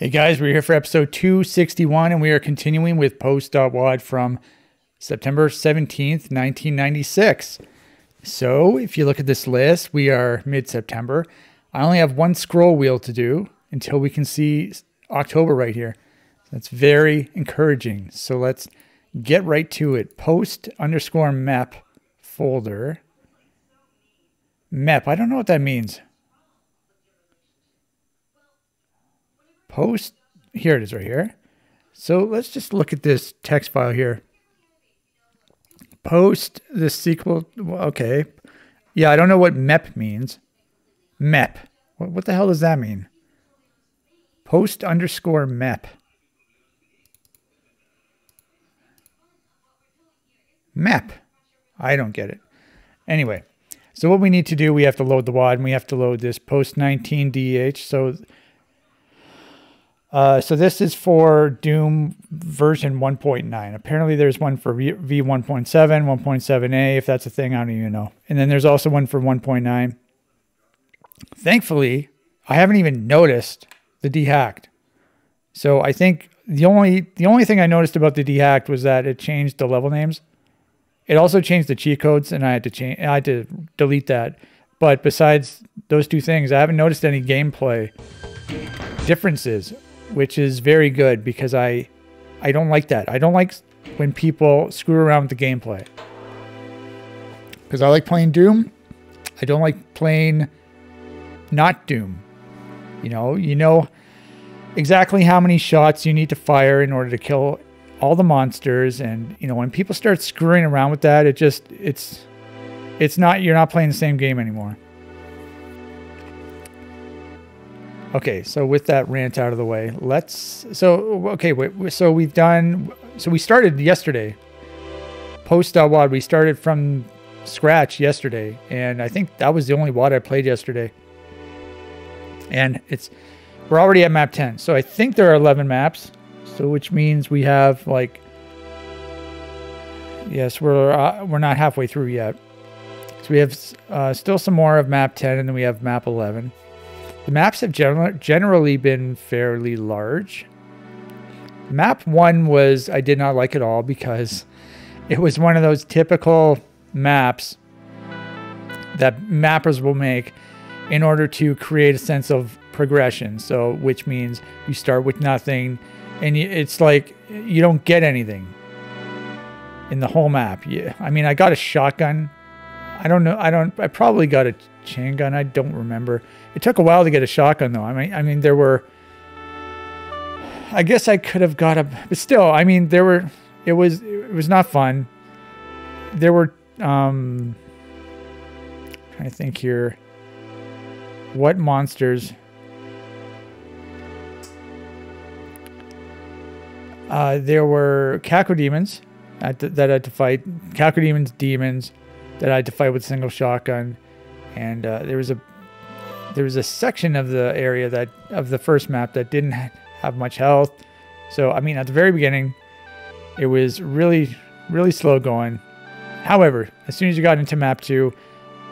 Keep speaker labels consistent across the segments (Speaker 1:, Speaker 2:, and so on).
Speaker 1: Hey guys, we're here for episode 261 and we are continuing with post.wad from September 17th, 1996. So, if you look at this list, we are mid September. I only have one scroll wheel to do until we can see October right here. That's very encouraging. So, let's get right to it. Post underscore map folder. Map, I don't know what that means. Post, here it is right here. So let's just look at this text file here. Post the sequel, okay. Yeah, I don't know what MEP means. MEP, what, what the hell does that mean? Post underscore MEP. MEP. I don't get it. Anyway, so what we need to do, we have to load the WAD and we have to load this post 19 DH. So, uh, so this is for Doom version 1.9. Apparently there's one for v, v1.7, 1.7a, if that's a thing, I don't even know. And then there's also one for 1.9. Thankfully, I haven't even noticed the dehacked. So I think the only the only thing I noticed about the dehacked was that it changed the level names. It also changed the cheat codes, and I had to change. I had to delete that. But besides those two things, I haven't noticed any gameplay differences, which is very good because I, I don't like that. I don't like when people screw around with the gameplay. Because I like playing Doom. I don't like playing not Doom. You know, you know exactly how many shots you need to fire in order to kill all the monsters and you know when people start screwing around with that it just it's it's not you're not playing the same game anymore okay so with that rant out of the way let's so okay wait so we've done so we started yesterday post wad we started from scratch yesterday and i think that was the only wad i played yesterday and it's we're already at map 10 so i think there are 11 maps so which means we have like yes, we're uh, we're not halfway through yet. So we have uh, still some more of map 10 and then we have map 11. The maps have gen generally been fairly large. Map 1 was I did not like at all because it was one of those typical maps that mappers will make in order to create a sense of progression. So, which means you start with nothing, and it's like you don't get anything in the whole map. Yeah, I mean, I got a shotgun. I don't know. I don't. I probably got a chain gun. I don't remember. It took a while to get a shotgun though. I mean, I mean, there were. I guess I could have got a, but still, I mean, there were. It was. It was not fun. There were. Um. I think here. What monsters? Uh, there were cacodemons that I had to fight. Cacodemons, demons demons that I had to fight with single shotgun. And uh, there was a there was a section of the area that of the first map that didn't have much health. So I mean, at the very beginning, it was really really slow going. However, as soon as you got into map two,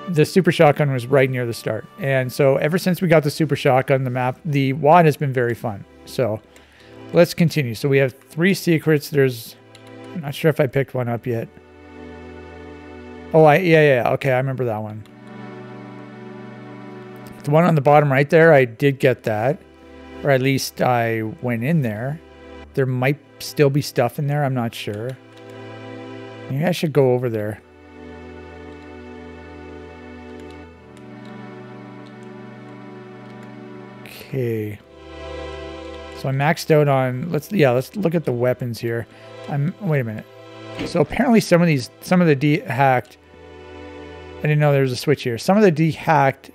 Speaker 1: the super shotgun was right near the start. And so ever since we got the super shotgun, the map, the WAD has been very fun. So let's continue. So we have three secrets. There's, I'm not sure if I picked one up yet. Oh, I yeah, yeah. Okay, I remember that one. The one on the bottom right there, I did get that. Or at least I went in there. There might still be stuff in there. I'm not sure. Maybe I should go over there. Okay. So I maxed out on, let's, yeah, let's look at the weapons here. I'm, wait a minute. So apparently some of these, some of the de-hacked, I didn't know there was a switch here. Some of the de-hacked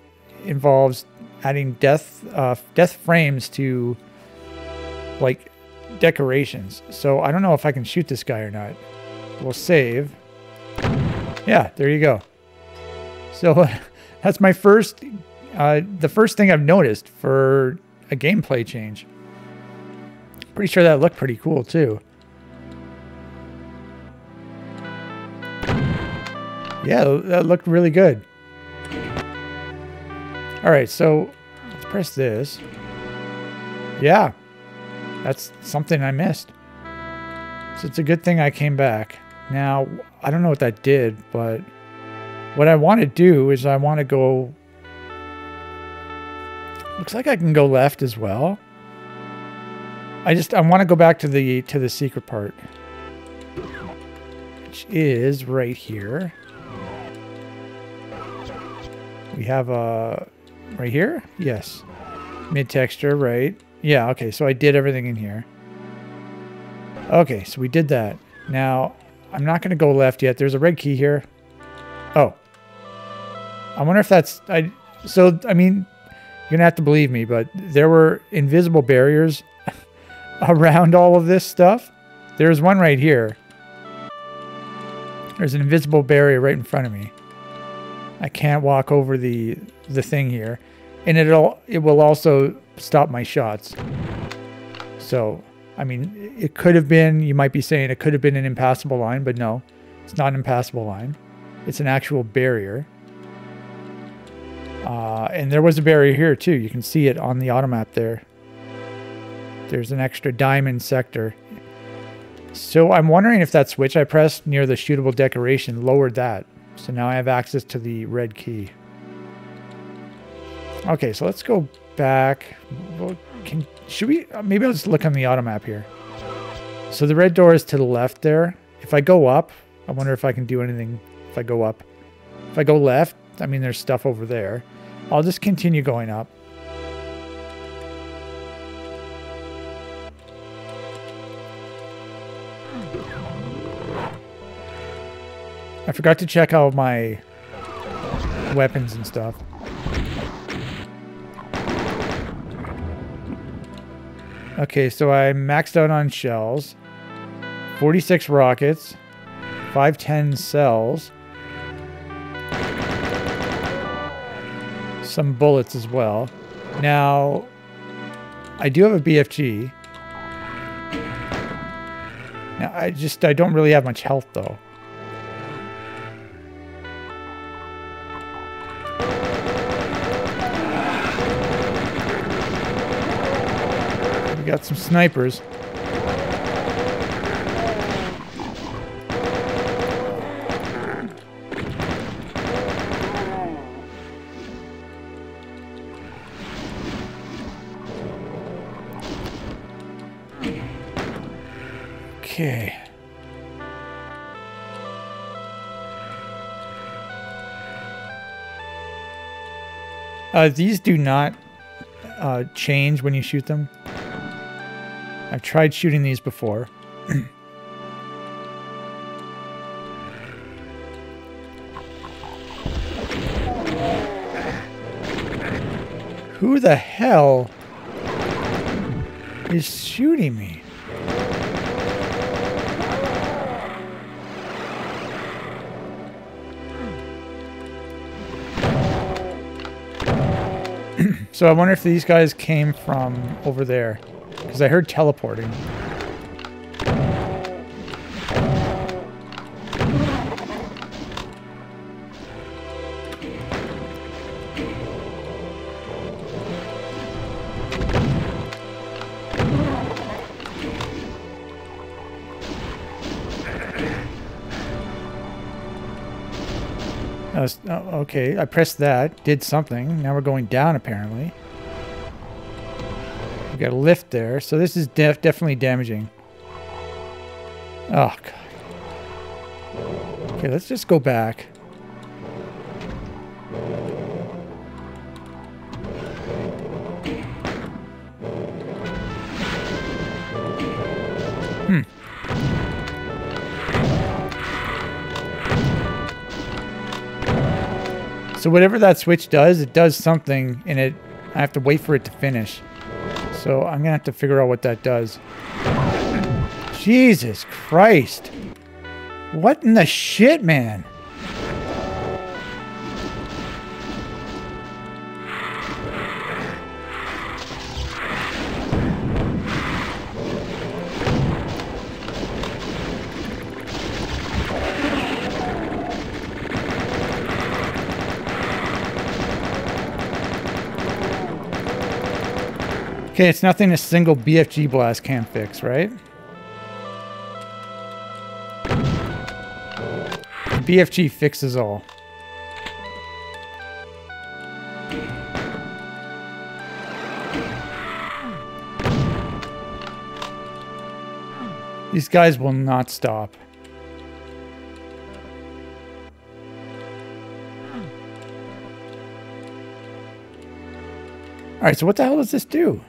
Speaker 1: involves adding death, uh, death frames to like decorations. So I don't know if I can shoot this guy or not. We'll save. Yeah, there you go. So that's my first, uh, the first thing I've noticed for a gameplay change. Pretty sure that looked pretty cool too. Yeah, that looked really good. All right, so let's press this. Yeah, That's something I missed. So it's a good thing I came back. Now, I don't know what that did, but what I want to do is I want to go... Looks like I can go left as well. I just, I want to go back to the, to the secret part. Which is right here. We have a, right here? Yes. Mid texture, right? Yeah, okay, so I did everything in here. Okay, so we did that. Now, I'm not going to go left yet. There's a red key here. Oh. I wonder if that's... I. So, I mean, you're going to have to believe me, but there were invisible barriers around all of this stuff. There's one right here. There's an invisible barrier right in front of me. I can't walk over the the thing here. And it'll it will also stop my shots. So, I mean, it could have been, you might be saying it could have been an impassable line, but no, it's not an impassable line. It's an actual barrier. Uh, and there was a barrier here too. You can see it on the auto map there. There's an extra diamond sector. So I'm wondering if that switch I pressed near the shootable decoration lowered that. So now I have access to the red key. Okay, so let's go back. Can, should we? Uh, maybe I'll just look on the auto map here. So the red door is to the left there. If I go up, I wonder if I can do anything if I go up. If I go left, I mean, there's stuff over there. I'll just continue going up. I forgot to check out my weapons and stuff. Okay, so I maxed out on shells. 46 rockets. 510 cells. Some bullets as well. Now, I do have a BFG. Now, I just, I don't really have much health though. Got some snipers. Okay. Uh, these do not uh, change when you shoot them. I've tried shooting these before. Who the hell is shooting me? so I wonder if these guys came from over there. Because I heard teleporting. Oh, okay, I pressed that, did something. Now we're going down apparently. Got a lift there. So this is def definitely damaging. Oh, God. Okay, let's just go back. Hmm. So whatever that switch does, it does something, and it I have to wait for it to finish. So I'm going to have to figure out what that does. Jesus Christ. What in the shit, man? Okay, it's nothing a single BFG blast can't fix, right? BFG fixes all. These guys will not stop. All right, so what the hell does this do?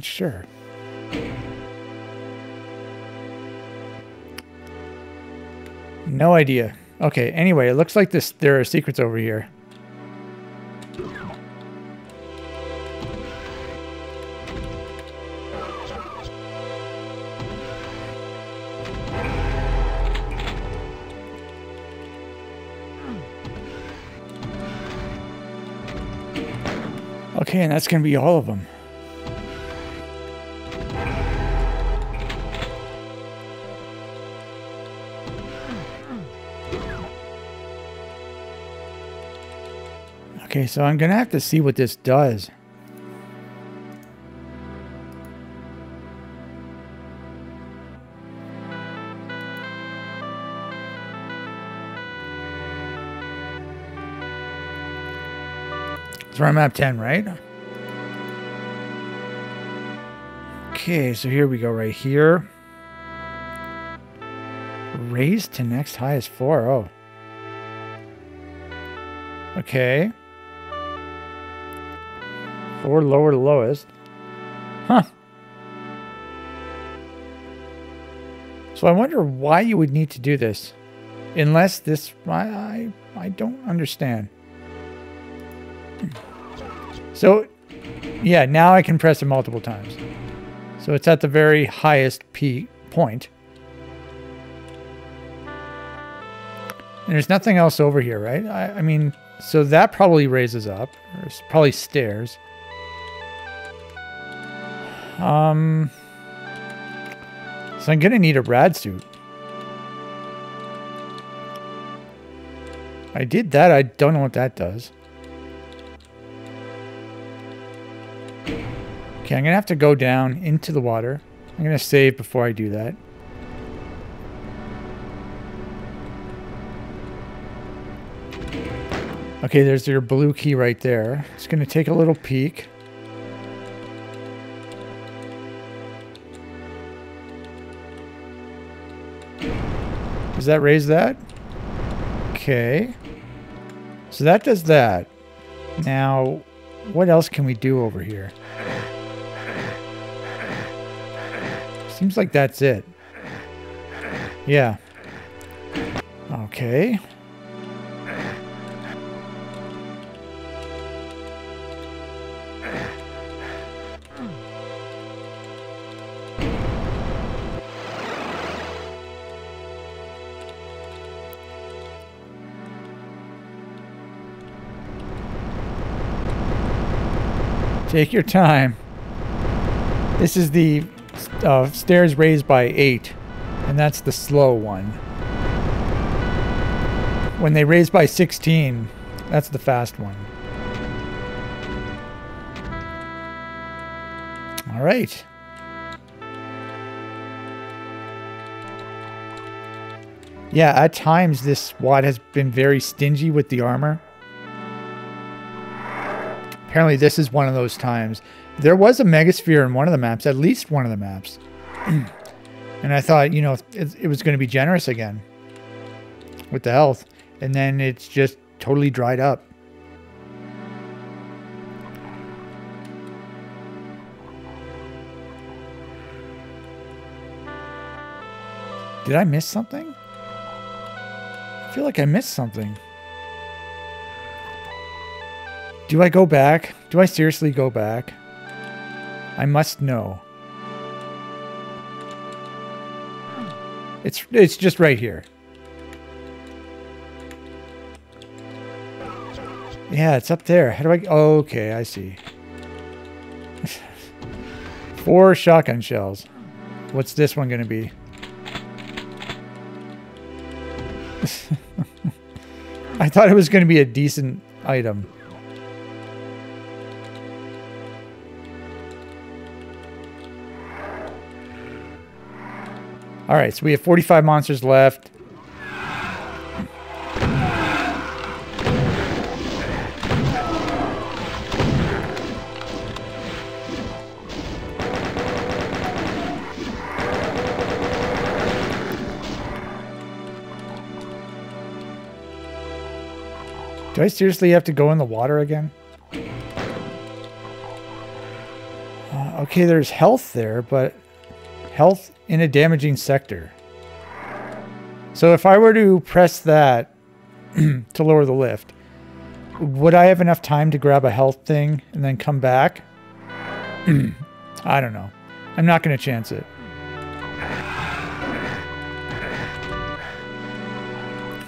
Speaker 1: Not sure. No idea. Okay, anyway, it looks like this there are secrets over here. Okay, and that's going to be all of them. Okay, so I'm going to have to see what this does. So map 10, right? Okay, so here we go right here. Raise to next highest four. Oh. Okay. Or lower to lowest. Huh. So I wonder why you would need to do this. Unless this... I, I, I don't understand. So, yeah, now I can press it multiple times. So it's at the very highest peak point. And there's nothing else over here, right? I, I mean, so that probably raises up. Or probably stairs. Um, so I'm going to need a rad suit. I did that. I don't know what that does. Okay, I'm going to have to go down into the water. I'm going to save before I do that. Okay, there's your blue key right there. It's going to take a little peek. Does that raise that? Okay. So that does that. Now, what else can we do over here? Seems like that's it. Yeah. Okay. Take your time. This is the uh, stairs raised by 8, and that's the slow one. When they raise by 16, that's the fast one. All right. Yeah, at times this WAD has been very stingy with the armor. Apparently this is one of those times. There was a megasphere in one of the maps, at least one of the maps. and I thought, you know, it, it was going to be generous again with the health. And then it's just totally dried up. Did I miss something? I feel like I missed something. Do I go back? Do I seriously go back? I must know. It's it's just right here. Yeah, it's up there. How do I... Oh, okay, I see. Four shotgun shells. What's this one going to be? I thought it was going to be a decent item. All right, so we have 45 monsters left. Do I seriously have to go in the water again? Uh, okay, there's health there, but health in a damaging sector. So if I were to press that to lower the lift, would I have enough time to grab a health thing and then come back? I don't know. I'm not going to chance it.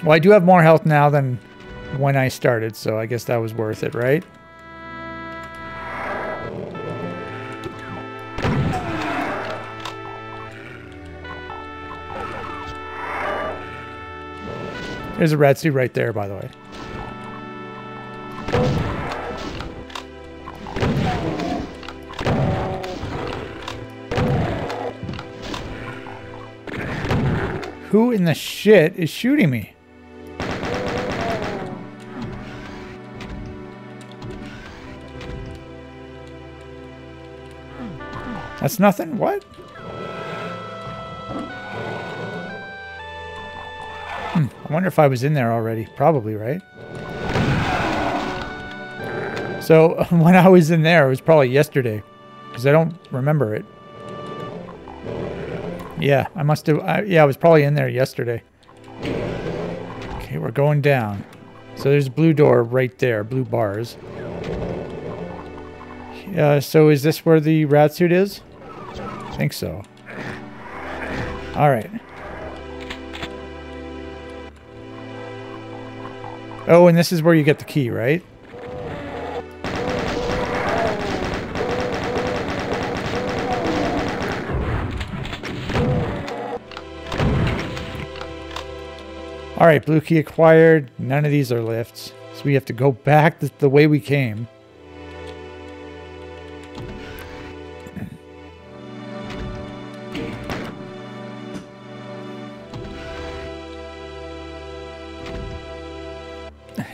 Speaker 1: Well, I do have more health now than when I started, so I guess that was worth it, right? There's a rad suit right there, by the way. Who in the shit is shooting me? That's nothing? What? Wonder if I was in there already. Probably, right? So when I was in there, it was probably yesterday. Because I don't remember it. Yeah, I must have... I, yeah, I was probably in there yesterday. Okay, we're going down. So there's a blue door right there. Blue bars. So is this where the rad suit is? I think so. All right. Oh, and this is where you get the key, right? All right, blue key acquired. None of these are lifts. So we have to go back the, the way we came.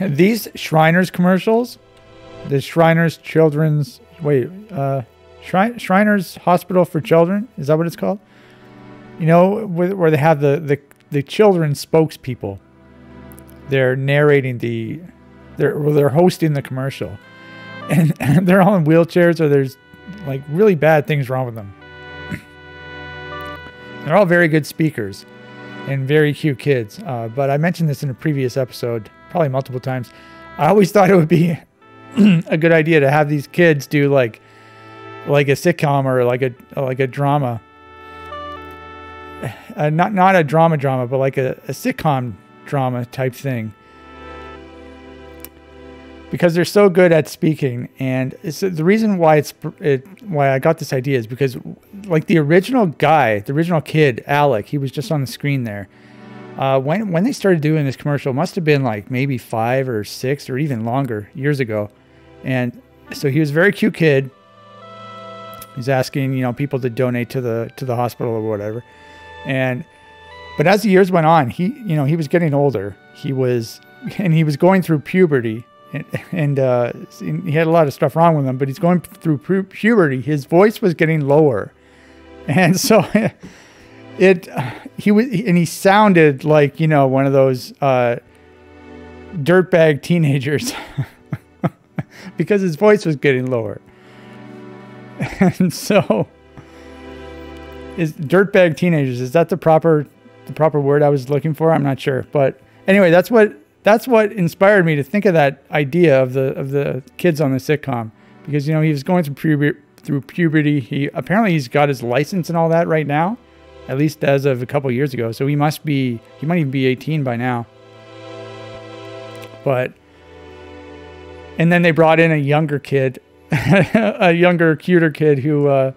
Speaker 1: these Shriners commercials, the Shriners Children's wait, uh, Shriners Hospital for Children is that what it's called? You know, where, where they have the the the children's spokespeople. They're narrating the, they're well, they're hosting the commercial, and, and they're all in wheelchairs or there's like really bad things wrong with them. they're all very good speakers and very cute kids. Uh, but I mentioned this in a previous episode probably multiple times. I always thought it would be a good idea to have these kids do like like a sitcom or like a like a drama. Uh, not not a drama drama, but like a, a sitcom drama type thing. Because they're so good at speaking, and it's the reason why it's it, why I got this idea is because like the original guy, the original kid, Alec, he was just on the screen there uh, when when they started doing this commercial, must have been like maybe five or six or even longer years ago, and so he was a very cute kid. He's asking you know people to donate to the to the hospital or whatever, and but as the years went on, he you know he was getting older. He was and he was going through puberty, and, and uh, he had a lot of stuff wrong with him. But he's going through pu- puberty. His voice was getting lower, and so. it he was and he sounded like you know one of those uh, dirtbag teenagers. Because his voice was getting lower, and so is dirtbag teenagers is that the proper the proper word I was looking for? I'm not sure, but anyway, that's what that's what inspired me to think of that idea of the of the kids on the sitcom. Because you know he was going through puberty through puberty. He apparently he's got his license and all that right now at least as of a couple years ago. So he must be, he might even be 18 by now. But, and then they brought in a younger kid, a younger, cuter kid who, uh,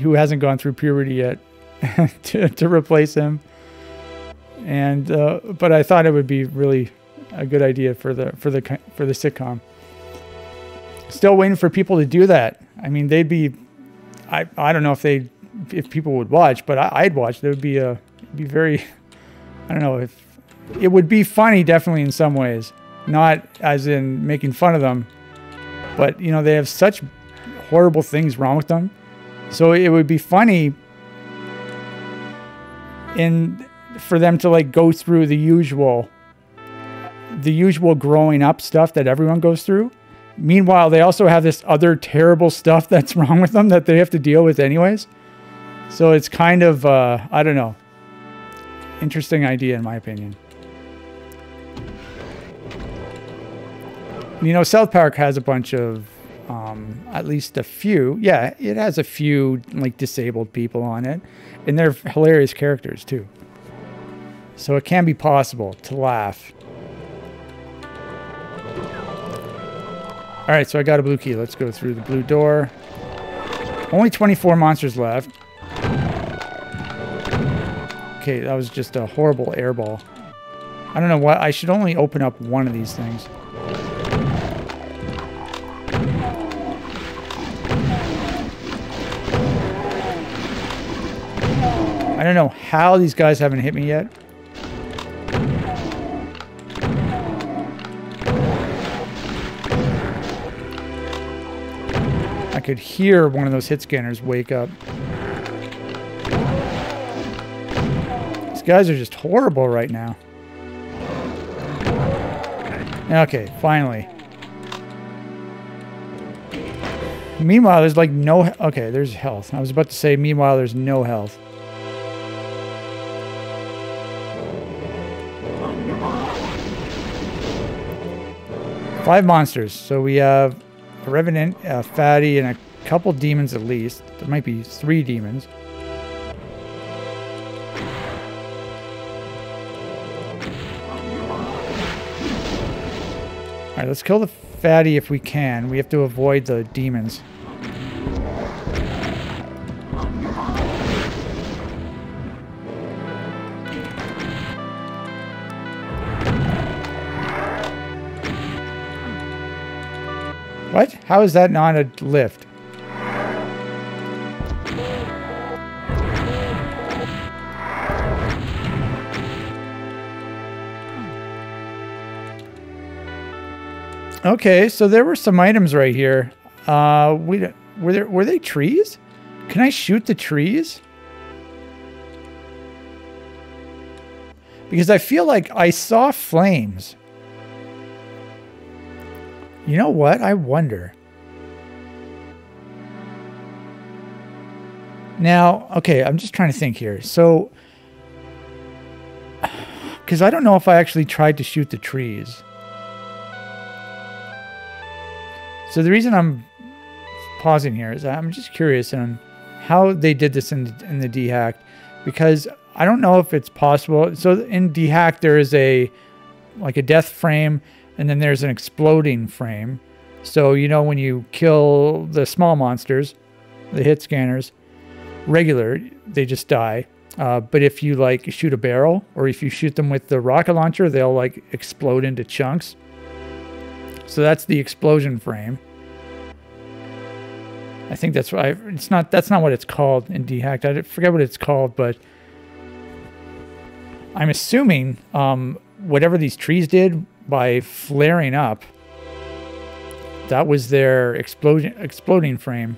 Speaker 1: who hasn't gone through puberty yet to, to replace him. and uh, but I thought it would be really a good idea for the for the for the sitcom. Still waiting for people to do that. I mean, they'd be. I I don't know if they if people would watch, but I, would watch. There would be a be very. I don't know if it would be funny, definitely in some ways, not as in making fun of them, but you know they have such horrible things wrong with them, so it would be funny. In for them to like go through the usual the usual growing up stuff that everyone goes through. Meanwhile, they also have this other terrible stuff that's wrong with them that they have to deal with anyways. So it's kind of uh, I don't know. Interesting idea in my opinion. You know, South Park has a bunch of um, at least a few. Yeah, it has a few like disabled people on it, and they're hilarious characters too. So it can be possible to laugh. All right, so I got a blue key. Let's go through the blue door. Only 24 monsters left. Okay, that was just a horrible airball. I don't know what. I should only open up one of these things. I don't know how these guys haven't hit me yet. I could hear one of those hit scanners wake up. Guys are just horrible right now. Okay, finally. Meanwhile, there's like no... Okay, there's health. I was about to say, meanwhile, there's no health. Five monsters. So we have a Revenant, a Fatty, and a couple demons at least. There might be three demons. Alright, let's kill the Fatty if we can. We have to avoid the demons. What? How is that not a lift? Okay, so there were some items right here. Uh, we were there. Were they trees? Can I shoot the trees? Because I feel like I saw flames. You know what? I wonder. Now, okay, I'm just trying to think here. So, because I don't know if I actually tried to shoot the trees. So the reason I'm pausing here is I'm just curious on how they did this in in the dehacked, because I don't know if it's possible. So in dehacked there is a like a death frame and then there's an exploding frame. So, you know, when you kill the small monsters, the hit scanners, regular, they just die. Uh, but if you like shoot a barrel or if you shoot them with the rocket launcher, they'll like explode into chunks. So that's the explosion frame. I think that's why it's not. That's not what it's called in Dehacked. I forget what it's called, but I'm assuming um, whatever these trees did by flaring up. That was their explosion exploding frame.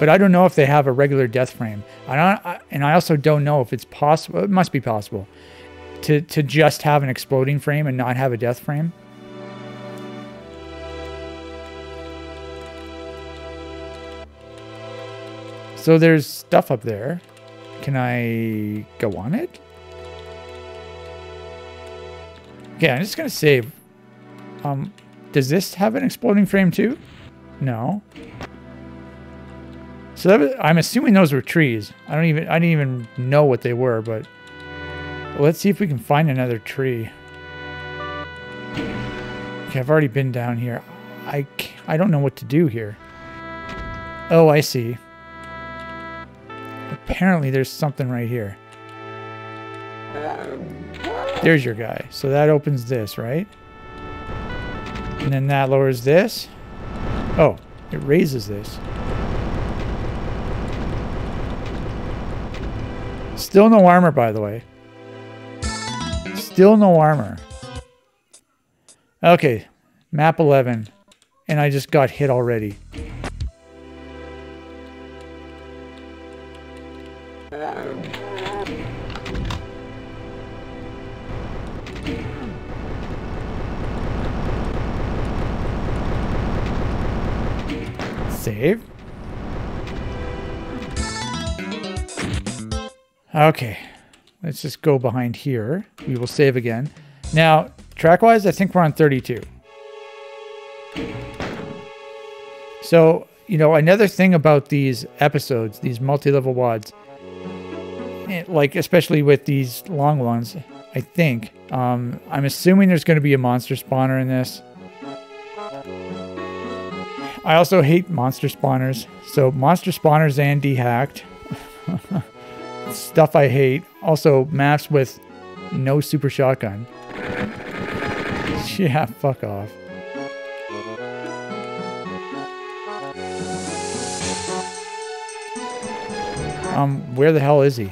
Speaker 1: But I don't know if they have a regular death frame. I don't, I, and I also don't know if it's possible. It must be possible to to just have an exploding frame and not have a death frame. So there's stuff up there. Can I go on it? Okay, I'm just gonna save. Um, does this have an exploding frame too? No. So was, I'm assuming those were trees. I don't even I didn't even know what they were, but let's see if we can find another tree. Okay, I've already been down here. I I don't know what to do here. Oh, I see. Apparently, there's something right here. There's your guy. So that opens this, right? And then that lowers this. Oh, it raises this. Still no armor, by the way. Still no armor. Okay, map 11. And I just got hit already. Save. Okay, let's just go behind here. We will save again. Now, track-wise, I think we're on 32. So, you know, another thing about these episodes, these multi-level WADs, eh, like especially with these long ones, I think, um, I'm assuming there's going to be a monster spawner in this. I also hate monster spawners. So monster spawners and dehacked. Stuff I hate. Also maps with no super shotgun. Yeah, fuck off. Um, where the hell is he?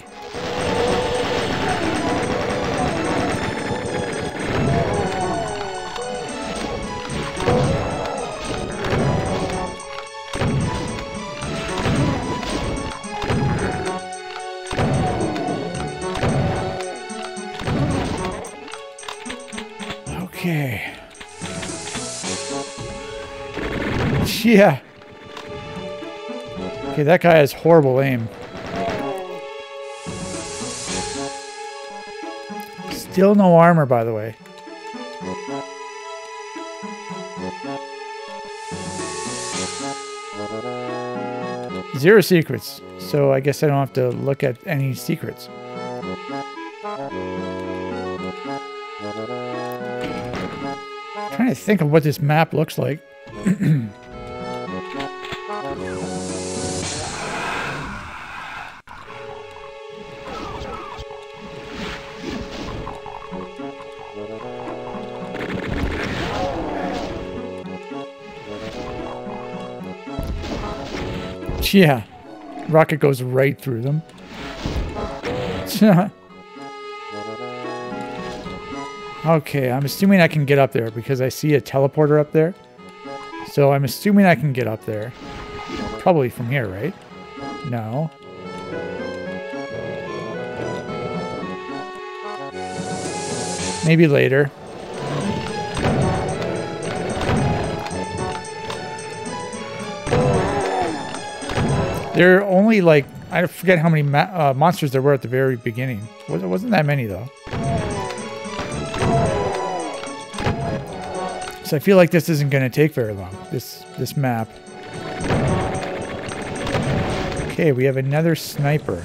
Speaker 1: Yeah. Okay, that guy has horrible aim. Still no armor, by the way. Zero secrets, so I guess I don't have to look at any secrets. trying to think of what this map looks like. yeah, rocket goes right through them. Okay, I'm assuming I can get up there because I see a teleporter up there. So I'm assuming I can get up there. Probably from here, right? No. Maybe later. There are only like, I forget how many uh, monsters there were at the very beginning. It wasn't that many though. So I feel like this isn't going to take very long, this, this map. Okay, we have another sniper.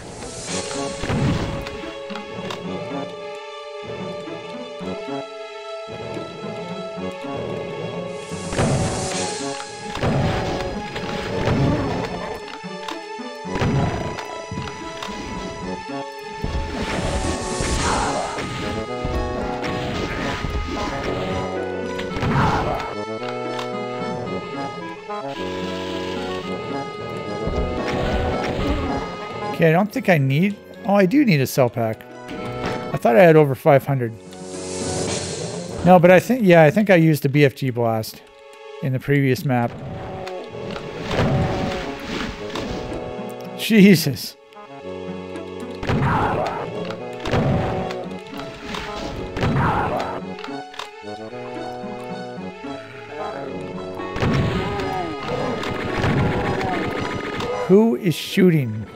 Speaker 1: Think I need... Oh, I do need a cell pack. I thought I had over 500. No, but I think... Yeah, I think I used the BFG blast in the previous map. Jesus. Who is shooting?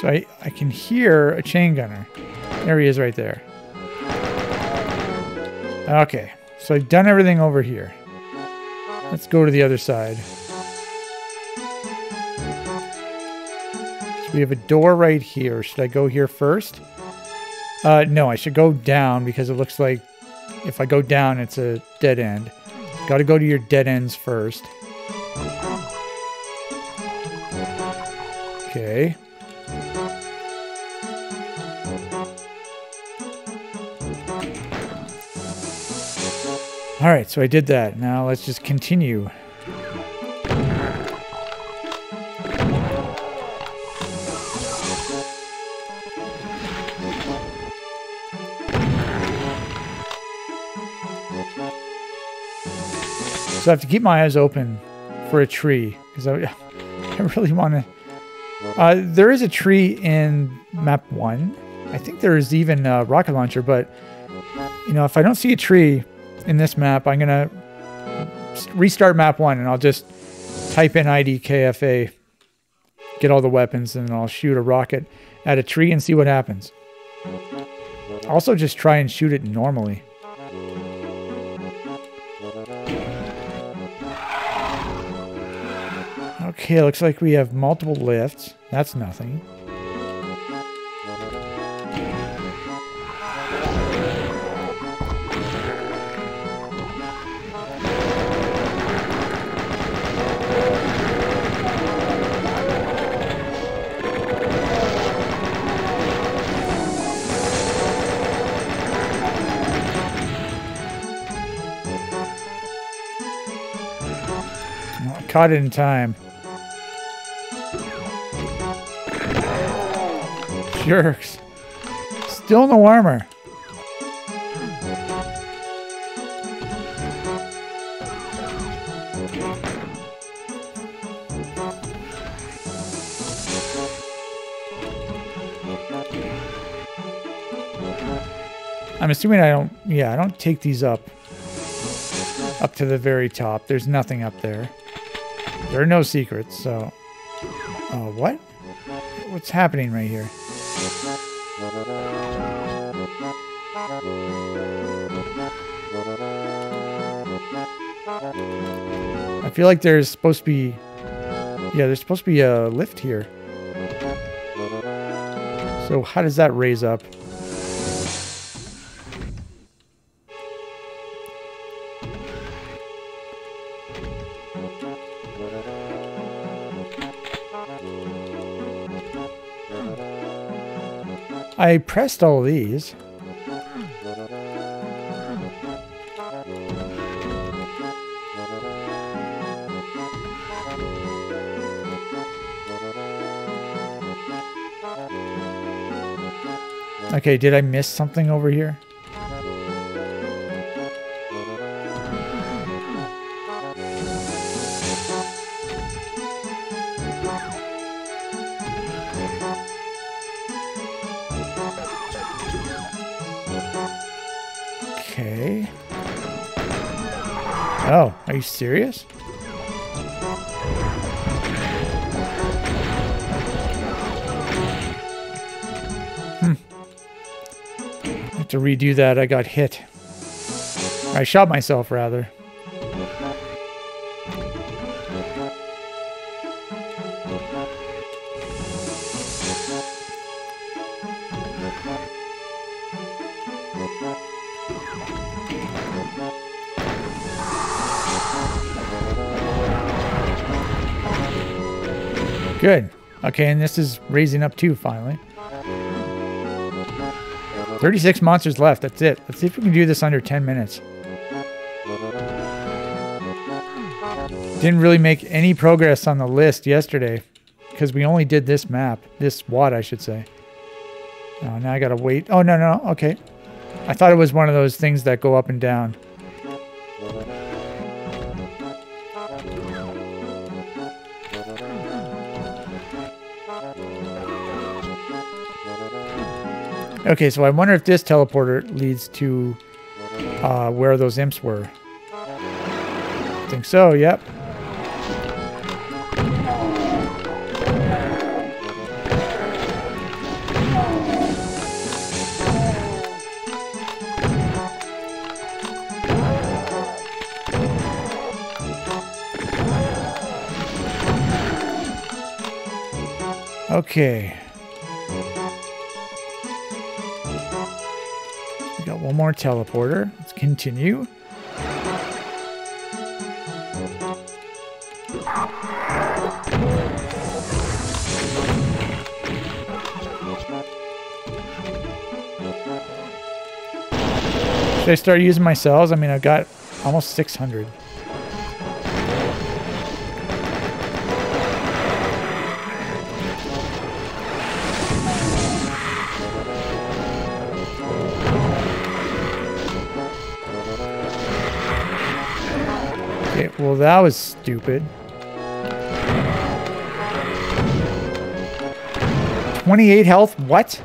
Speaker 1: So I, I can hear a chain gunner. There he is right there. Okay, so I've done everything over here. Let's go to the other side. So we have a door right here. Should I go here first? Uh, no, I should go down because it looks like if I go down, it's a dead end. Got to go to your dead ends first. All right, so I did that. Now let's just continue. So I have to keep my eyes open for a tree because I, I really want to. Uh, there is a tree in map one. I think there is even a rocket launcher, but you know, if I don't see a tree in this map, I'm gonna restart map one and I'll just type in IDKFA, get all the weapons, and I'll shoot a rocket at a tree and see what happens. Also, just try and shoot it normally. Okay, looks like we have multiple lifts. That's nothing. Caught it in time. Jerks. Still no armor. I'm assuming I don't, yeah, I don't take these up, up to the very top. There's nothing up there. There are no secrets, so... Oh, what? What's happening right here? I feel like there's supposed to be... Yeah, there's supposed to be a lift here. So how does that raise up? I pressed all these. Okay, did I miss something over here? You serious? Hmm. I have to redo that. I got hit. I shot myself, rather. Good. Okay, and this is raising up too, finally. 36 monsters left. That's it. Let's see if we can do this under 10 minutes. Didn't really make any progress on the list yesterday because we only did this map. This WAD, I should say. Oh, now I gotta wait. Oh, no, no. Okay. I thought it was one of those things that go up and down. Okay, so I wonder if this teleporter leads to uh, where those imps were. I think so, yep. Okay. More teleporter. Let's continue. Should I start using my cells? I mean, I've got Almost 600. That was stupid. 28 health? What?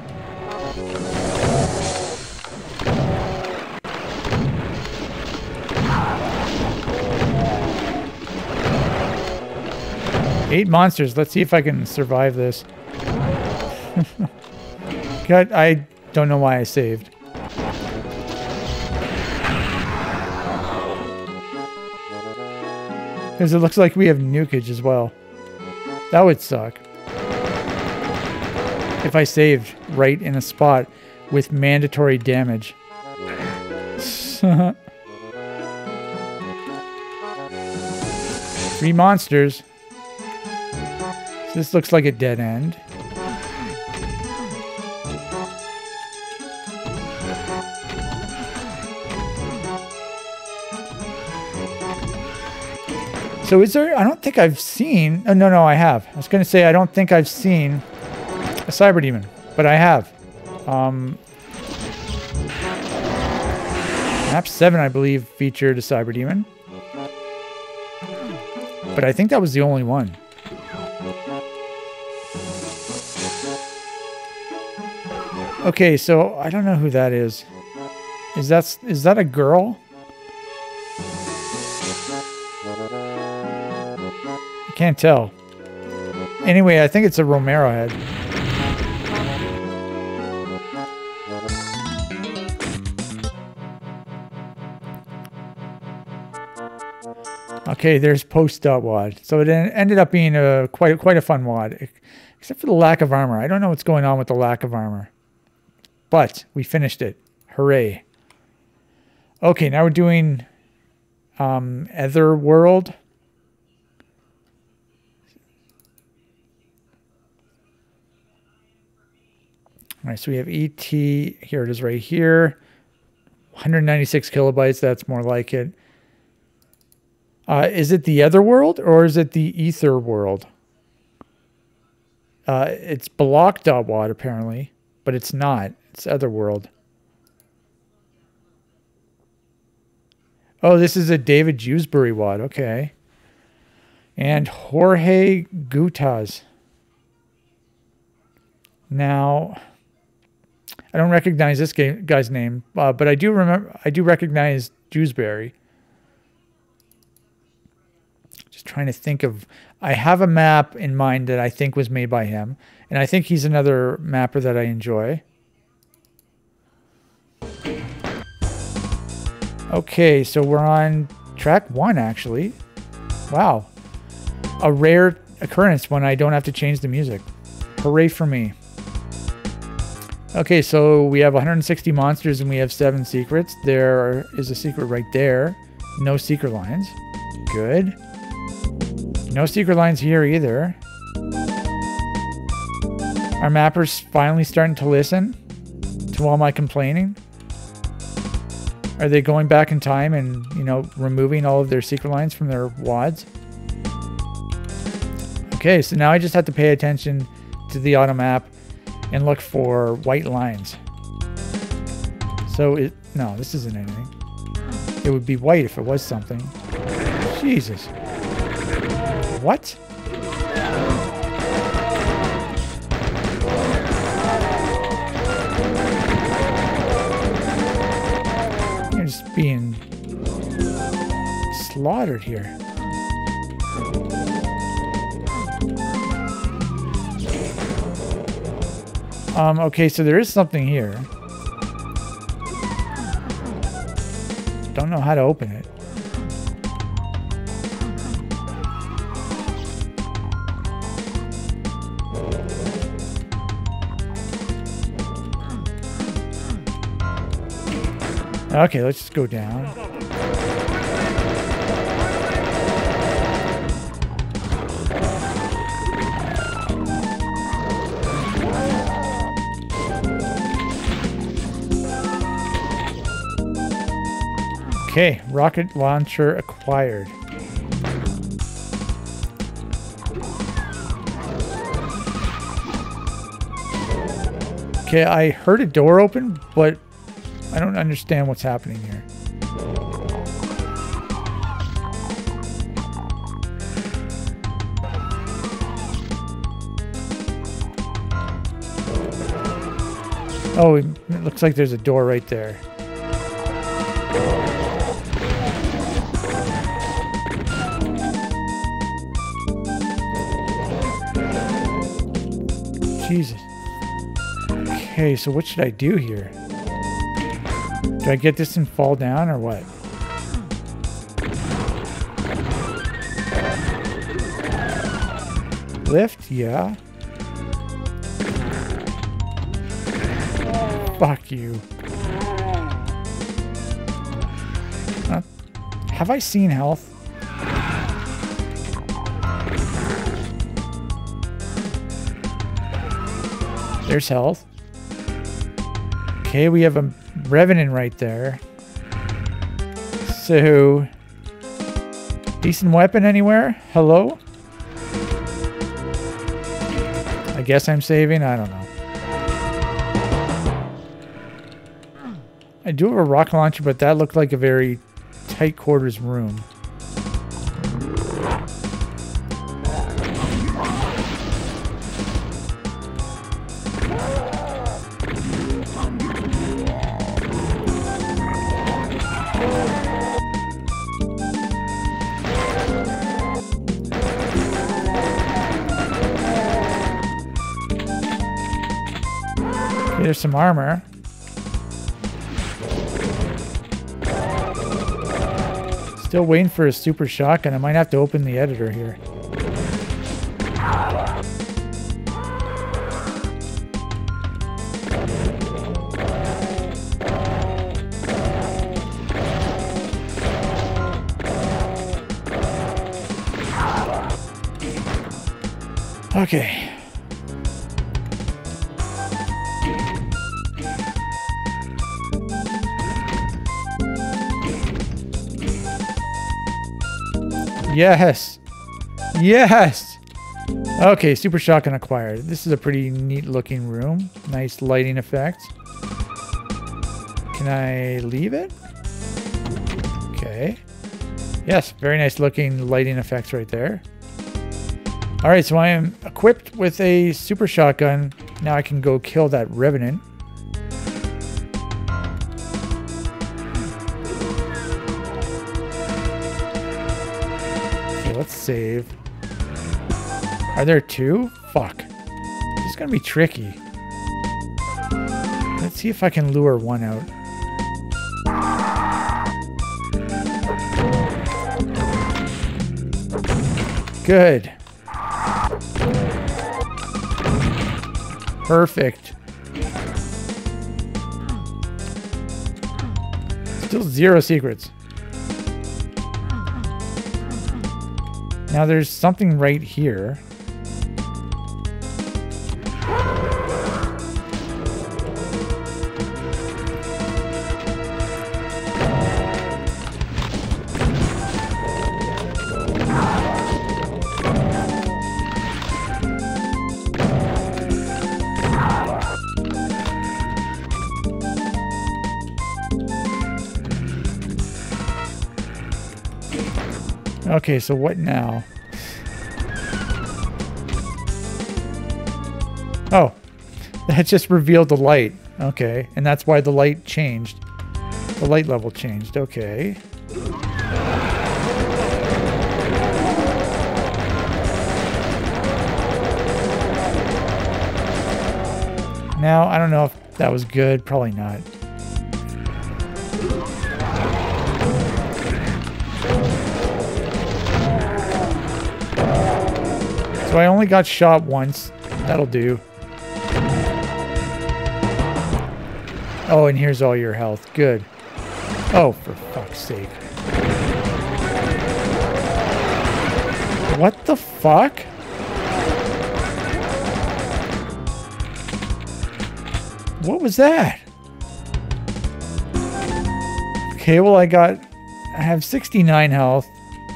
Speaker 1: Eight monsters. Let's see if I can survive this. God, I don't know why I saved. Because it looks like we have nukage as well. That would suck. If I saved right in a spot with mandatory damage. Three monsters. This looks like a dead end. So is there, I don't think I've seen, oh, no, no, I have. I was going to say, I don't think I've seen a Cyber Demon, but I have. Um, map 7, I believe, featured a Cyber Demon. But I think that was the only one. Okay, so I don't know who that is. Is that is that a girl? Can't tell. Anyway, I think it's a Romero head. Okay, there's post dot wad. So it ended up being a quite quite a fun wad, except for the lack of armor. I don't know what's going on with the lack of armor. But we finished it. Hooray. Okay, now we're doing um, Ether World. All right, so we have ET. Here it is right here. 196 kilobytes. That's more like it. Uh, is it the other world or is it the ether world? Uh, it's block.wad apparently, but it's not. It's other world. Oh, this is a David Jewsbury wad. Okay. And Jorge Gutas. Now, I don't recognize this guy's name, uh, but I do remember. I do recognize Jewsbury. Just trying to think of. I have a map in mind that I think was made by him, and I think he's another mapper that I enjoy. Okay, so we're on track one, actually. Wow. A rare occurrence when I don't have to change the music. Hooray for me. Okay, so we have 160 monsters and we have seven secrets. There is a secret right there. No secret lines. Good. No secret lines here either. Our mapper's finally starting to listen to all my complaining. Are they going back in time and, you know, removing all of their secret lines from their wads? Okay, so now I just have to pay attention to the auto map and look for white lines. So it, no, this isn't anything. It would be white if it was something. Jesus. What? You're just being slaughtered here. Um, okay, so there is something here. Don't know how to open it. Okay, let's go down. Okay, rocket launcher acquired. Okay, I heard a door open, but I don't understand what's happening here. Oh, it looks like there's a door right there. Jesus. Okay, so what should I do here? Do I get this and fall down or what? Lift? Yeah. Fuck you. Uh, have I seen health? There's health. Okay, we have a Revenant right there. So, decent weapon anywhere? Hello? I guess I'm saving? I don't know. I do have a rocket launcher, but that looked like a very tight quarters room. Some armor. Still waiting for a super shotgun. I might have to open the editor here. Okay. Yes. Yes. Okay, super shotgun acquired. This is a pretty neat looking room. Nice lighting effect. Can I leave it? Okay. Yes, very nice looking lighting effects right there. All right, so I am equipped with a super shotgun. Now I can go kill that revenant. Save. Are there two? Fuck. This is gonna be tricky. Let's see if I can lure one out. Good. Perfect. Still zero secrets. Now there's something right here. Okay, so what now? Oh, that just revealed the light. Okay, and that's why the light changed. The light level changed. Okay. Now, I don't know if that was good. Probably not. So I only got shot once. That'll do. Oh, and here's all your health. Good. Oh, for fuck's sake. What the fuck? What was that? Okay, well I got I have 69 health.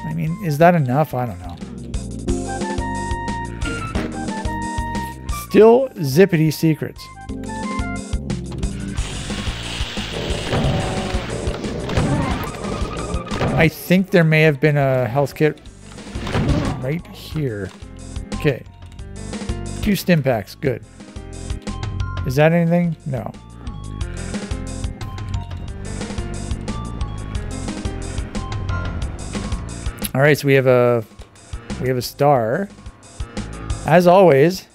Speaker 1: I mean, is that enough? I don't know. Still zippity secrets. I think there may have been a health kit right here. Okay. Two stim packs. Good. Is that anything? No. All right, so we have a we have a star. As always,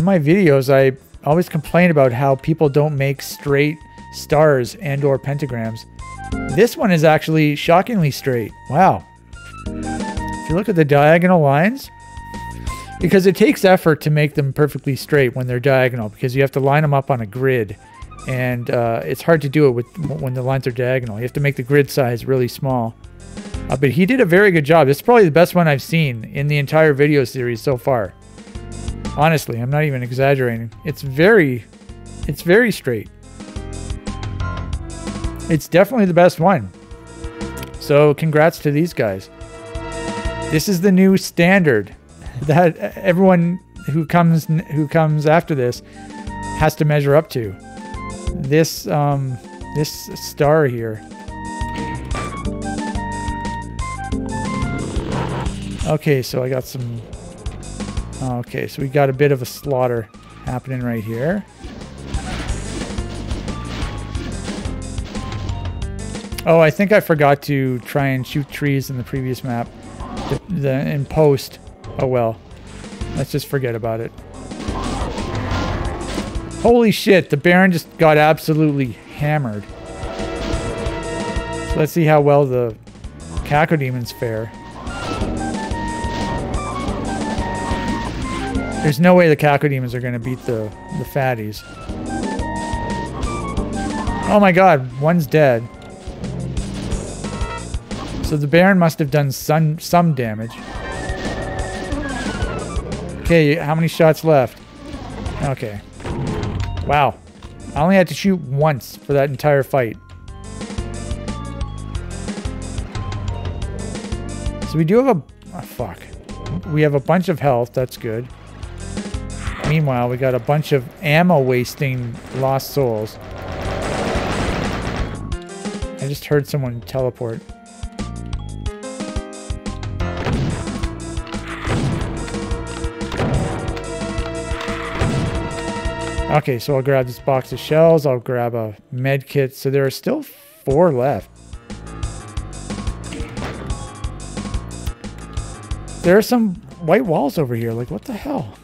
Speaker 1: in my videos, I always complain about how people don't make straight stars and or pentagrams. This one is actually shockingly straight. Wow. If you look at the diagonal lines, because it takes effort to make them perfectly straight when they're diagonal because you have to line them up on a grid and uh, it's hard to do it with when the lines are diagonal. You have to make the grid size really small. Uh, but he did a very good job. This is probably the best one I've seen in the entire video series so far. Honestly, I'm not even exaggerating. It's very, it's very straight. It's definitely the best one. So congrats to these guys. This is the new standard that everyone who comes who comes after this has to measure up to. This um, this star here. Okay, so I got some. Okay, so we got a bit of a slaughter happening right here. Oh, I think I forgot to try and shoot trees in the previous map. The, the, in post. Oh well. Let's just forget about it. Holy shit, the Baron just got absolutely hammered. So let's see how well the Cacodemons fare. There's no way the Cacodemons are going to beat the, the Fatties. Oh my god, one's dead. So the Baron must have done some, some damage. Okay, how many shots left? Okay. Wow. I only had to shoot once for that entire fight. So we do have a... Oh, fuck. We have a bunch of health. That's good. Meanwhile, we got a bunch of ammo-wasting lost souls. I just heard someone teleport. Okay, so I'll grab this box of shells. I'll grab a med kit. So there are still four left. There are some white walls over here. Like, what the hell?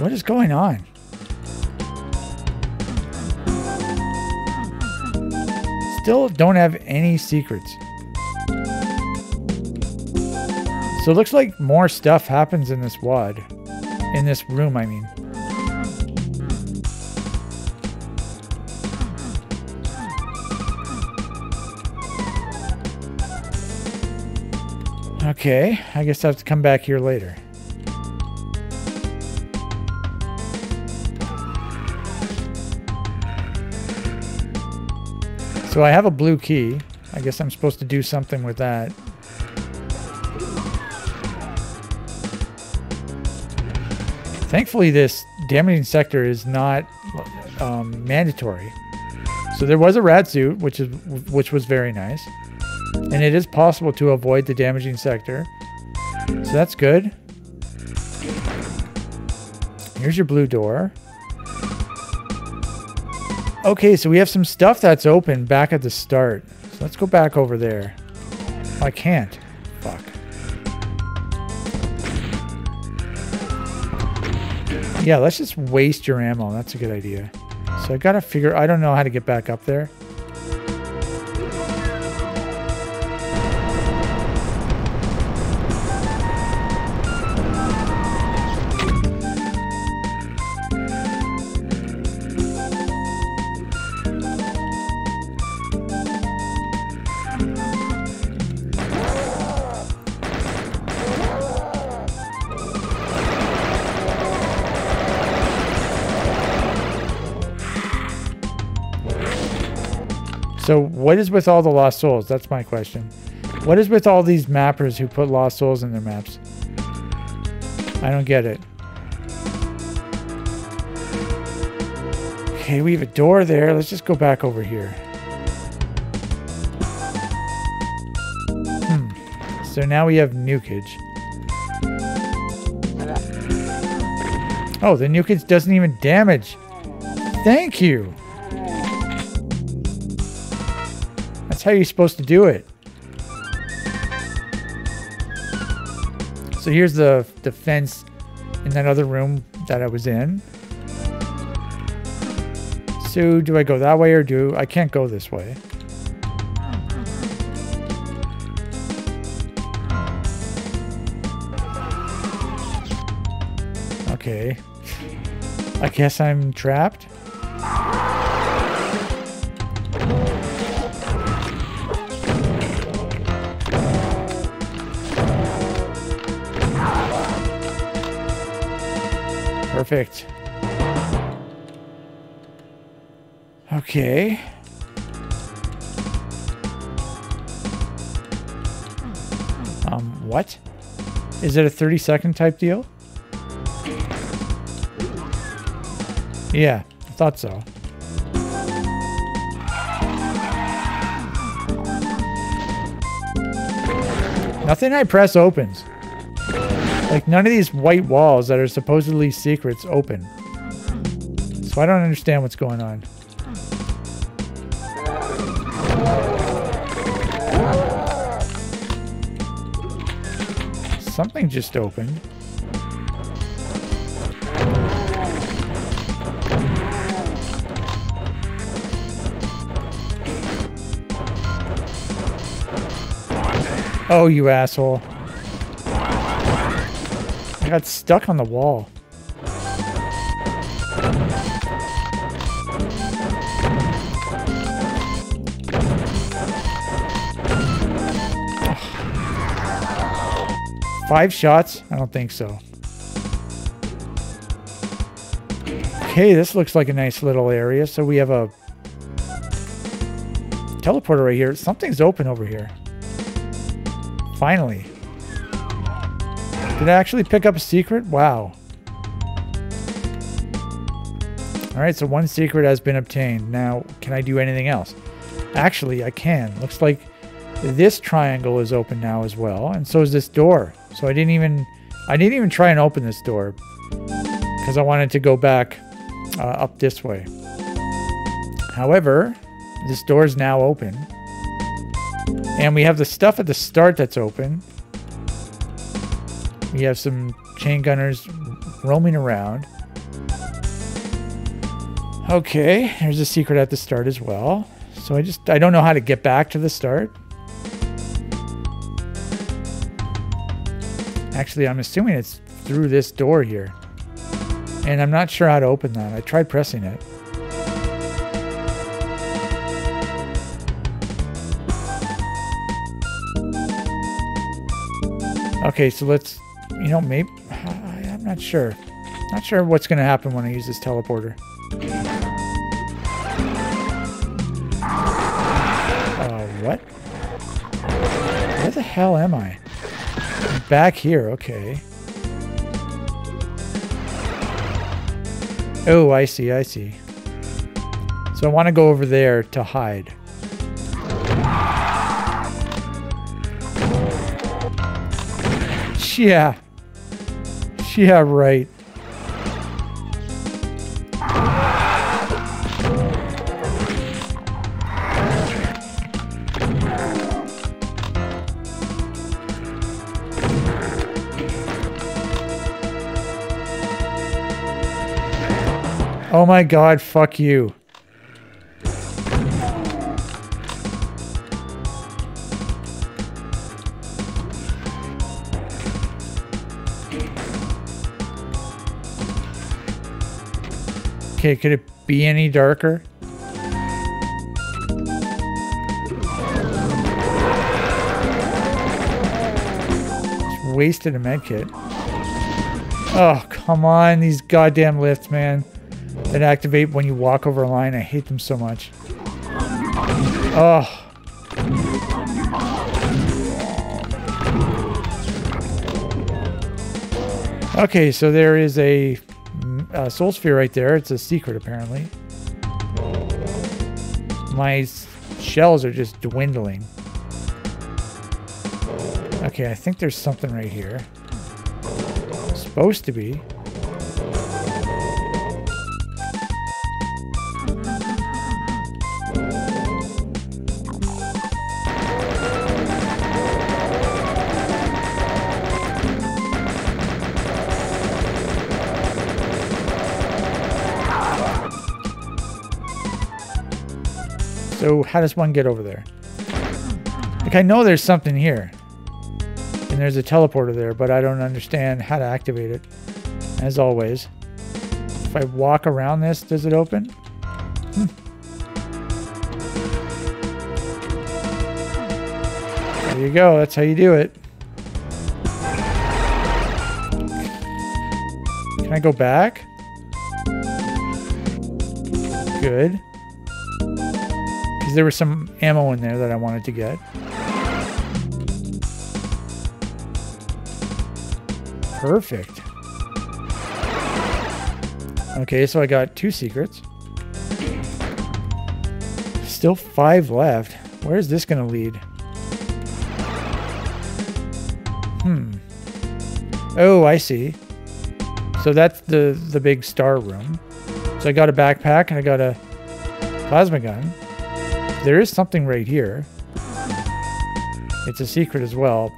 Speaker 1: What is going on? Still don't have any secrets. So it looks like more stuff happens in this WAD. In this room, I mean. Okay, I guess I have to come back here later. So I have a blue key. I guess I'm supposed to do something with that. Thankfully, this damaging sector is not um, mandatory. So there was a rad suit, which is which was very nice, and it is possible to avoid the damaging sector. So that's good. Here's your blue door. Okay, so we have some stuff that's open back at the start. So let's go back over there. Oh, I can't. Fuck. Yeah, let's just waste your ammo. That's a good idea. So I gotta figure... I don't know how to get back up there. What is with all the lost souls? That's my question. What is with all these mappers who put lost souls in their maps? I don't get it. Okay, we have a door there. Let's just go back over here. Hmm. So now we have nukage. Oh, the nukage doesn't even damage. Thank you. That's how you're supposed to do it. So here's the, fence in that other room that I was in. So do I go that way or do... I can't go this way. Okay. I guess I'm trapped? Perfect. Okay. Um, what? Is it a 30 second type deal? Yeah, I thought so. Nothing I press opens. Like, none of these white walls that are supposedly secrets open. So I don't understand what's going on. Something just opened. Oh, you asshole. I got stuck on the wall. Five shots? I don't think so. Okay, this looks like a nice little area. So we have a teleporter right here. Something's open over here. Finally. Did I actually pick up a secret? Wow. Alright, so one secret has been obtained. Now, can I do anything else? Actually, I can. Looks like this triangle is open now as well, and so is this door. So I didn't even I didn't even try and open this door because I wanted to go back uh, up this way. However, this door is now open. And we have the stuff at the start that's open. We have some chain gunners roaming around. Okay, there's a secret at the start as well. So I just, I don't know how to get back to the start. Actually, I'm assuming it's through this door here. And I'm not sure how to open that. I tried pressing it. Okay, so let's, you know, maybe, I'm not sure. Not sure what's going to happen when I use this teleporter. Uh, what? Where the hell am I? I'm back here, okay. Oh, I see, I see. So I want to go over there to hide. Yeah. Yeah, right. Oh my god, fuck you. Okay, could it be any darker? Just wasted a medkit. Oh, come on. These goddamn lifts, man. That activate when you walk over a line. I hate them so much. Oh. Okay, so there is a, a soul sphere right there. It's a secret, apparently. My shells are just dwindling. Okay, I think there's something right here. Supposed to be. How does one get over there? Like I know there's something here. And there's a teleporter there, but I don't understand how to activate it. As always. If I walk around this, does it open? Hmm. There you go. That's how you do it. Can I go back? Good because there was some ammo in there that I wanted to get. Perfect. Okay, so I got two secrets. Still five left. Where is this going to lead? Hmm. Oh, I see. So that's the, the big star room. So I got a backpack and I got a plasma gun. There is something right here. It's a secret as well.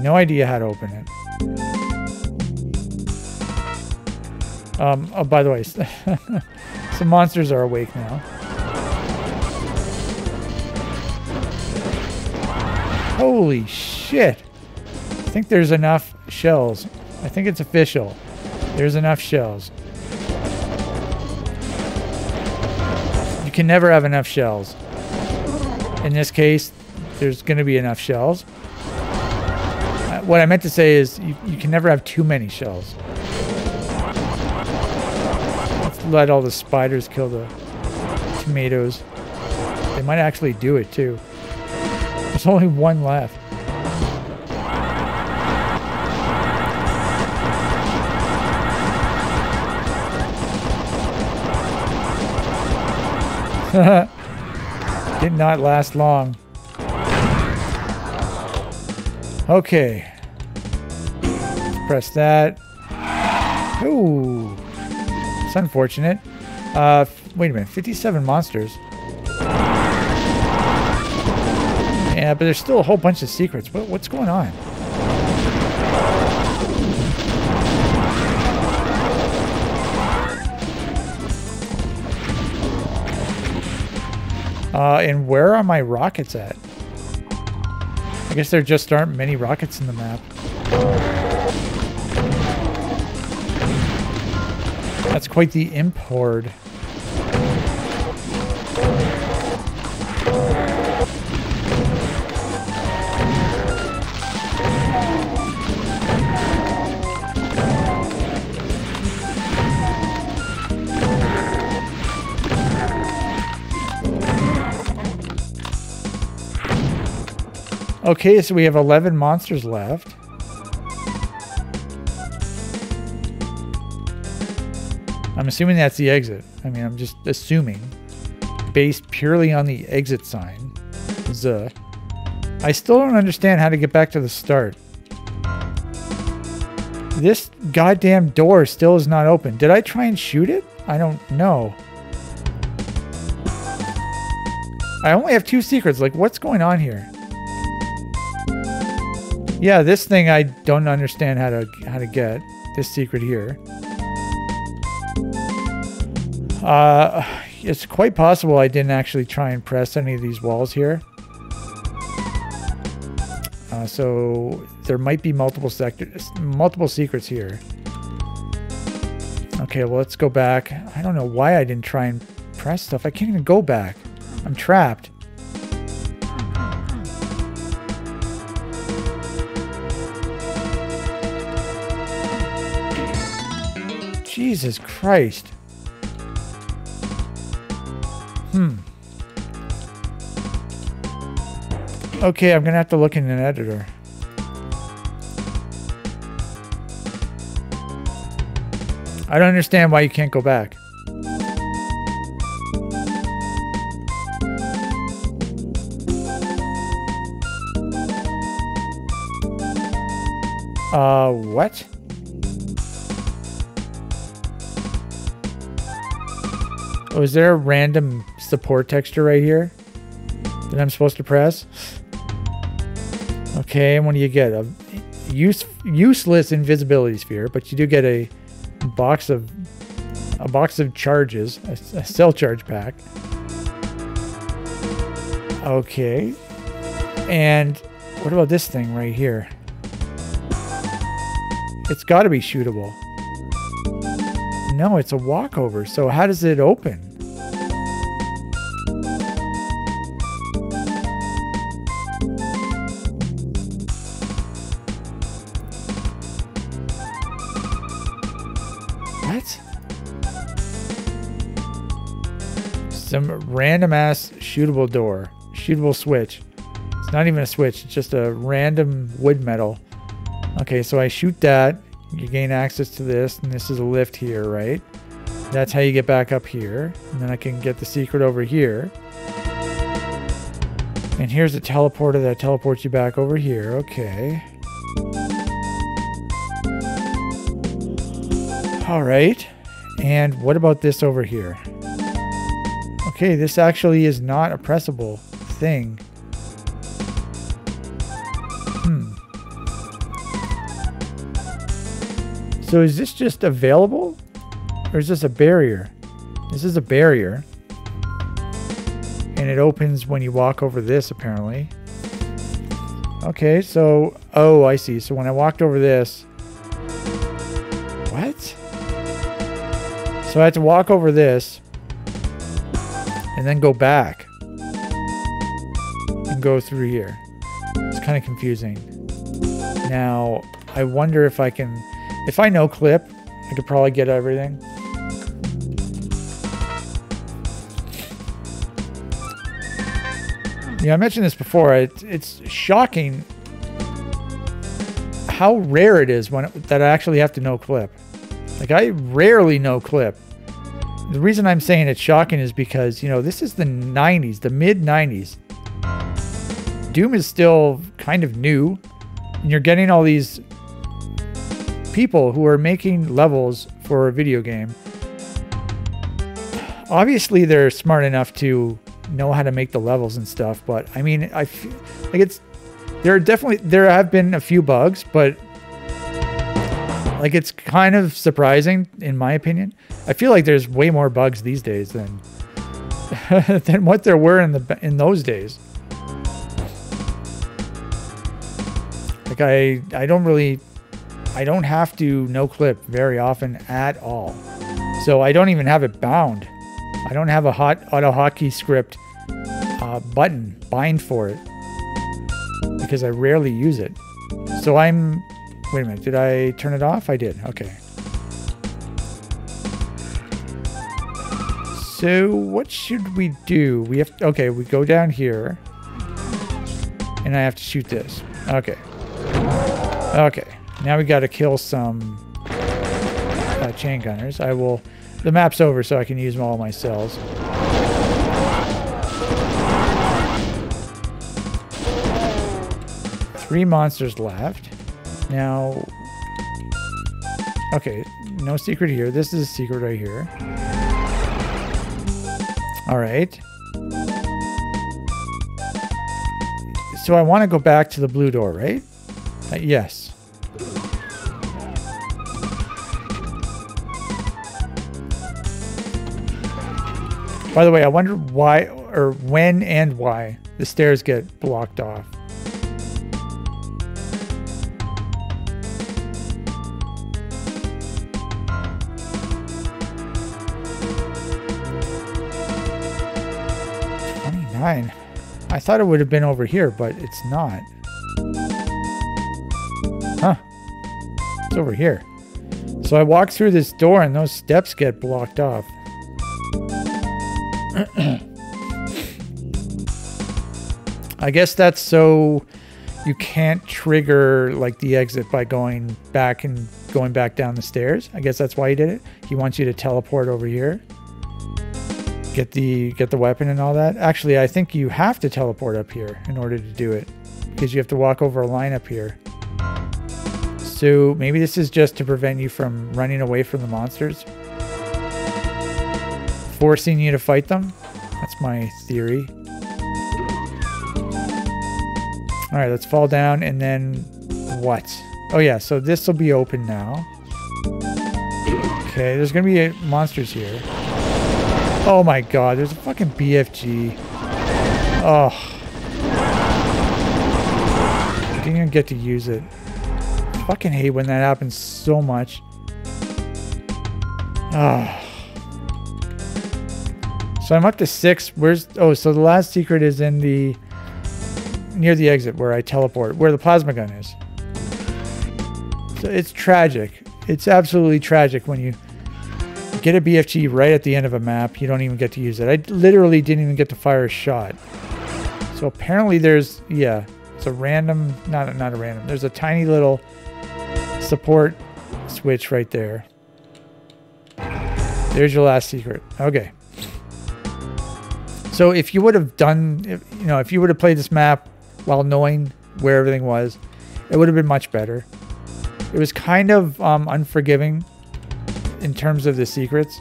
Speaker 1: No idea how to open it. Um, oh, by the way, some monsters are awake now. Holy shit! I think there's enough shells I think it's official. There's enough shells. You can never have enough shells. In this case, there's going to be enough shells. Uh, what I meant to say is you, you can never have too many shells. Let's let all the spiders kill the tomatoes. They might actually do it too. There's only one left. Did not last long. Okay. Press that. Ooh. It's unfortunate. Uh, wait a minute. 57 monsters. Yeah, but there's still a whole bunch of secrets. What, what's going on? Uh, and where are my rockets at? I guess there just aren't many rockets in the map. That's quite the imp Okay, so we have 11 monsters left. I'm assuming that's the exit. I mean, I'm just assuming. Based purely on the exit sign. Zuh. I still don't understand how to get back to the start. This goddamn door still is not open. Did I try and shoot it? I don't know. I only have two secrets. Like, what's going on here? Yeah, this thing I don't understand how to how to get. This secret here. Uh, it's quite possible I didn't actually try and press any of these walls here. Uh, so there might be multiple sectors, multiple secrets here. Okay, well let's go back. I don't know why I didn't try and press stuff. I can't even go back. I'm trapped. Jesus Christ. Hmm. Okay, I'm gonna have to look in an editor. I don't understand why you can't go back. Uh, what? Oh, is there a random support texture right here that I'm supposed to press? Okay, and what do you get? A use, useless invisibility sphere, but you do get a box of a box of charges, a, a cell charge pack. Okay. And what about this thing right here? It's got to be shootable. No, it's a walkover. So how does it open? What? Some random ass shootable door. Shootable switch. It's not even a switch. It's just a random wood metal Okay, so I shoot that. You gain access to this, and this is a lift here, right? That's how you get back up here. And then I can get the secret over here. And here's a teleporter that teleports you back over here. Okay. All right. And what about this over here? Okay, this actually is not a pressable thing. So is this just available? Or is this a barrier? This is a barrier. And it opens when you walk over this, apparently. Okay, so... Oh, I see. So when I walked over this... What? So I had to walk over this. And then go back. And go through here. It's kind of confusing. Now, I wonder if I can... If I no clip, I could probably get everything. Yeah, I mentioned this before. It, it's shocking how rare it is when it, that I actually have to no clip. Like I rarely no clip. The reason I'm saying it's shocking is because, you know, this is the 90s, the mid 90s. Doom is still kind of new, and you're getting all these people who are making levels for a video game. Obviously, they're smart enough to know how to make the levels and stuff, but I mean, I feel like it's there are definitely there have been a few bugs, but like it's kind of surprising in my opinion. I feel like there's way more bugs these days than than what there were in the in those days. Like I I don't really I don't have to no clip very often at all. So I don't even have it bound. I don't have a hot auto hotkey script uh, button bind for it because I rarely use it. So I'm, wait a minute, did I turn it off? I did, okay. So what should we do? We have, okay, we go down here and I have to shoot this. Okay. Okay. Now we got to kill some uh, chain gunners. I will... The map's over so I can use them all my cells. Three monsters left. Now... Okay, no secret here. This is a secret right here. Alright. So I want to go back to the blue door, right? Uh, yes. By the way, I wonder why or when and why the stairs get blocked off. Twenty-nine. I thought it would have been over here, but it's not. Huh. It's over here. So I walk through this door and those steps get blocked off. I guess that's so you can't trigger like the exit by going back and going back down the stairs. I guess that's why he did it. He wants you to teleport over here. Get the get the weapon and all that. Actually, I think you have to teleport up here in order to do it because you have to walk over a line up here. So maybe this is just to prevent you from running away from the monsters. Forcing you to fight them. That's my theory. All right, let's fall down and then what? Oh yeah, so this will be open now. Okay, there's gonna be monsters here. Oh my god, there's a fucking BFG. Oh. I didn't even get to use it. I fucking hate when that happens so much. Ah. Oh. So I'm up to six. Where's... Oh, so the last secret is in the... Near the exit where I teleport. Where the plasma gun is. So it's tragic. It's absolutely tragic when you get a BFG right at the end of a map. You don't even get to use it. I literally didn't even get to fire a shot. So apparently there's... Yeah. It's a random... Not, not a random. There's a tiny little support switch right there. There's your last secret. Okay. So if you would have done, you know, if you would have played this map while knowing where everything was, it would have been much better. It was kind of um, unforgiving in terms of the secrets.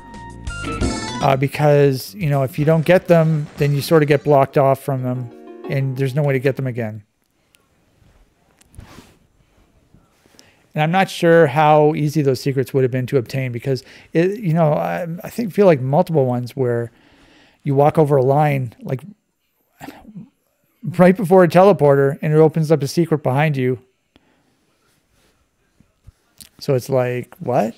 Speaker 1: Uh, because, you know, if you don't get them, then you sort of get blocked off from them and there's no way to get them again. And I'm not sure how easy those secrets would have been to obtain because, it, you know, I, I think feel like multiple ones where you walk over a line like right before a teleporter and it opens up a secret behind you. So it's like, what?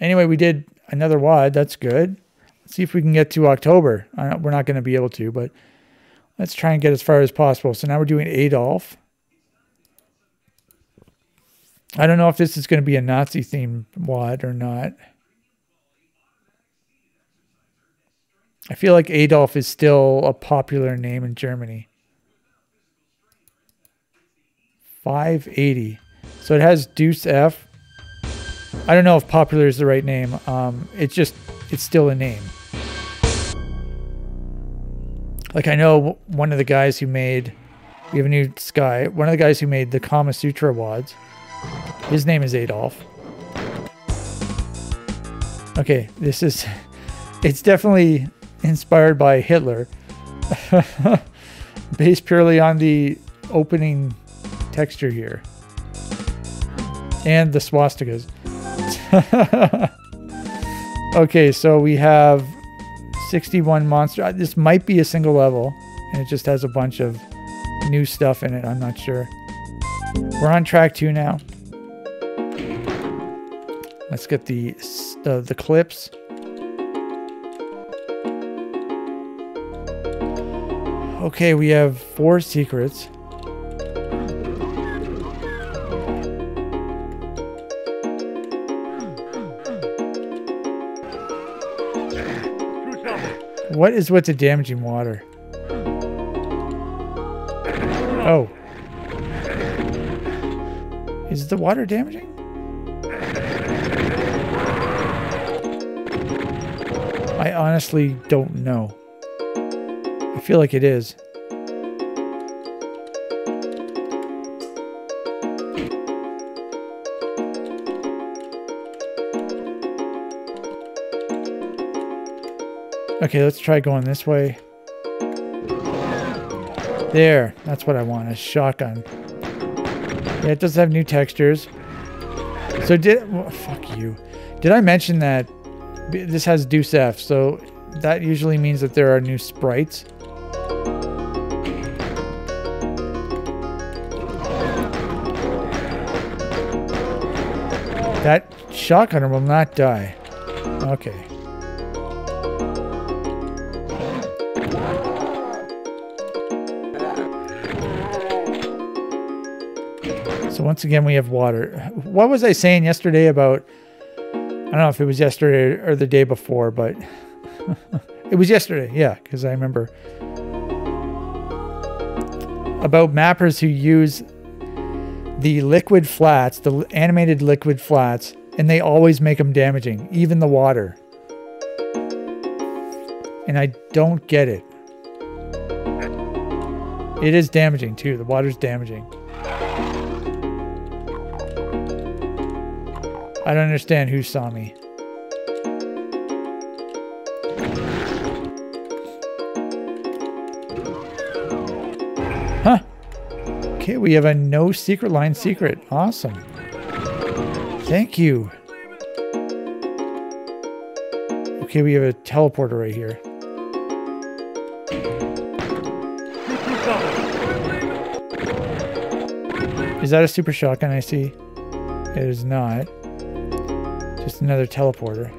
Speaker 1: Anyway, we did another WAD. That's good. Let's see if we can get to October. we're not going to be able to, but let's try and get as far as possible. So now we're doing Adolf. I don't know if this is going to be a Nazi theme WAD or not. I feel like Adolf is still a popular name in Germany. 580. So it has DeuSF. I don't know if popular is the right name. Um, it's just, it's still a name. Like I know one of the guys who made, we have a new Sky, one of the guys who made the Kama Sutra wads, his name is Adolf. Okay, this is, it's definitely inspired by Hitler, based purely on the opening texture here and the swastikas. okay, so we have 61 monster. Uh, this might be a single level, and it just has a bunch of new stuff in it. I'm not sure. We're on track two now. Let's get the uh, the clips. Okay, we have four secrets. What is with the damaging water? Oh. Is the water damaging? I honestly don't know feel like it is. Okay, let's try going this way. There, that's what I want, a shotgun. Yeah, it does have new textures. So did, well, fuck you. Did I mention that this has DeuSF, so that usually means that there are new sprites. Shotgunner will not die. Okay. So once again, we have water. What was I saying yesterday about, I don't know if it was yesterday or the day before, but it was yesterday. Yeah, because I remember about mappers who use the liquid flats, the animated liquid flats, and they always make them damaging, even the water. And I don't get it. It is damaging too. The water's damaging. I don't understand who saw me. Huh. Okay, we have a no secret line secret. Awesome. Thank you. Okay, we have a teleporter right here. Is that a super shotgun I see? It is not. Just another teleporter.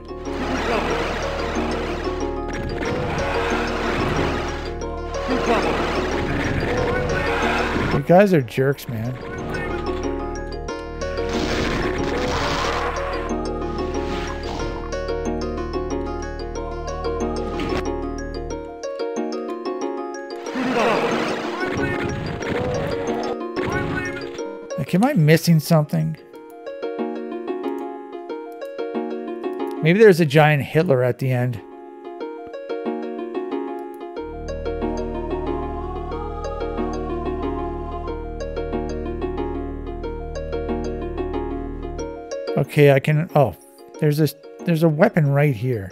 Speaker 1: You guys are jerks, man. Am I missing something? Maybe there's a giant Hitler at the end. Okay, I can... Oh, there's this... there's a weapon right here.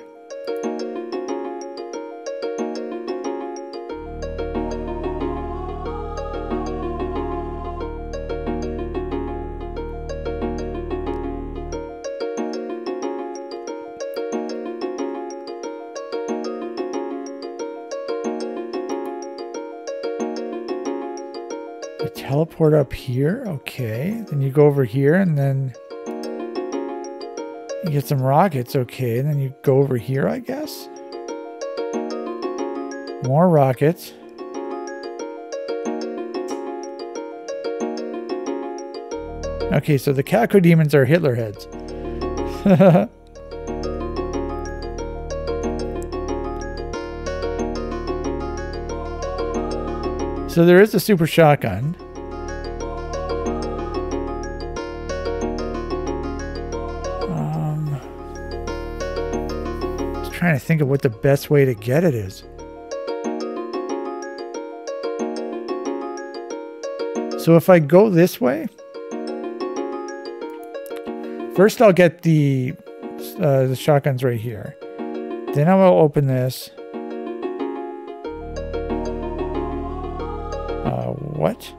Speaker 1: Up here. Okay. Then you go over here and then you get some rockets. Okay. And then you go over here, I guess. More rockets. Okay, so the Cacodemons are Hitler heads. So there is a super shotgun. Think of what the best way to get it is. So if I go this way, first I'll get the uh, the shotguns right here. Then I will open this. Uh, What?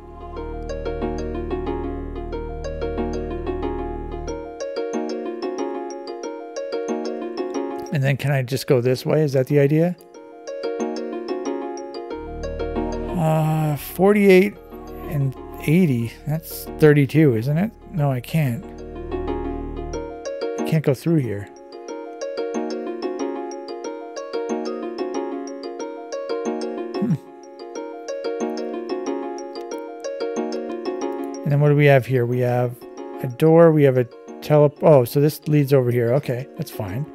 Speaker 1: Then can I just go this way? Is that the idea? Uh, 48 and 80. That's 32, isn't it? No, I can't. I can't go through here. And then what do we have here? We have a door. We have a tele... Oh, so this leads over here. Okay, that's fine.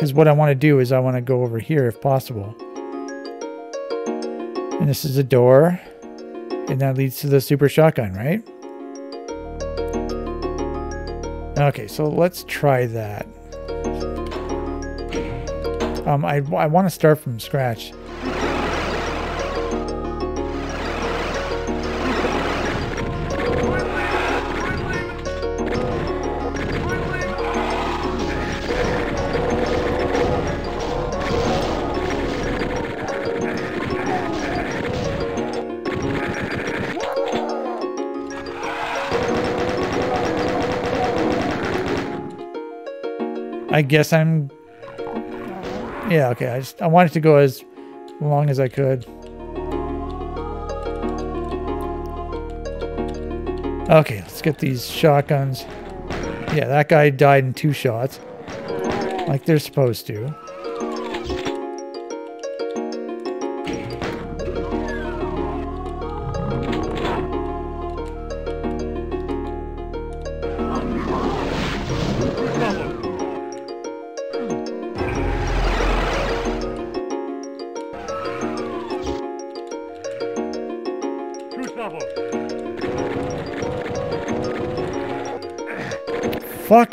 Speaker 1: Because what I want to do is I want to go over here if possible. And this is a door. And that leads to the super shotgun, right? Okay, so let's try that. Um, I, I want to start from scratch. I guess I'm. Yeah, okay. I just I wanted to go as long as I could. Okay, let's get these shotguns. Yeah, that guy died in two shots. Like they're supposed to.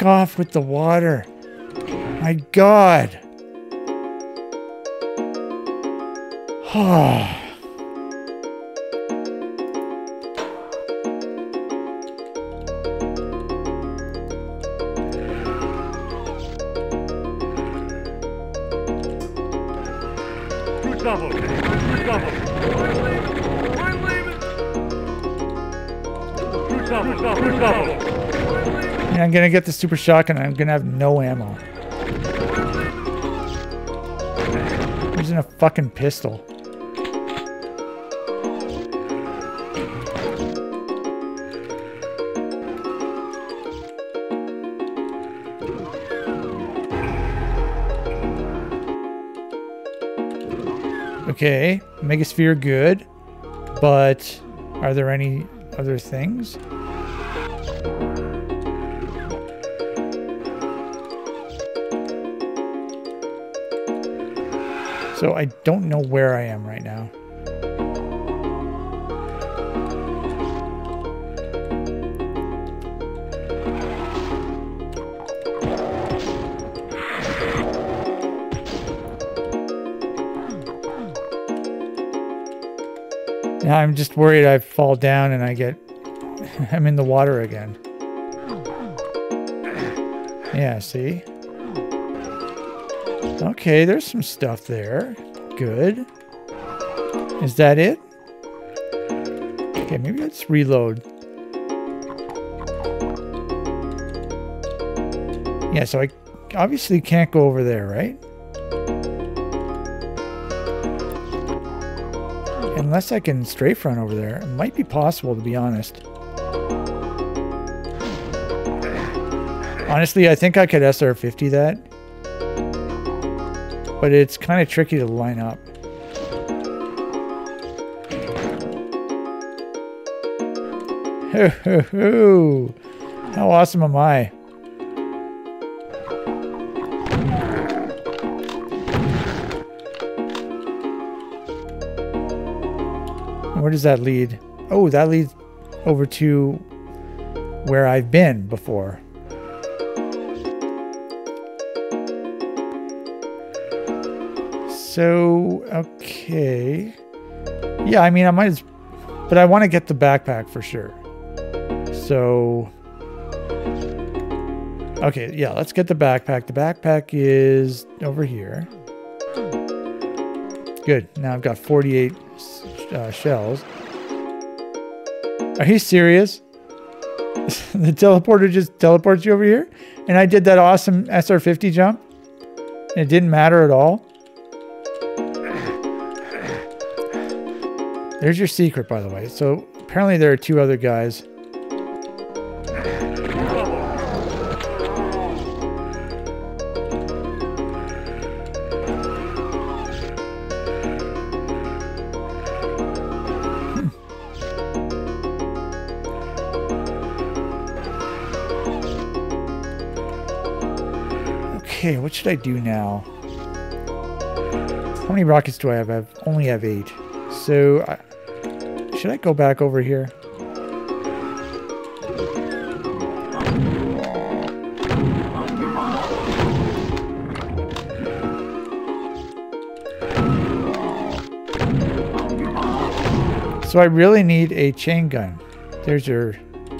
Speaker 1: Off with the water. My God. Oh. gonna get the super shotgun. And I'm gonna have no ammo. I'm Using a fucking pistol. Okay, Megasphere good, but are there any other things? So I don't know where I am right now. Now I'm just worried I fall down and I get... I'm in the water again. Yeah, see? Okay, there's some stuff there. Good. Is that it? Okay, maybe let's reload. Yeah, so I obviously can't go over there, right? Unless I can straferun over there. It might be possible, to be honest. Honestly, I think I could SR-50 that. But it's kind of tricky to line up. How awesome am I? Where does that lead? Oh, that leads over to where I've been before. So, okay. Yeah, I mean, I might, as, but I want to get the backpack for sure. So, okay, yeah, let's get the backpack. The backpack is over here. Good. Now I've got 48 uh, shells. Are you serious? the teleporter just teleports you over here? And I did that awesome SR-50 jump? And it didn't matter at all? There's your secret, by the way. So apparently there are two other guys. Okay, what should I do now? How many rockets do I have? I only have eight. So, I, should I go back over here? So I really need a chain gun. There's your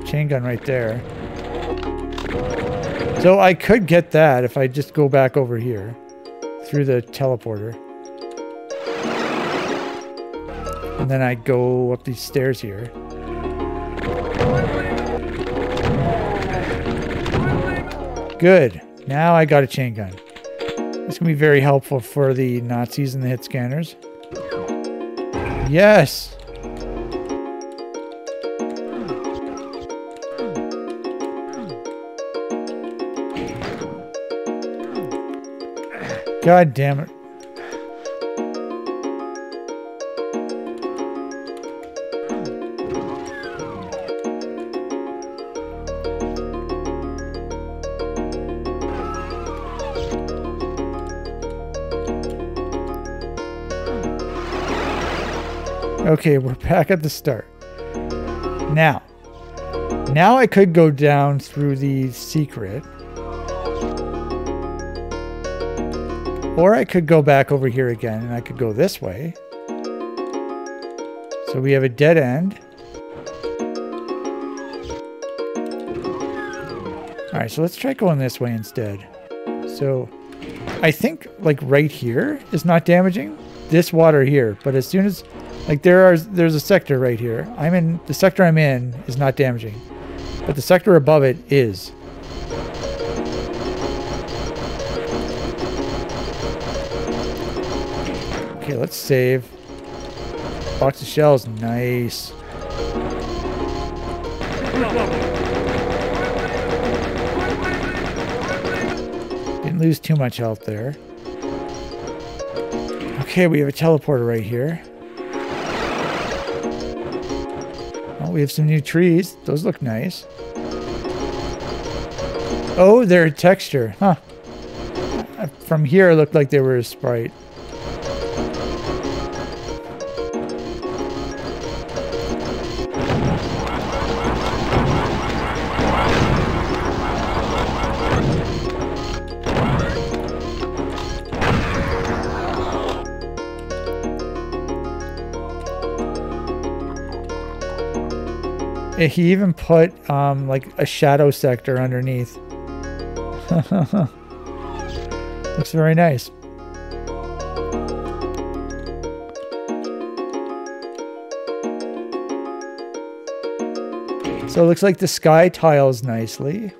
Speaker 1: chain gun right there. So I could get that if I just go back over here through the teleporter. And then I go up these stairs here. Good. Now I got a chain gun. This can be very helpful for the Nazis and the hit scanners. Yes! God damn it. Okay, we're back at the start. Now, Now I could go down through the secret. Or I could go back over here again and I could go this way. So we have a dead end. All right, so let's try going this way instead. So I think like right here is not damaging this water here, but as soon as like there are there's a sector right here. I'm in the sector I'm in is not damaging. But the sector above it is. Okay, let's save. Box of shells, nice. Didn't lose too much health there. Okay, we have a teleporter right here. We have some new trees. Those look nice. Oh, they're texture. Huh. From here, it looked like they were a sprite. He even put um, like a shadow sector underneath. Looks very nice. So it looks like the sky tiles nicely.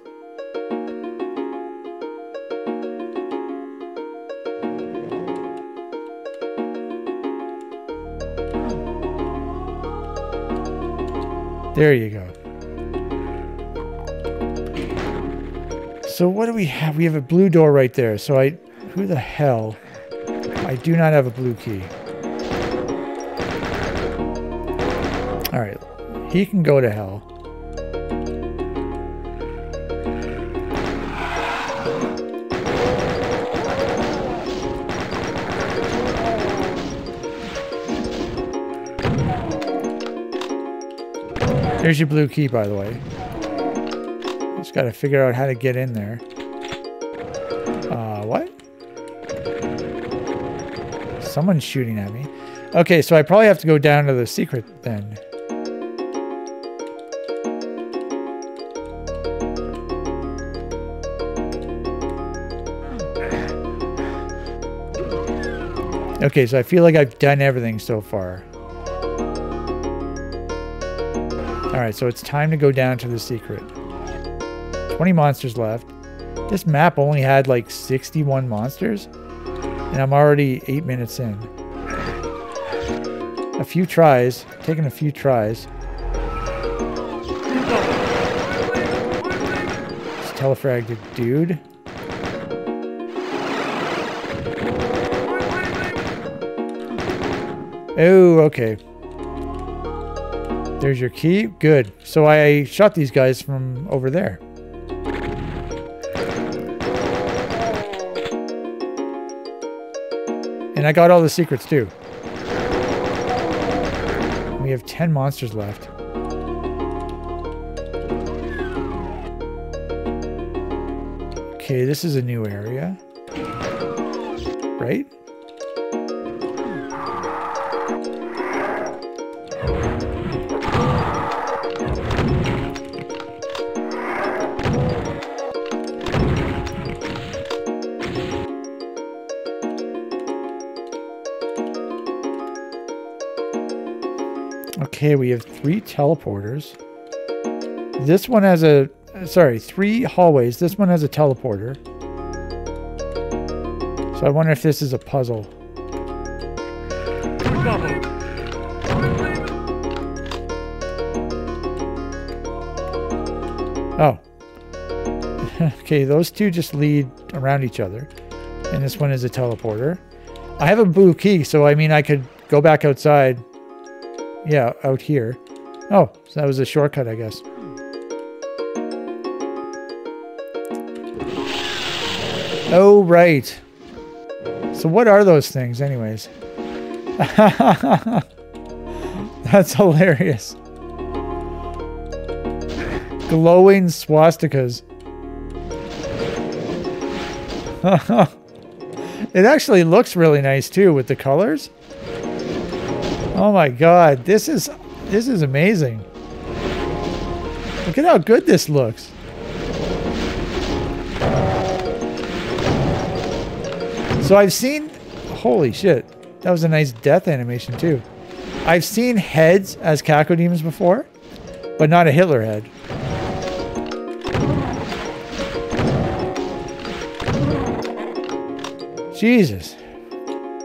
Speaker 1: There you go. So what do we have? We have a blue door right there. So I, who the hell? I do not have a blue key. All right, he can go to hell. There's your blue key, by the way. Just got to figure out how to get in there. Uh, what? Someone's shooting at me. Okay, so I probably have to go down to the secret then. Okay, so I feel like I've done everything so far. Alright, so it's time to go down to the secret. 20 monsters left. This map only had like 61 monsters, and I'm already 8 minutes in. A few tries, taking a few tries. Just telefragged dude. Oh, okay. There's your key. Good. So I shot these guys from over there. And I got all the secrets too. We have 10 monsters left. Okay, this is a new area. Right? Okay, we have three teleporters. This one has a, sorry, three hallways. This one has a teleporter. So I wonder if this is a puzzle. Oh. okay, those two just lead around each other. And this one is a teleporter. I have a blue key, so I mean I could go back outside yeah, out here. Oh, so that was a shortcut, I guess. Oh, right. So what are those things anyways? That's hilarious. glowing swastikas. it actually looks really nice too with the colors. Oh my god, this is this is amazing. Look at how good this looks. So I've seen holy shit. That was a nice death animation too. I've seen heads as cacodemons before, but not a Hitler head. Jesus.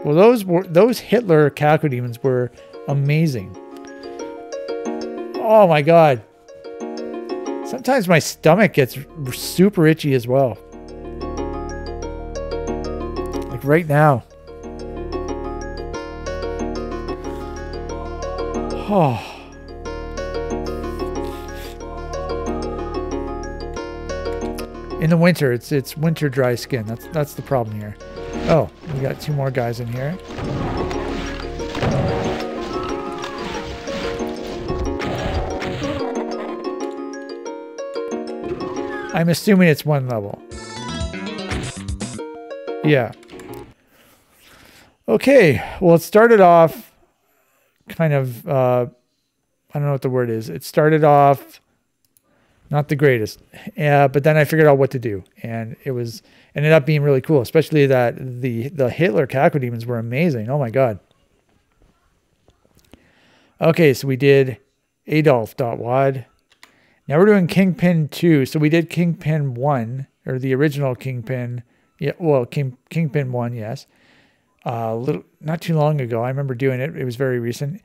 Speaker 1: Well, those were those Hitler cacodemons were amazing. Oh my god. Sometimes my stomach gets super itchy as well. Like right now. Oh. In the winter, it's it's winter dry skin. That's that's the problem here. Oh, we got two more guys in here. I'm assuming it's one level. Yeah. Okay, well, it started off kind of, uh, I don't know what the word is. It started off not the greatest, uh, but then I figured out what to do, and it was ended up being really cool. Especially that the the Hitler Cacodemons were amazing. Oh my god. Okay, so we did Adolf.wad. Now we're doing Kingpin 2. So we did Kingpin 1, or the original Kingpin. Yeah, well, King, Kingpin 1, yes. Uh, little, not too long ago. I remember doing it. It was very recent.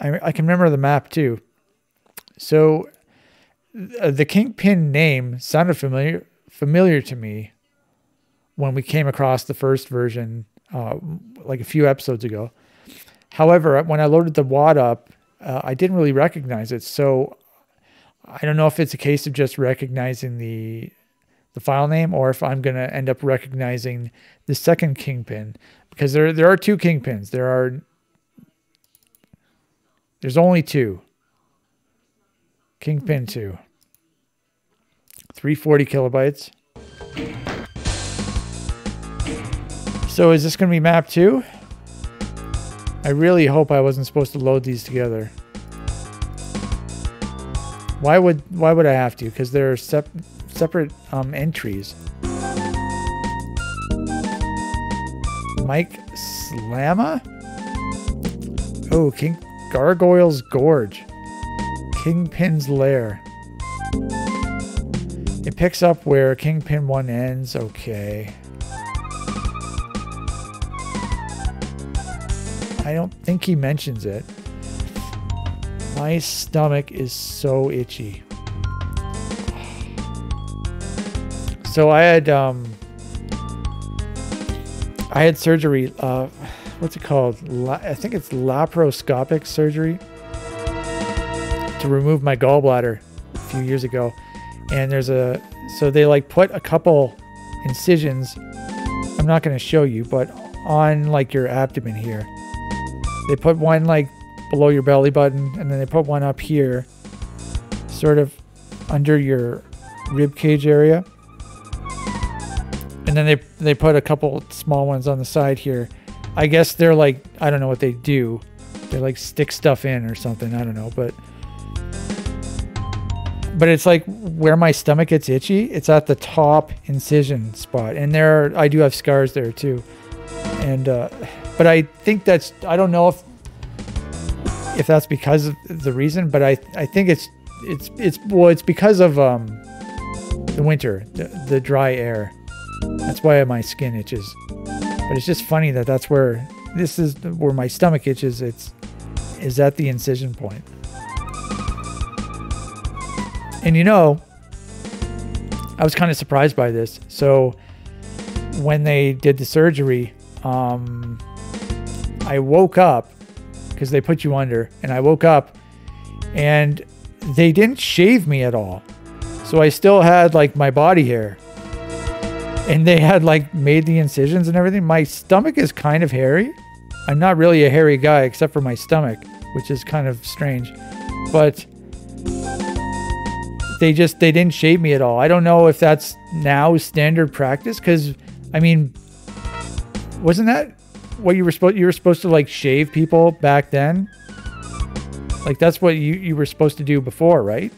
Speaker 1: I, I can remember the map too. So uh, the Kingpin name sounded familiar familiar to me when we came across the first version uh, like a few episodes ago. However, when I loaded the WAD up, uh, I didn't really recognize it. So I don't know if it's a case of just recognizing the the file name or if I'm going to end up recognizing the second kingpin because there there are two kingpins. There are there's only two. Kingpin 2. 340 kilobytes. So is this going to be map 2? I really hope I wasn't supposed to load these together. Why would why would I have to? Because they're sep separate um, entries. Mike Slamma? Oh, King Gargoyle's Gorge. Kingpin's Lair. It picks up where Kingpin 1 ends. Okay. I don't think he mentions it. My stomach is so itchy. So I had um I had surgery uh what's it called? La I think it's laparoscopic surgery to remove my gallbladder a few years ago. And there's a so they like put a couple incisions I'm not going to show you, but on like your abdomen here. They put one like below your belly button, and then they put one up here, sort of under your rib cage area. And then they they put a couple small ones on the side here. I guess they're like I don't know what they do. They like stick stuff in or something. I don't know, but but it's like where my stomach gets itchy. It's at the top incision spot, and there are, I do have scars there too. And uh, but I think that's I don't know if if that's because of the reason, but I I think it's it's it's well it's because of um the winter, the, the dry air. That's why my skin itches. But it's just funny that that's where this is where my stomach itches. It's is at the incision point. And you know, I was kind of surprised by this. So when they did the surgery, um, I woke up because they put you under, and I woke up and they didn't shave me at all. So I still had like my body hair. And they had like made the incisions and everything. My stomach is kind of hairy. I'm not really a hairy guy except for my stomach, which is kind of strange. But they just they didn't shave me at all. I don't know if that's now standard practice because I mean, wasn't that what you were supposed you were supposed to like shave people back then? Like that's what you you were supposed to do before, right?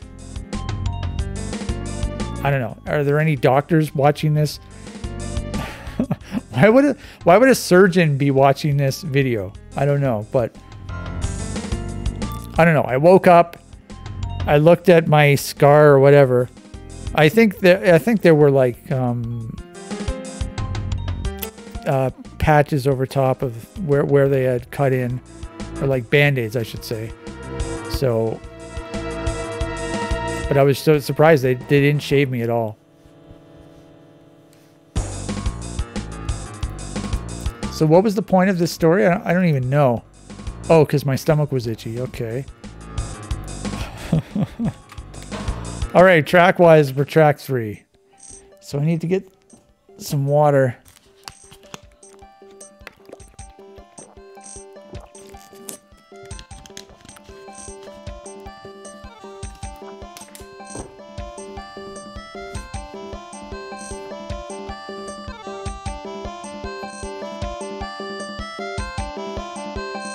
Speaker 1: I don't know. Are there any doctors watching this? why would a why would a surgeon be watching this video? I don't know, but I don't know. I woke up, I looked at my scar or whatever. I think that I think there were like um, uh, patches over top of where where they had cut in, or like band-aids, I should say. So, but I was so surprised they, they didn't shave me at all. So what was the point of this story? I don't, I don't even know. Oh, because my stomach was itchy. Okay. All right, track wise, we're track three. So I need to get some water.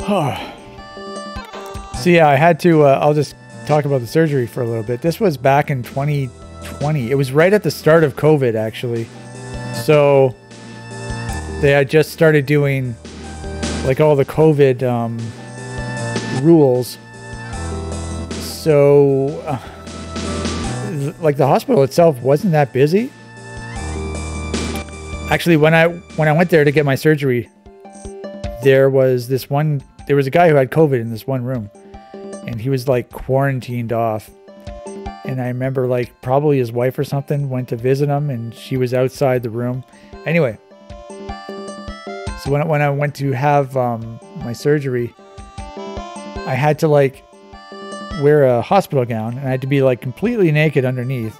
Speaker 1: So yeah, I had to. Uh, I'll just talk about the surgery for a little bit. This was back in 2020. It was right at the start of COVID, actually. So they had just started doing like all the COVID um, rules. So, uh, like the hospital itself wasn't that busy. Actually, when I when I went there to get my surgery, there was this one there was a guy who had COVID in this one room, and he was like quarantined off. And I remember like probably his wife or something went to visit him, and she was outside the room. Anyway, so when when I went to have um, my surgery, I had to like wear a hospital gown, and I had to be like completely naked underneath.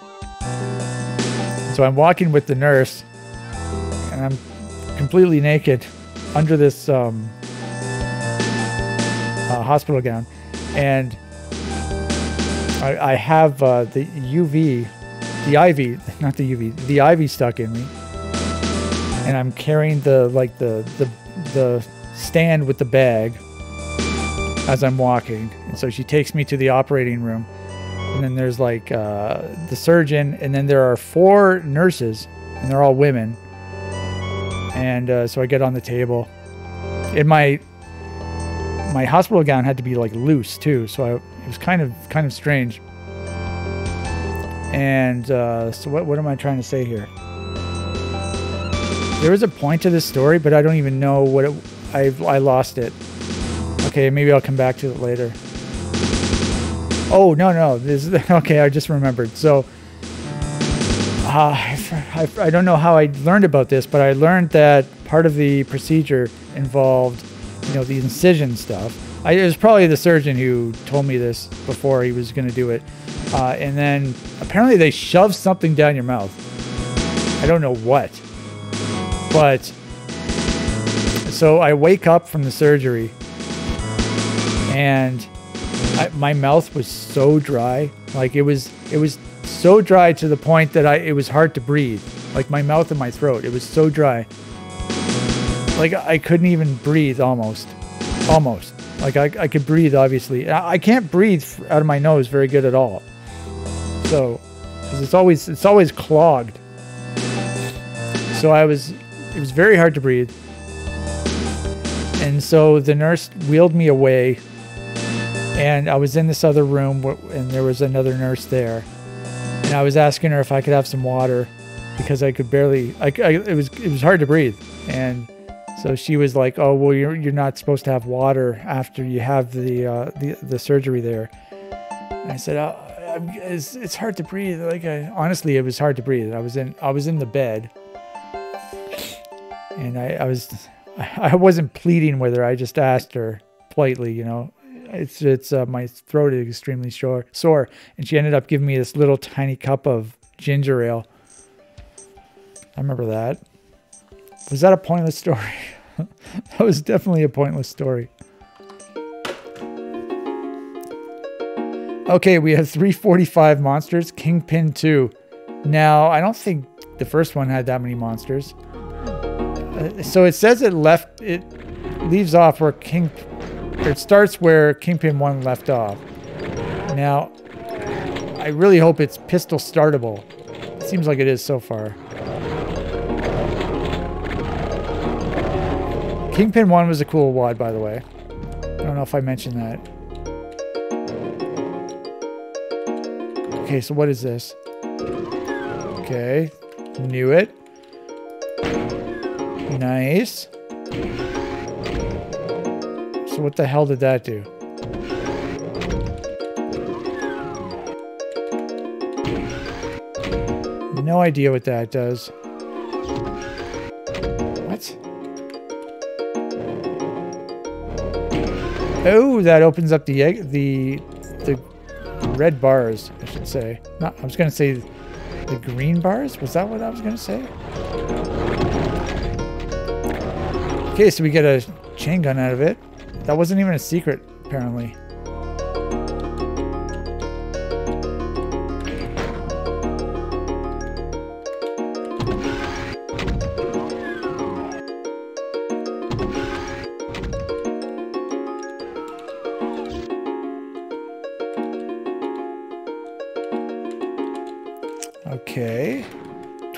Speaker 1: So I'm walking with the nurse, and I'm completely naked under this um, uh, hospital gown, and I, I have uh, the UV, the IV, not the UV, the IV stuck in me, and I'm carrying the like the the the stand with the bag as I'm walking, and so she takes me to the operating room, and then there's like uh, the surgeon, and then there are four nurses, and they're all women, and uh, so I get on the table. In my my hospital gown had to be like loose too, so I, it was kind of kind of strange. And uh, so what what am I trying to say here? There was a point to this story, but I don't even know what it. I I lost it. Okay, maybe I'll come back to it later. Oh no no this okay I just remembered. So uh, I, I, I don't know how I learned about this, but I learned that part of the procedure involved you know, the incision stuff. I, it was probably the surgeon who told me this before he was going to do it. Uh, and then apparently they shove something down your mouth. I don't know what. But so I wake up from the surgery and I, my mouth was so dry. Like it was, it was so dry to the point that I, it was hard to breathe. Like my mouth and my throat, it was so dry. Like I couldn't even breathe almost. Almost. Like I, I could breathe, obviously. I, can't breathe out of my nose very good at all. So, it's always, it's always clogged. So I was, it was very hard to breathe. And so the nurse wheeled me away and I was in this other room and there was another nurse there. And I was asking her if I could have some water because I could barely, I, I, it was, it was hard to breathe. And so she was like, "Oh, well, you're you're not supposed to have water after you have the uh, the the surgery there." And I said, oh, it's, "It's hard to breathe." Like, I, honestly, it was hard to breathe. I was in I was in the bed, and I, I was I wasn't pleading with her. I just asked her politely, you know. It's it's uh, my throat is extremely sore sore, and she ended up giving me this little tiny cup of ginger ale. I remember that. Was that a pointless story? that was definitely a pointless story. Okay, we have 345 monsters. Kingpin 2. Now, I don't think the first one had that many monsters. Uh, so it says it left, it leaves off where King, it starts where Kingpin 1 left off. Now, I really hope it's pistol startable. Seems like it is so far. Kingpin 1 was a cool wad, by the way. I don't know if I mentioned that. Okay, so what is this? Okay, knew it. Nice. So what the hell did that do? No idea what that does. Oh, that opens up the egg, the the red bars, I should say. Not, I was gonna say the green bars. Was that what I was gonna say? Okay, so we get a chain gun out of it. That wasn't even a secret, apparently.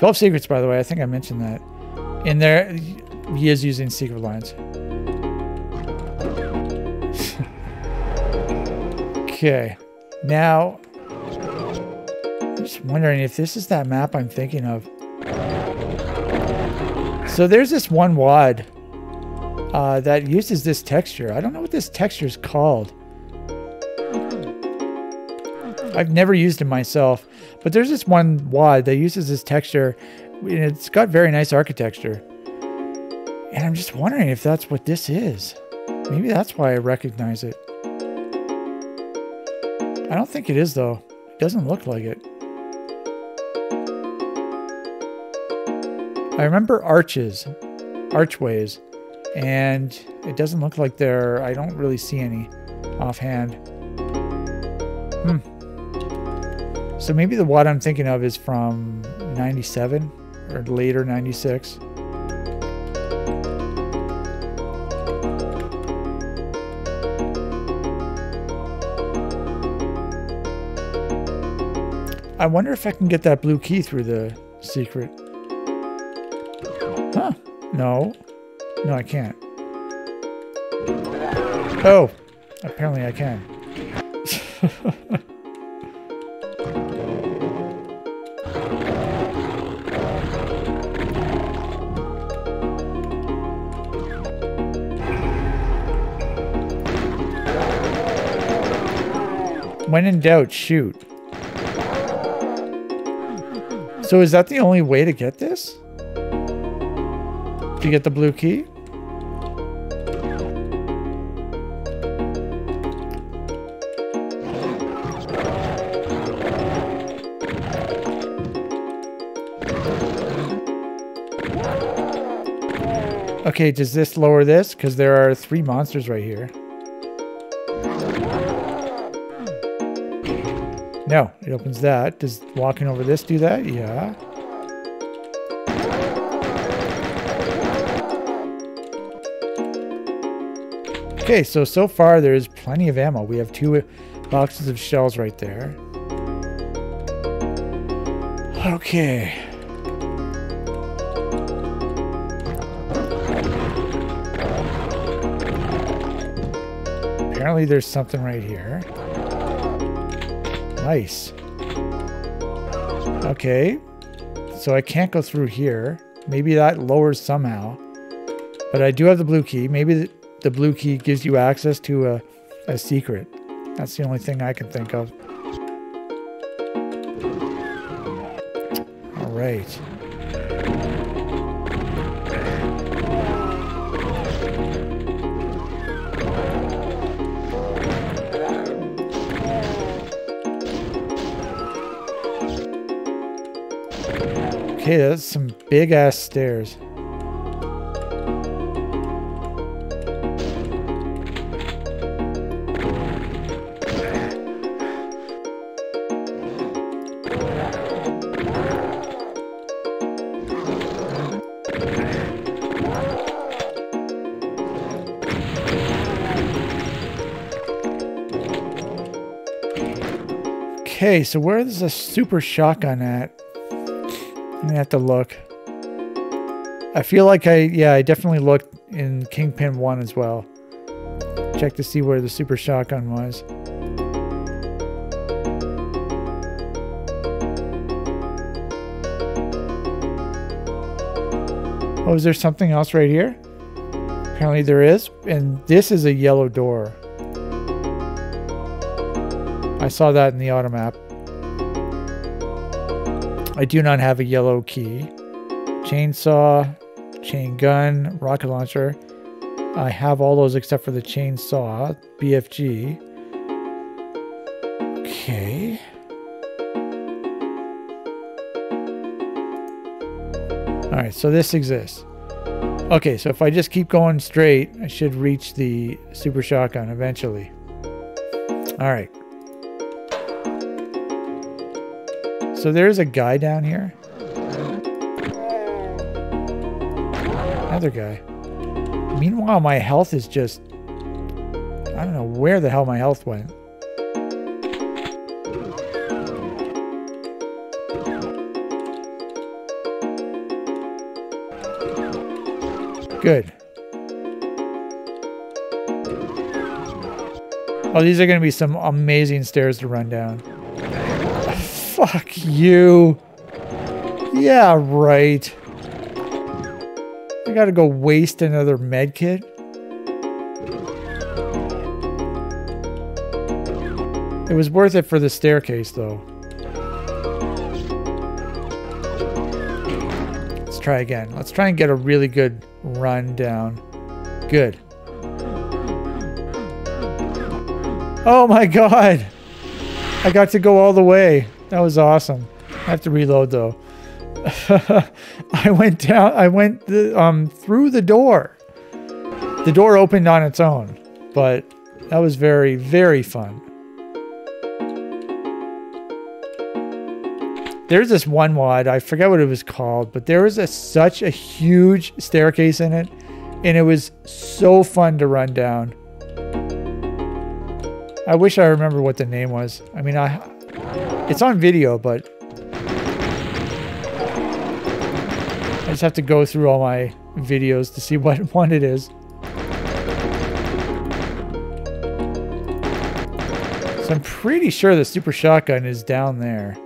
Speaker 1: 12 secrets, by the way. I think I mentioned that. In there, he is using secret lines. okay. Now, I'm just wondering if this is that map I'm thinking of. So there's this one wad uh, that uses this texture. I don't know what this texture is called. I've never used it myself, but there's this one wad that uses this texture, and it's got very nice architecture. And I'm just wondering if that's what this is. Maybe that's why I recognize it. I don't think it is, though. It doesn't look like it. I remember arches, archways, and it doesn't look like there. I don't really see any offhand. So maybe the wad I'm thinking of is from 97 or later 96. I wonder if I can get that blue key through the secret. Huh. No. No, I can't. Oh. Apparently I can. when in doubt, shoot. So is that the only way to get this? To get the blue key? Okay, does this lower this? Because there are three monsters right here. No, it opens that. Does walking over this do that? Yeah. Okay, so, so far there's plenty of ammo. We have two boxes of shells right there. Okay. Apparently there's something right here. Nice. Okay. So I can't go through here. Maybe that lowers somehow. But I do have the blue key. Maybe the, blue key gives you access to a, a secret. That's the only thing I can think of. All right. Hey, that's some big ass stairs. Okay, so where is the super shotgun at? I'm gonna have to look. I feel like I, yeah, I definitely looked in Kingpin 1 as well. Check to see where the super shotgun was. Oh, is there something else right here? Apparently there is. And this is a yellow door. I saw that in the auto map. I do not have a yellow key. Chainsaw, chain gun, rocket launcher. I have all those except for the chainsaw, BFG. Okay. All right, so this exists. Okay, so if I just keep going straight, I should reach the super shotgun eventually. All right. So there's a guy down here. Another guy. Meanwhile, my health is just... I don't know where the hell my health went. Good. Oh, these are going to be some amazing stairs to run down. Fuck you. Yeah, right. I gotta go waste another med kit. It was worth it for the staircase, though. Let's try again. Let's try and get a really good run down. Good. Oh my god! I got to go all the way. That was awesome. I have to reload though. I went down, I went um, through the door. The door opened on its own, but that was very, very fun. There's this one wad, I forget what it was called, but there was a, such a huge staircase in it, and it was so fun to run down. I wish I remember what the name was. I mean, I it's on video, but I just have to go through all my videos to see what one it is. So I'm pretty sure the super shotgun is down there.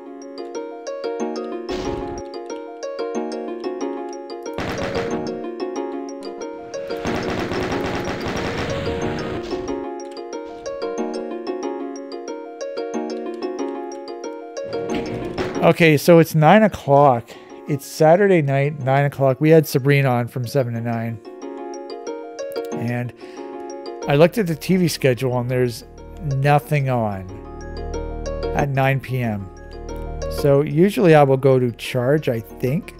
Speaker 1: Okay, so it's nine o'clock. It's Saturday night, nine o'clock. We had Sabrina on from seven to nine. And I looked at the TV schedule and there's nothing on at 9 p.m. So usually I will go to charge, I think.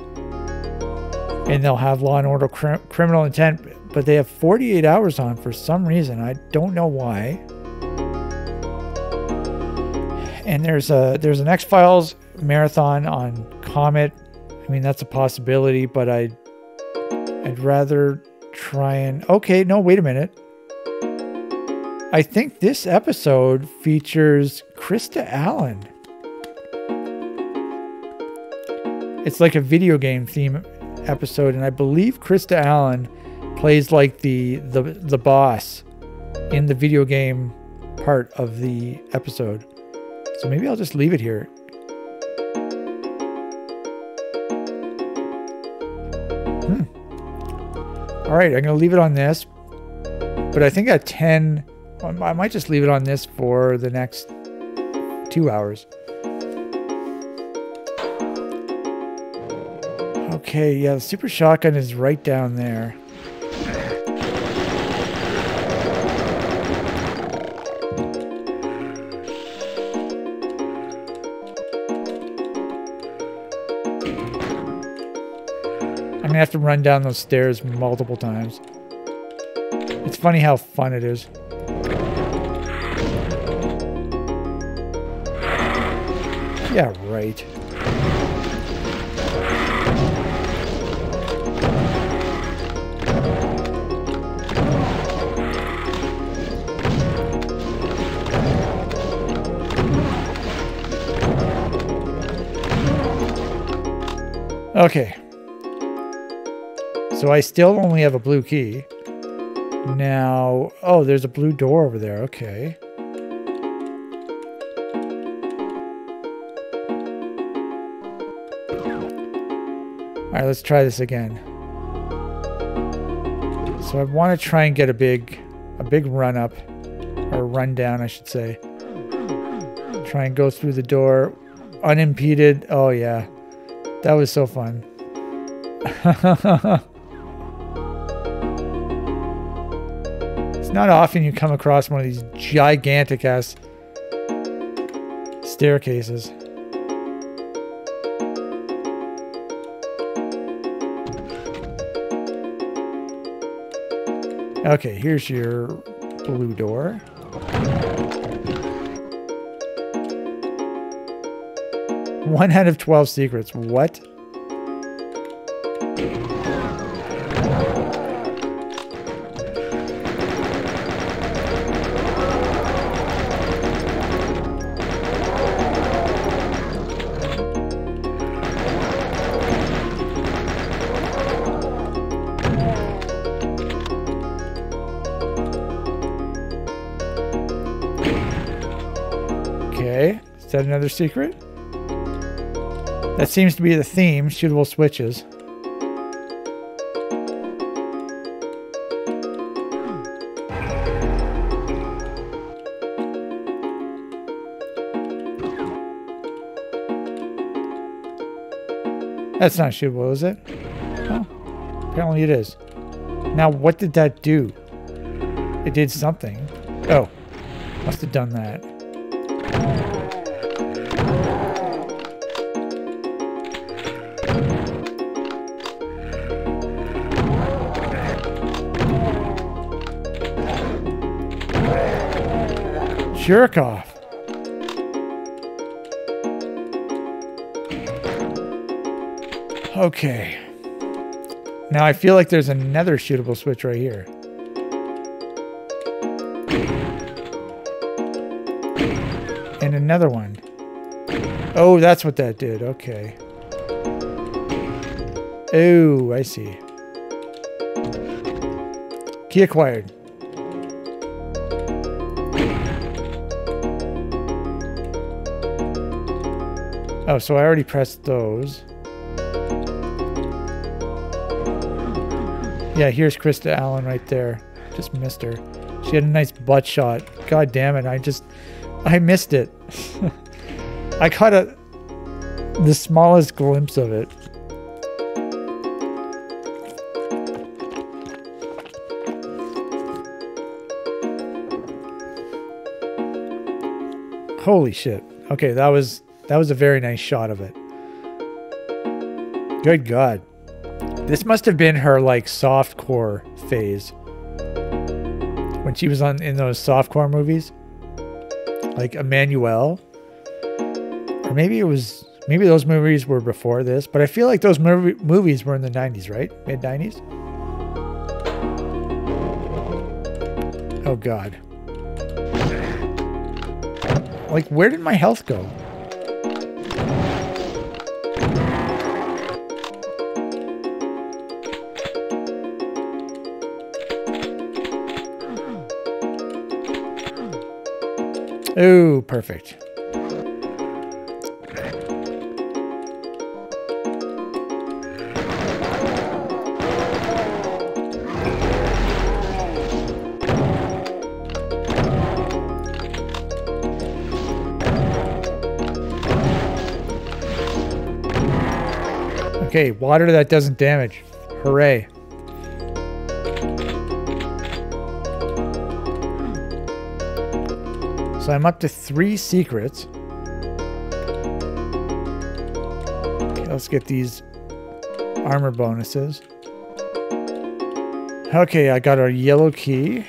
Speaker 1: And they'll have Law and Order cr Criminal Intent, but they have 48 hours on for some reason. I don't know why. And there's a there's an X Files marathon on Comet. I mean, that's a possibility, but I I'd rather try and Okay, no, wait a minute. I think this episode features Krista Allen. It's like a video game theme episode, and I believe Krista Allen plays like the the the boss in the video game part of the episode. So maybe I'll just leave it here. Hmm. All right, I'm going to leave it on this. But I think at 10, I might just leave it on this for the next two hours. Okay, yeah, the super shotgun is right down there. gonna have to run down those stairs multiple times. It's funny how fun it is. Yeah, right. Okay, so I still only have a blue key. Now, oh, there's a blue door over there. Okay. All right, let's try this again. So I want to try and get a big, a big run up, or run down, I should say. Try and go through the door unimpeded. Oh yeah, that was so fun. not often you come across one of these gigantic ass staircases. Okay, here's your blue door. One out of 12 secrets. What? Another secret? That seems to be the theme, shootable switches. That's not shootable, is it? Apparently it is. Now, what did that do? It did something. Oh, must have done that. Jerk. Okay. Now I feel like there's another shootable switch right here. And another one. Oh, that's what that did. Okay. Oh, I see. Key acquired. Oh, so I already pressed those. Yeah, here's Krista Allen right there. Just missed her. She had a nice butt shot. God damn it, I just... I missed it. I caught a... the smallest glimpse of it. Holy shit. Okay, that was that was a very nice shot of it. Good God. This must have been her like softcore phase. When she was on in those softcore movies. Like Emmanuelle. Or maybe it was maybe those movies were before this, but I feel like those movie, movies were in the 90s, right? Mid 90s? Oh god. Like where did my health go? Oh, perfect. Okay, water that doesn't damage. Hooray. So I'm up to three secrets. Okay, let's get these armor bonuses. Okay, I got our yellow key.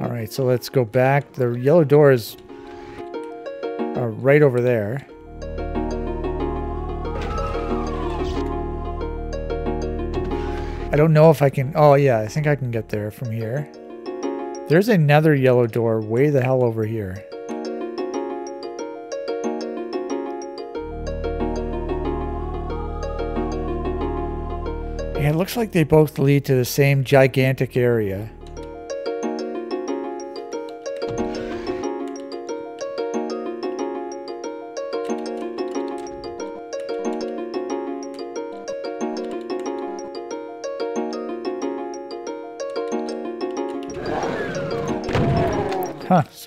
Speaker 1: All right, so let's go back. The yellow door is uh, right over there. I don't know if I can. Oh, yeah, I think I can get there from here. There's another yellow door way the hell over here. It looks like they both lead to the same gigantic area.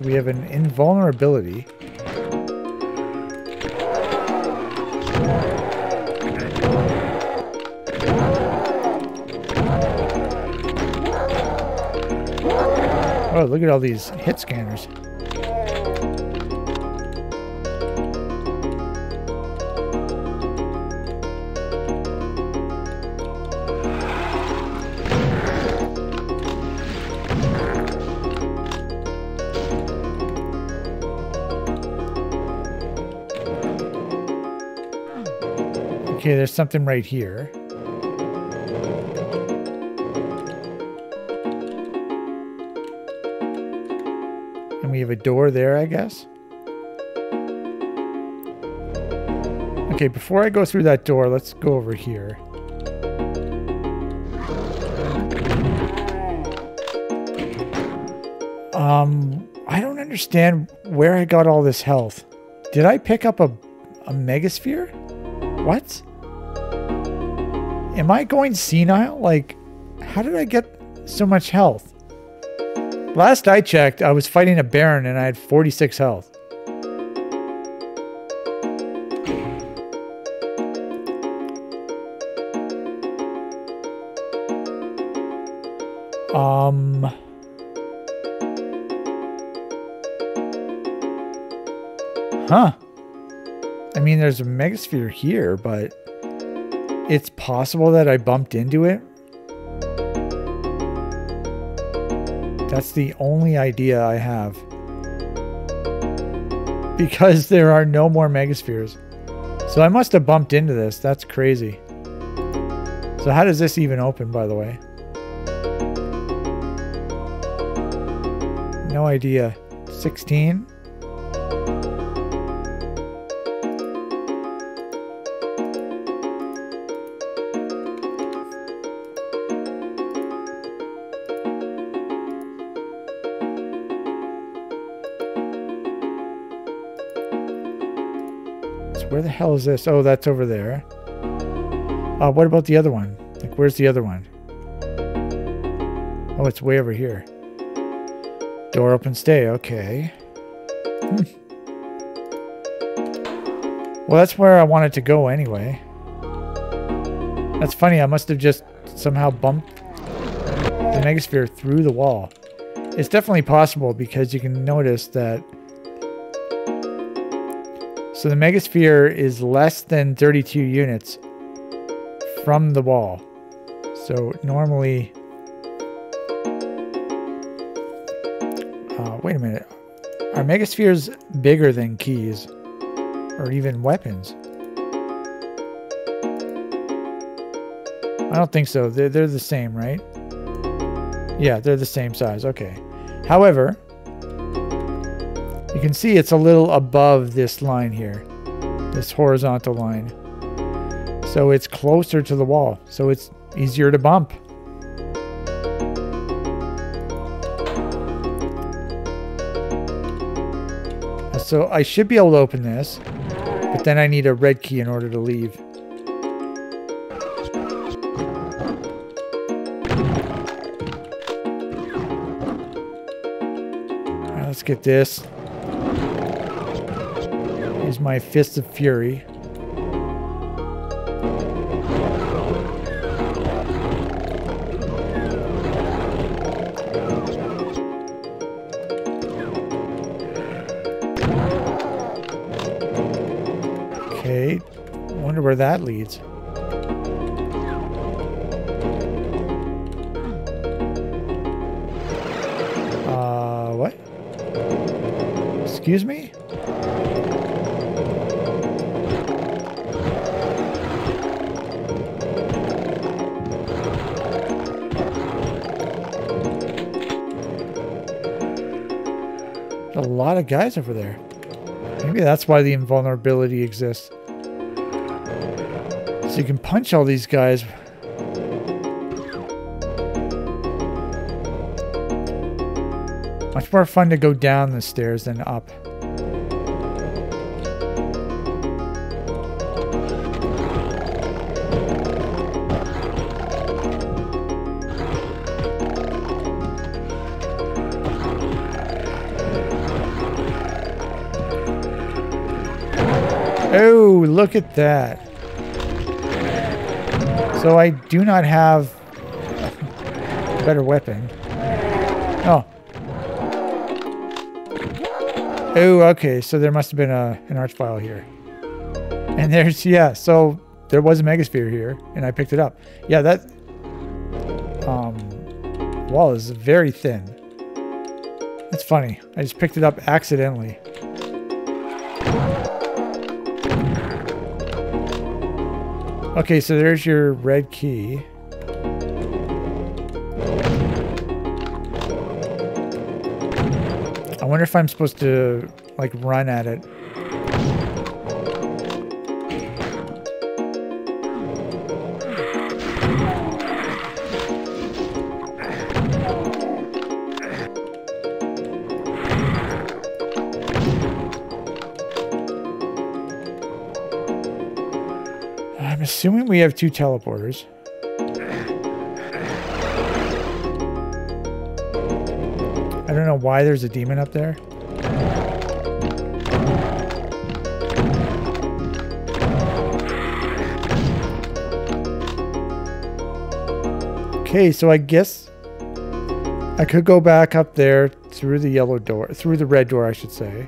Speaker 1: We have an invulnerability. Oh, look at all these hit scanners. There's something right here. And we have a door there, I guess. Okay, before I go through that door, let's go over here. Um, I don't understand where I got all this health. Did I pick up a, a megasphere? What? Am I going senile? Like, how did I get so much health? Last I checked, I was fighting a Baron and I had 46 health. Um... Huh. I mean, there's a megasphere here, but it's possible that I bumped into it. That's the only idea I have. Because there are no more megaspheres. So I must have bumped into this. That's crazy. So how does this even open, by the way? No idea. 16? Hell is this? Oh, that's over there. Uh, what about the other one? Like, where's the other one? Oh, it's way over here. Door open, stay. Okay. Hmm. Well, that's where I wanted to go anyway. That's funny. I must have just somehow bumped the Megasphere through the wall. It's definitely possible because you can notice that so the megasphere is less than 32 units from the wall. So normally... Uh, wait a minute. Are megaspheres bigger than keys? Or even weapons? I don't think so. They're, they're the same, right? Yeah, they're the same size. Okay. However, can see it's a little above this line here, this horizontal line. So it's closer to the wall, so it's easier to bump. So I should be able to open this, but then I need a red key in order to leave. let's get this is my Fist of Fury. Okay, wonder where that leads. Uh, what? Excuse me? of guys over there. Maybe that's why the invulnerability exists. So you can punch all these guys. Much more fun to go down the stairs than up. Look at that. So I do not have a better weapon. Oh. Oh, okay. So there must have been a, an archvile here. And there's, yeah, so there was a megasphere here, and I picked it up. Yeah, that um, wall is very thin. That's funny. I just picked it up accidentally. Okay, so there's your red key. I wonder if I'm supposed to, like, run at it. Have two teleporters. I don't know why there's a demon up there. Okay, so I guess I could go back up there through the yellow door, through the red door, I should say.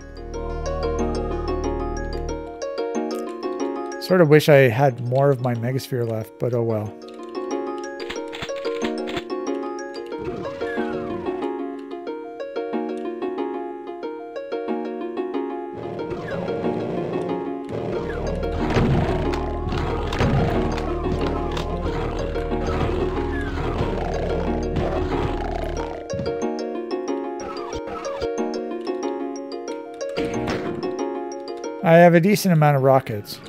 Speaker 1: Sort of wish I had more of my megasphere left, but oh well. I have a decent amount of rockets.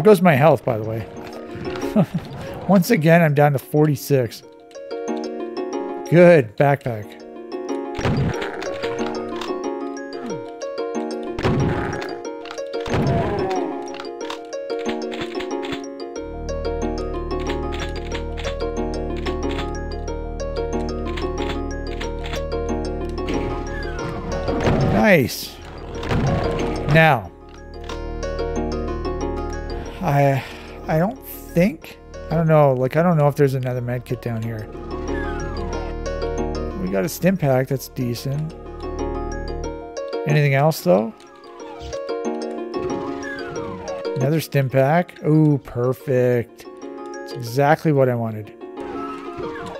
Speaker 1: There goes my health, by the way. Once again, I'm down to 46. Good backpack. Nice. Now, I I don't think I don't know. Like I don't know if there's another med kit down here. We got a stim pack that's decent. Anything else though? Another stim pack. Ooh, perfect. It's exactly what I wanted.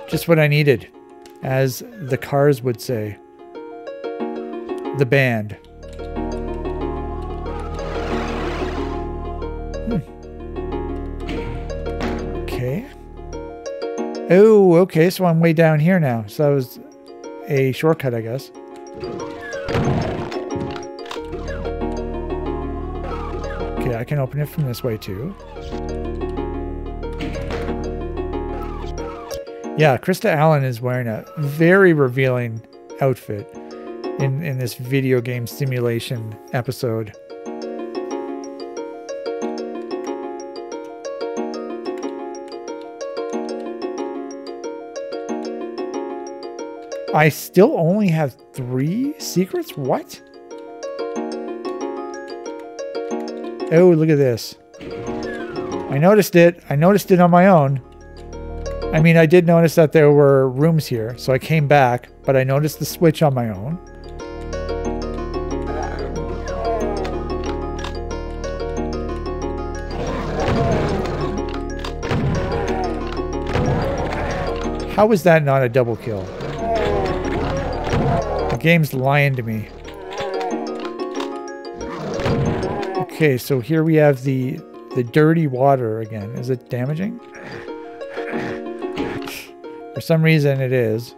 Speaker 1: Just what I needed, as the cars would say. The band. Okay. So I'm way down here now. So that was a shortcut, I guess. Okay, I can open it from this way too. Yeah, Krista Allen is wearing a very revealing outfit in, in this video game simulation episode. I still only have three secrets? What? Oh, look at this. I noticed it. I noticed it on my own. I mean, I did notice that there were rooms here, so I came back, but I noticed the switch on my own. How was that not a double kill? Game's lying to me. Okay, so here we have the the dirty water again. Is it damaging? For For some reason it is.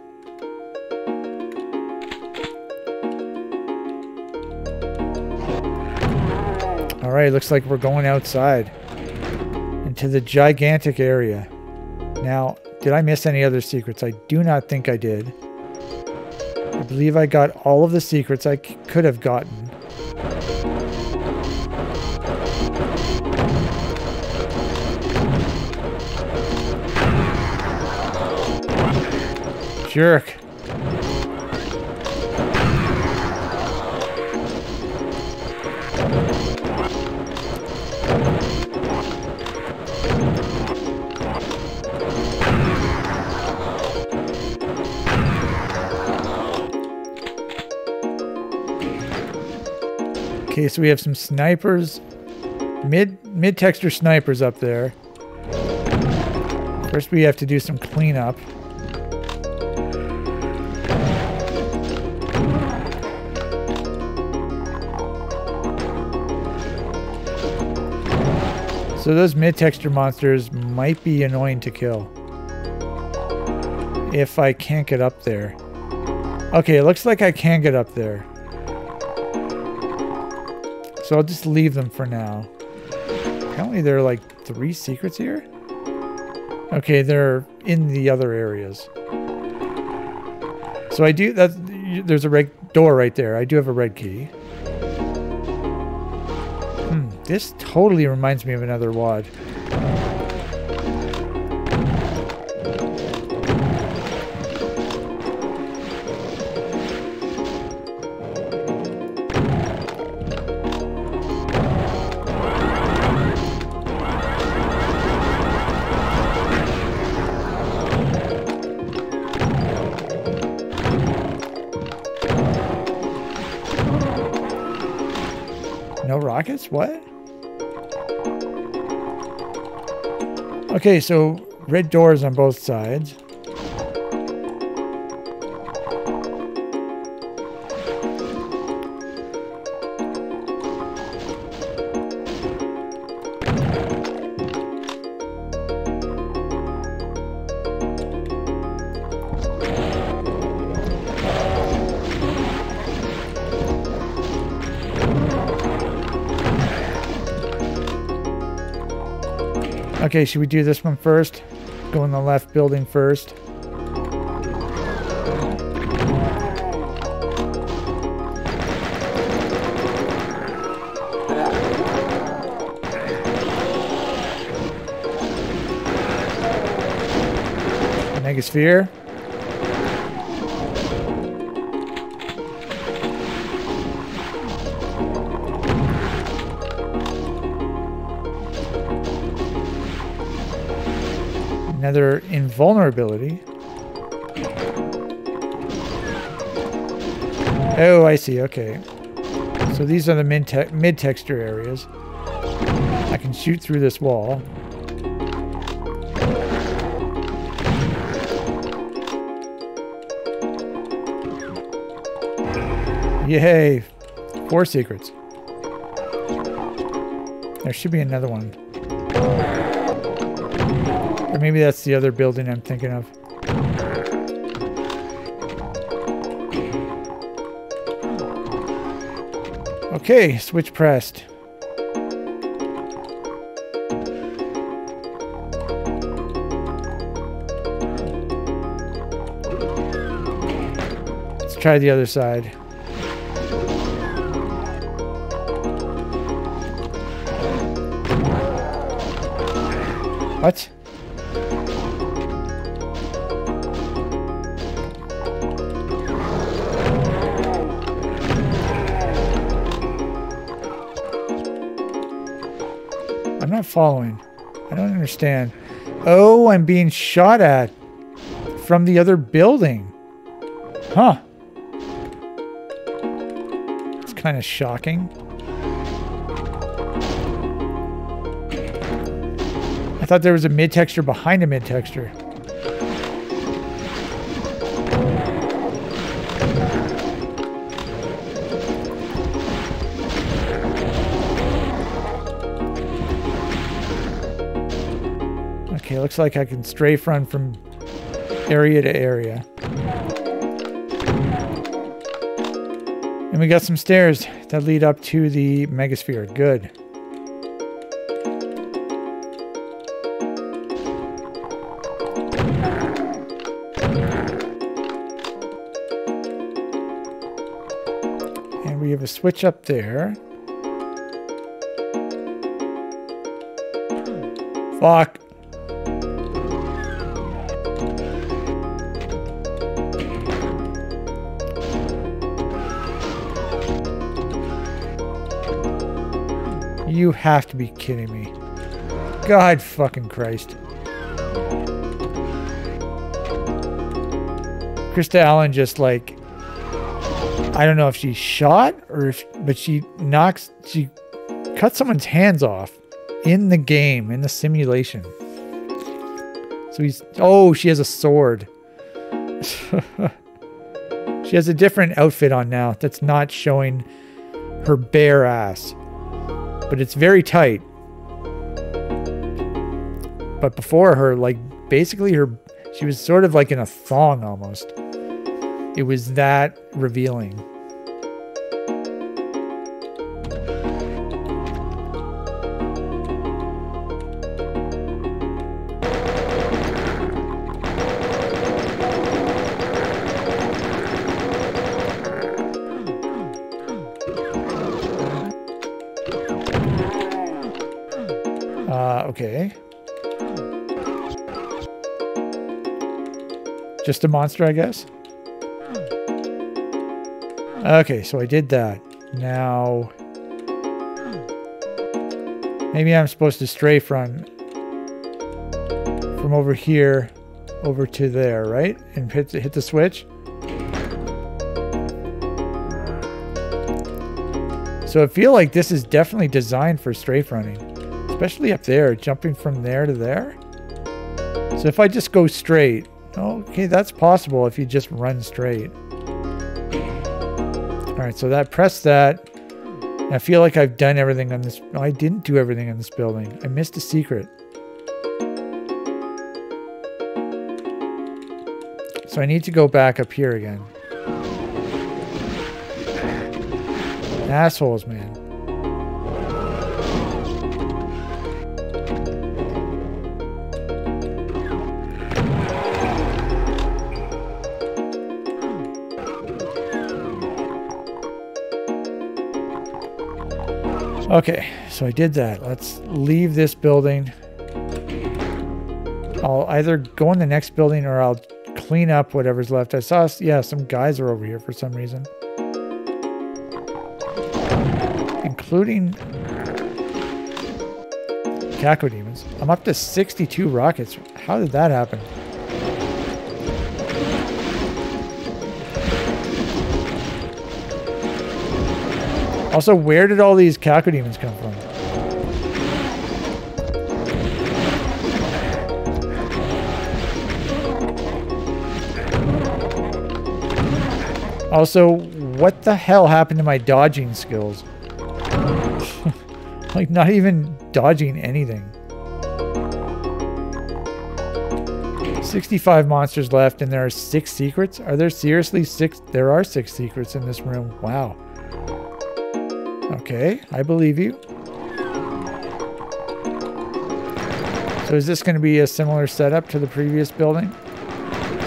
Speaker 1: All right, looks like we're going outside into the gigantic area. Now, did I miss any other secrets? I do not think I did. I believe I got all of the secrets I could have gotten. Jerk. Okay, so we have some snipers, mid mid texture snipers up there. First, we have to do some cleanup. So those mid-texture monsters might be annoying to kill. If I can't get up there. Okay, it looks like I can get up there. So I'll just leave them for now. Apparently there are like three secrets here? Okay, they're in the other areas. So I do, that. there's a red door right there. I do have a red key. Hmm, this totally reminds me of another WAD. What? Okay, so red doors on both sides. Okay, should we do this one first? Go in the left building first. Megasphere. Another invulnerability. Oh, I see. Okay. So these are the mid, te mid texture areas. I can shoot through this wall. Yay! Four secrets. There should be another one. Or maybe that's the other building I'm thinking of. Okay, switch pressed. Let's try the other side. What? Following. I don't understand. Oh, I'm being shot at from the other building. Huh. It's kind of shocking. I thought there was a mid-texture behind a mid-texture. Looks like I can strafe run from area to area. And we got some stairs that lead up to the megasphere. Good. And we have a switch up there. Fuck. You have to be kidding me. God fucking Christ. Krista Allen just like I don't know if she shot or if but she knocks she cut someone's hands off in the game, in the simulation. So he's oh, she has a sword. she has a different outfit on now that's not showing her bare ass but it's very tight. But before her, like basically her, she was sort of like in a thong almost. It was that revealing. Just a monster, I guess? Okay, so I did that. Now... Maybe I'm supposed to strafe from... from over here over to there, right? And hit, hit the switch. So I feel like this is definitely designed for strafe running. Especially up there, jumping from there to there. So if I just go straight, okay, that's possible if you just run straight. All right, so that press that. I feel like I've done everything on this. No, I didn't do everything in this building. I missed a secret. So I need to go back up here again. Assholes, man. Okay, so I did that. Let's leave this building. I'll either go in the next building or I'll clean up whatever's left. I saw, yeah, some guys are over here for some reason. Including Cacodemons. I'm up to 62 rockets. How did that happen? Also, where did all these cacodemons come from? Also, what the hell happened to my dodging skills? like, not even dodging anything. 65 monsters left and there are six secrets? Are there seriously six? There are six secrets in this room. Wow. Okay, I believe you. So is this going to be a similar setup to the previous building?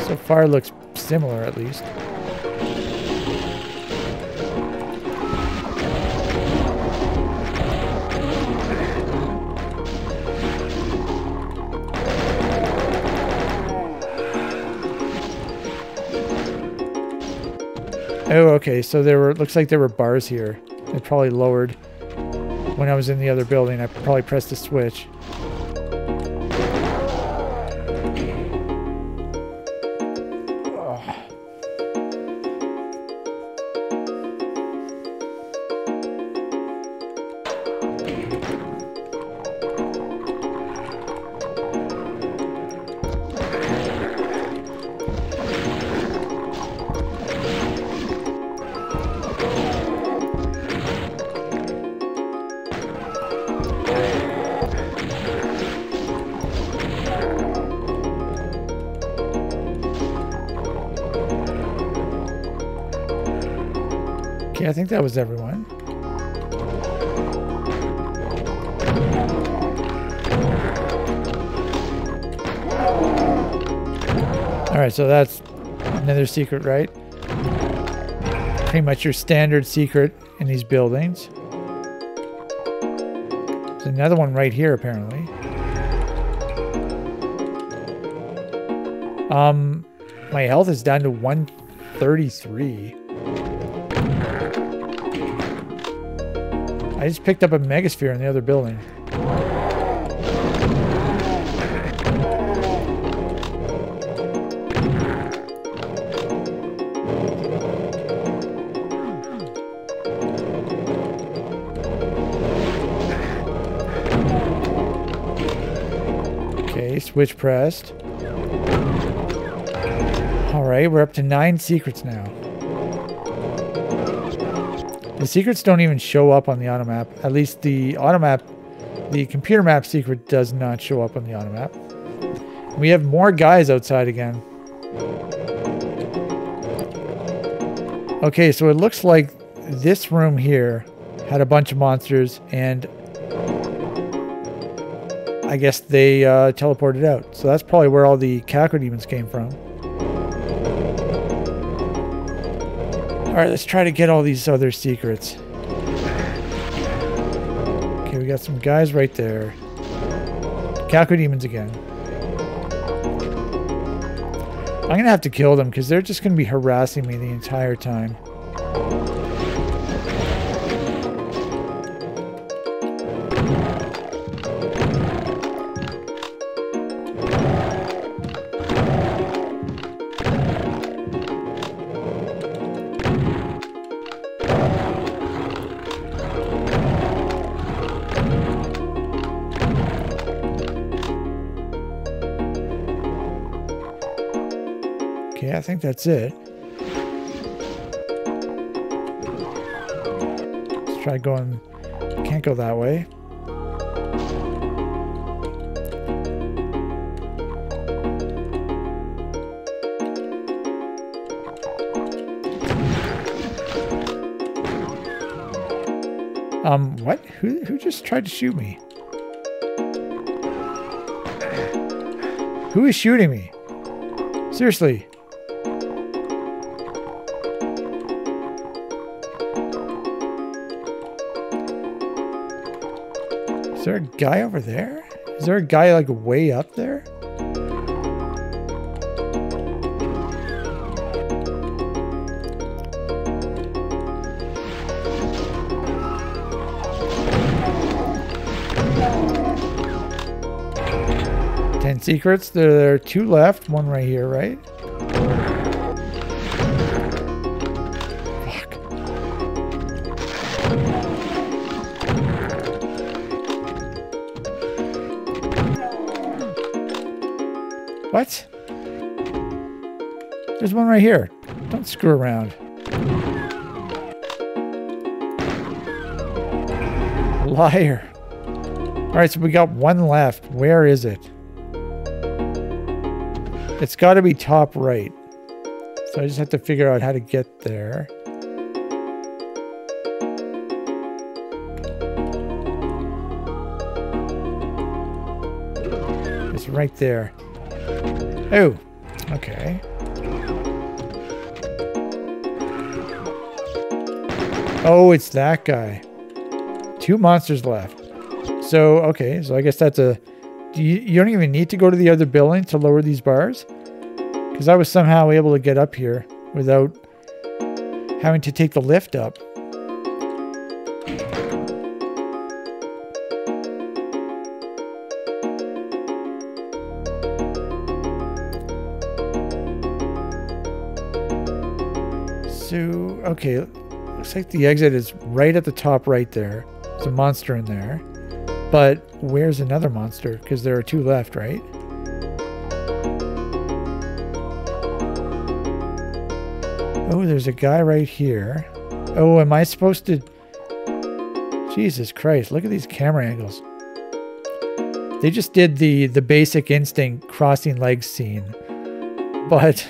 Speaker 1: So far looks similar at least. Oh, okay. So there were looks like there were bars here. It probably lowered when I was in the other building. I probably pressed the switch. That was everyone. All right, so that's another secret, right? Pretty much your standard secret in these buildings. There's another one right here, apparently. Um, my health is down to 133. I just picked up a megasphere in the other building. Okay, switch pressed. All right, we're up to nine secrets now. The secrets don't even show up on the auto map. At least the auto map, the computer map secret does not show up on the auto map. We have more guys outside again. Okay, so it looks like this room here had a bunch of monsters and I guess they uh, teleported out. So that's probably where all the Cacodemons came from. Alright, let's try to get all these other secrets. Okay, we got some guys right there. Cacodemons again. I'm going to have to kill them because they're just going to be harassing me the entire time. That's it. Let's try going. Can't go that way. Um, what? Who, who just tried to shoot me? Who is shooting me? Seriously. Guy over there? Is there a guy like way up there? Ten secrets. There, are two left. One right here, right? Right here. Don't screw around. Liar. All right, so we got one left. Where is it? It's got to be top right. So I just have to figure out how to get there. It's right there. Oh, okay. Oh, it's that guy. Two monsters left. So, okay, so I guess that's a... Do you, you don't even need to go to the other building to lower these bars? Because I was somehow able to get up here without having to take the lift up. So, okay, looks like the exit is right at the top right there. There's a monster in there. But where's another monster? Because there are two left, right? Oh, there's a guy right here. Oh, am I supposed to... Jesus Christ, look at these camera angles. They just did the, the basic instinct crossing legs scene. But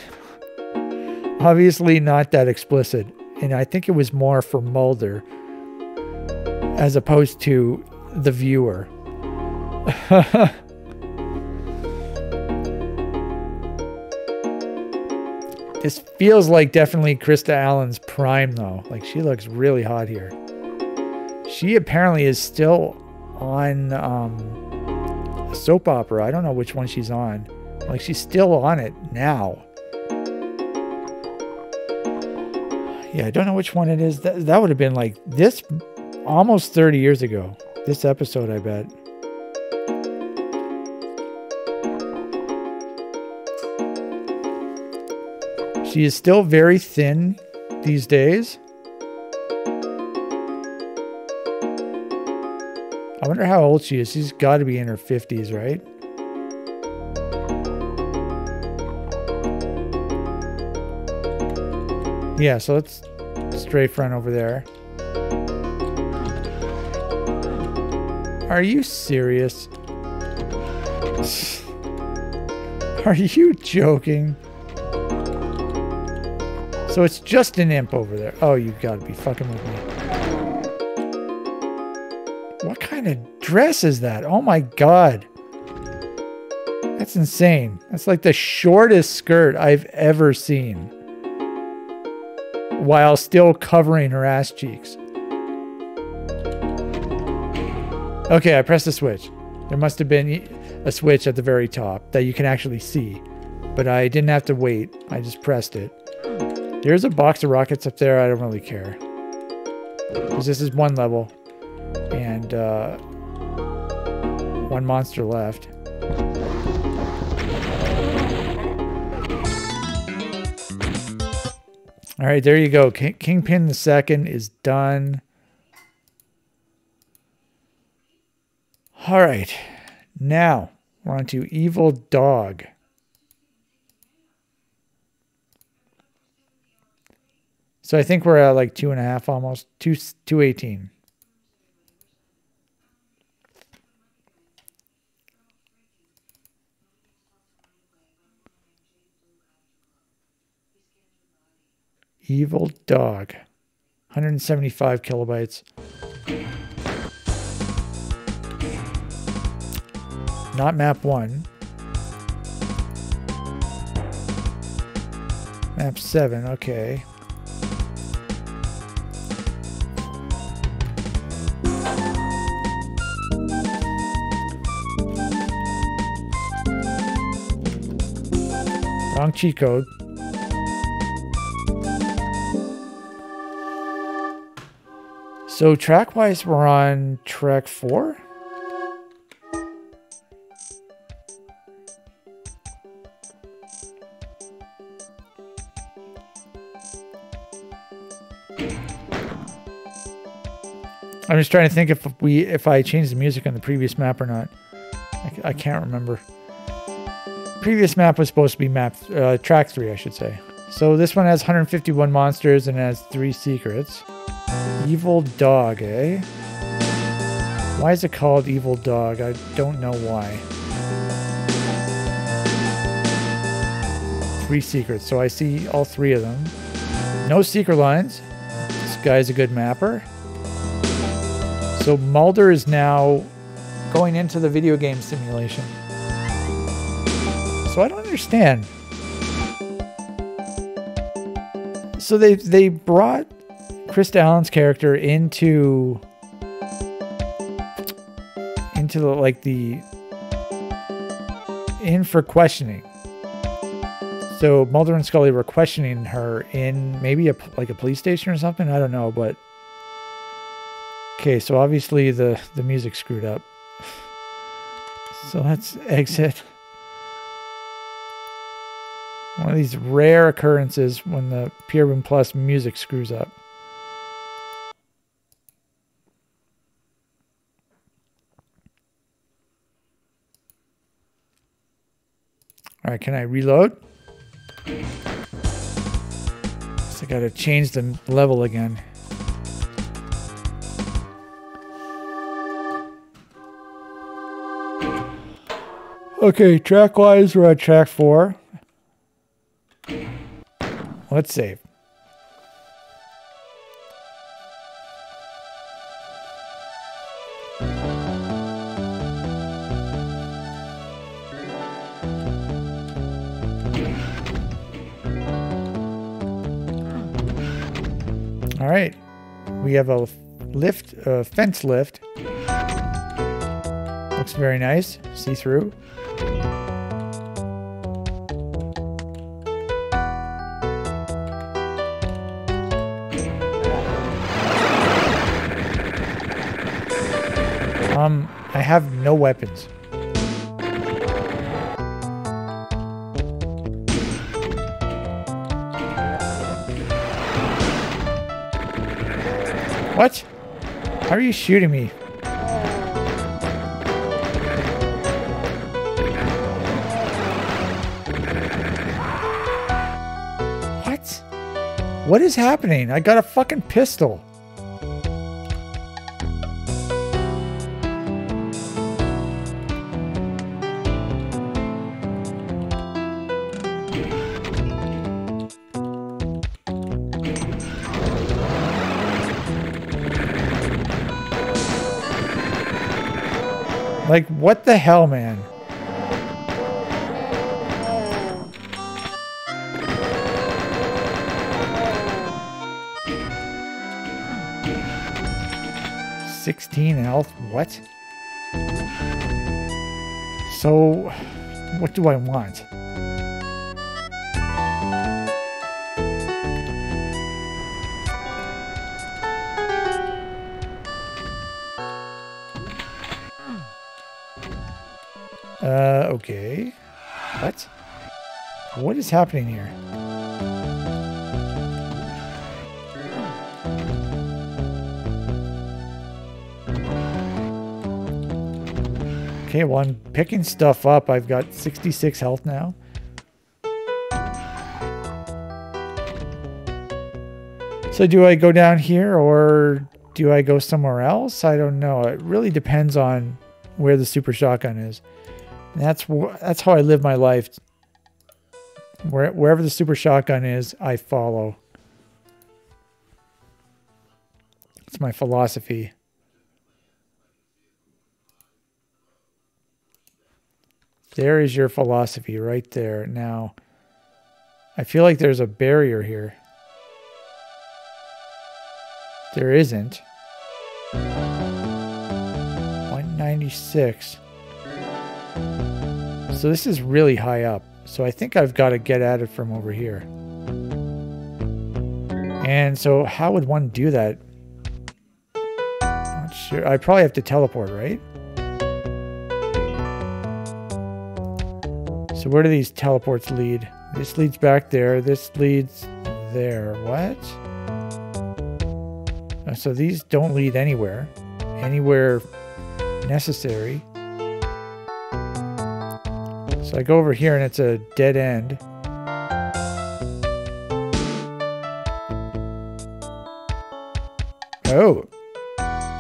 Speaker 1: obviously not that explicit. And I think it was more for Mulder as opposed to the viewer. this feels like definitely Krista Allen's prime though. Like she looks really hot here. She apparently is still on um, soap opera. I don't know which one she's on. Like she's still on it now. Yeah, I don't know which one it is. That, that would have been like this almost 30 years ago. This episode, I bet. She is still very thin these days. I wonder how old she is. She's got to be in her 50s, right? Yeah, so let's strafe run over there. Are you serious? Are you joking? So it's just an imp over there. Oh, you gotta be fucking with me. What kind of dress is that? Oh my god. That's insane. That's like the shortest skirt I've ever seen while still covering her ass cheeks. Okay, I pressed the switch. There must have been a switch at the very top that you can actually see, but I didn't have to wait. I just pressed it. There's a box of rockets up there. I don't really care. Because this is one level and uh, one monster left. All right, there you go. King, Kingpin the second is done. All right, now we're on to Evil Dog. So I think we're at like two and a half almost, two, 218. Evil Dog. 175 kilobytes. Not map one. Map seven, okay. Wrong cheat code. So track wise, we're on track four. I'm just trying to think if we if I changed the music on the previous map or not. I, I can't remember. Previous map was supposed to be map uh, track three, I should say. So this one has 151 monsters and has three secrets. Evil Dog, eh? Why is it called Evil Dog? I don't know why. Three secrets, so I see all three of them. No secret lines. This guy's a good mapper. So Mulder is now going into the video game simulation. So I don't understand. So they they brought Krista Allen's character into into the, like the in for questioning. So Mulder and Scully were questioning her in maybe a like a police station or something. I don't know, but okay. So obviously the the music screwed up. So let's exit. One of these rare occurrences when the Peer Plus music screws up. All right, can I reload? So I gotta change the level again. Okay, track wise, we're at track four. Let's save. All right. We have a lift, a fence lift. Looks very nice. See through. Um, I have no weapons. What? How are you shooting me? What? What is happening? I got a fucking pistol. What the hell, man? Sixteen health. What? So, what do I want? Okay. What? What is happening here? Okay, well, I'm picking stuff up. I've got 66 health now. So do I go down here or do I go somewhere else? I don't know. It really depends on where the super shotgun is. And that's that's how I live my life. Where, wherever the super shotgun is, I follow. It's my philosophy. There is your philosophy right there. Now, I feel like there's a barrier here. There isn't. 196. So this is really high up. So I think I've got to get at it from over here. And so how would one do that? Not sure. I probably have to teleport, right? So where do these teleports lead? This leads back there. This leads there. What? Uh, So these don't lead anywhere. Anywhere necessary. I go over here and it's a dead end. Oh,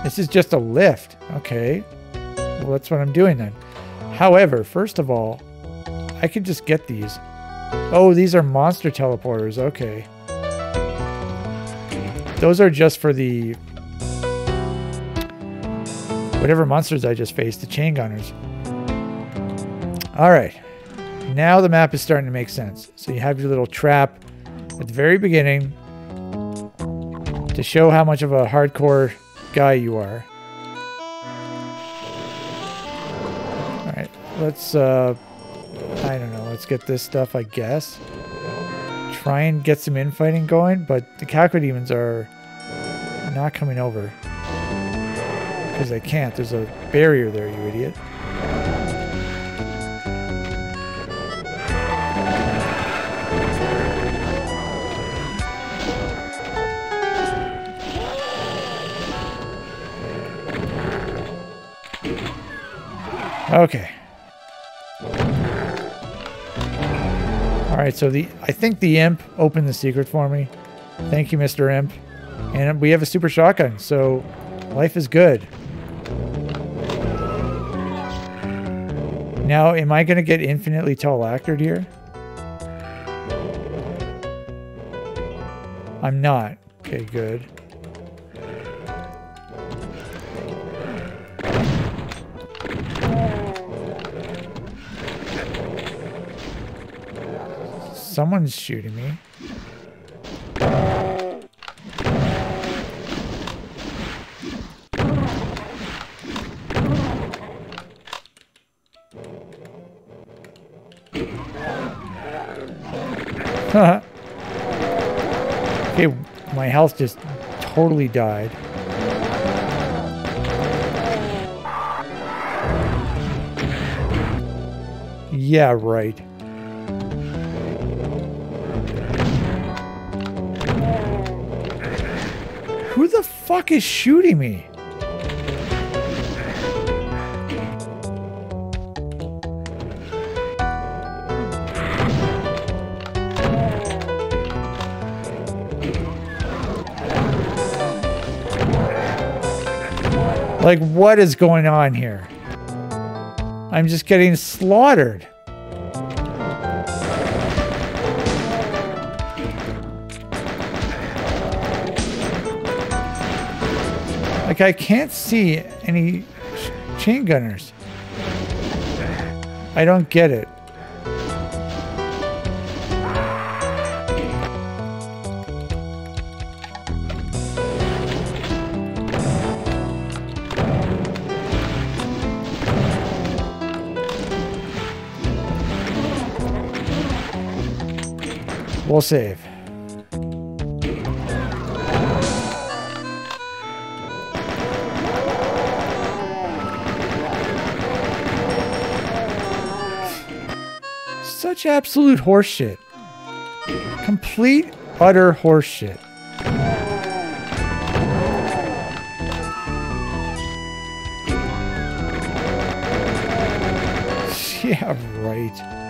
Speaker 1: this is just a lift. Okay. Well, that's what I'm doing then. However, first of all, I could just get these. Oh, these are monster teleporters. Okay. Those are just for the whatever monsters I just faced, the chain gunners. All right. Now the map is starting to make sense. So you have your little trap at the very beginning to show how much of a hardcore guy you are. All right. Let's uh I don't know. Let's get this stuff, I guess. Try and get some infighting going, but the Cacodemons are not coming over. Because they can't. There's a barrier there, you idiot. Okay. All right, so the I think the imp opened the secret for me. Thank you, Mr. Imp. And we have a super shotgun, so life is good. Now, am I going to get infinitely tall actored here? I'm not. Okay, good. Someone's shooting me. okay, my health just totally died. Yeah, right. Fuck is shooting me? Like, what is going on here? I'm just getting slaughtered. Like, I can't see any chain gunners. I don't get it. We'll save. Absolute horseshit. Complete, utter horseshit. Yeah, right.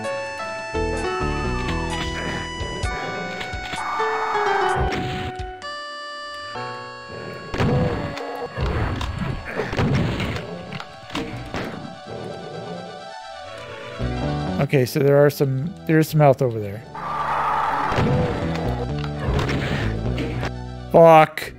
Speaker 1: Okay, so there are some there's some health over there. Fuck.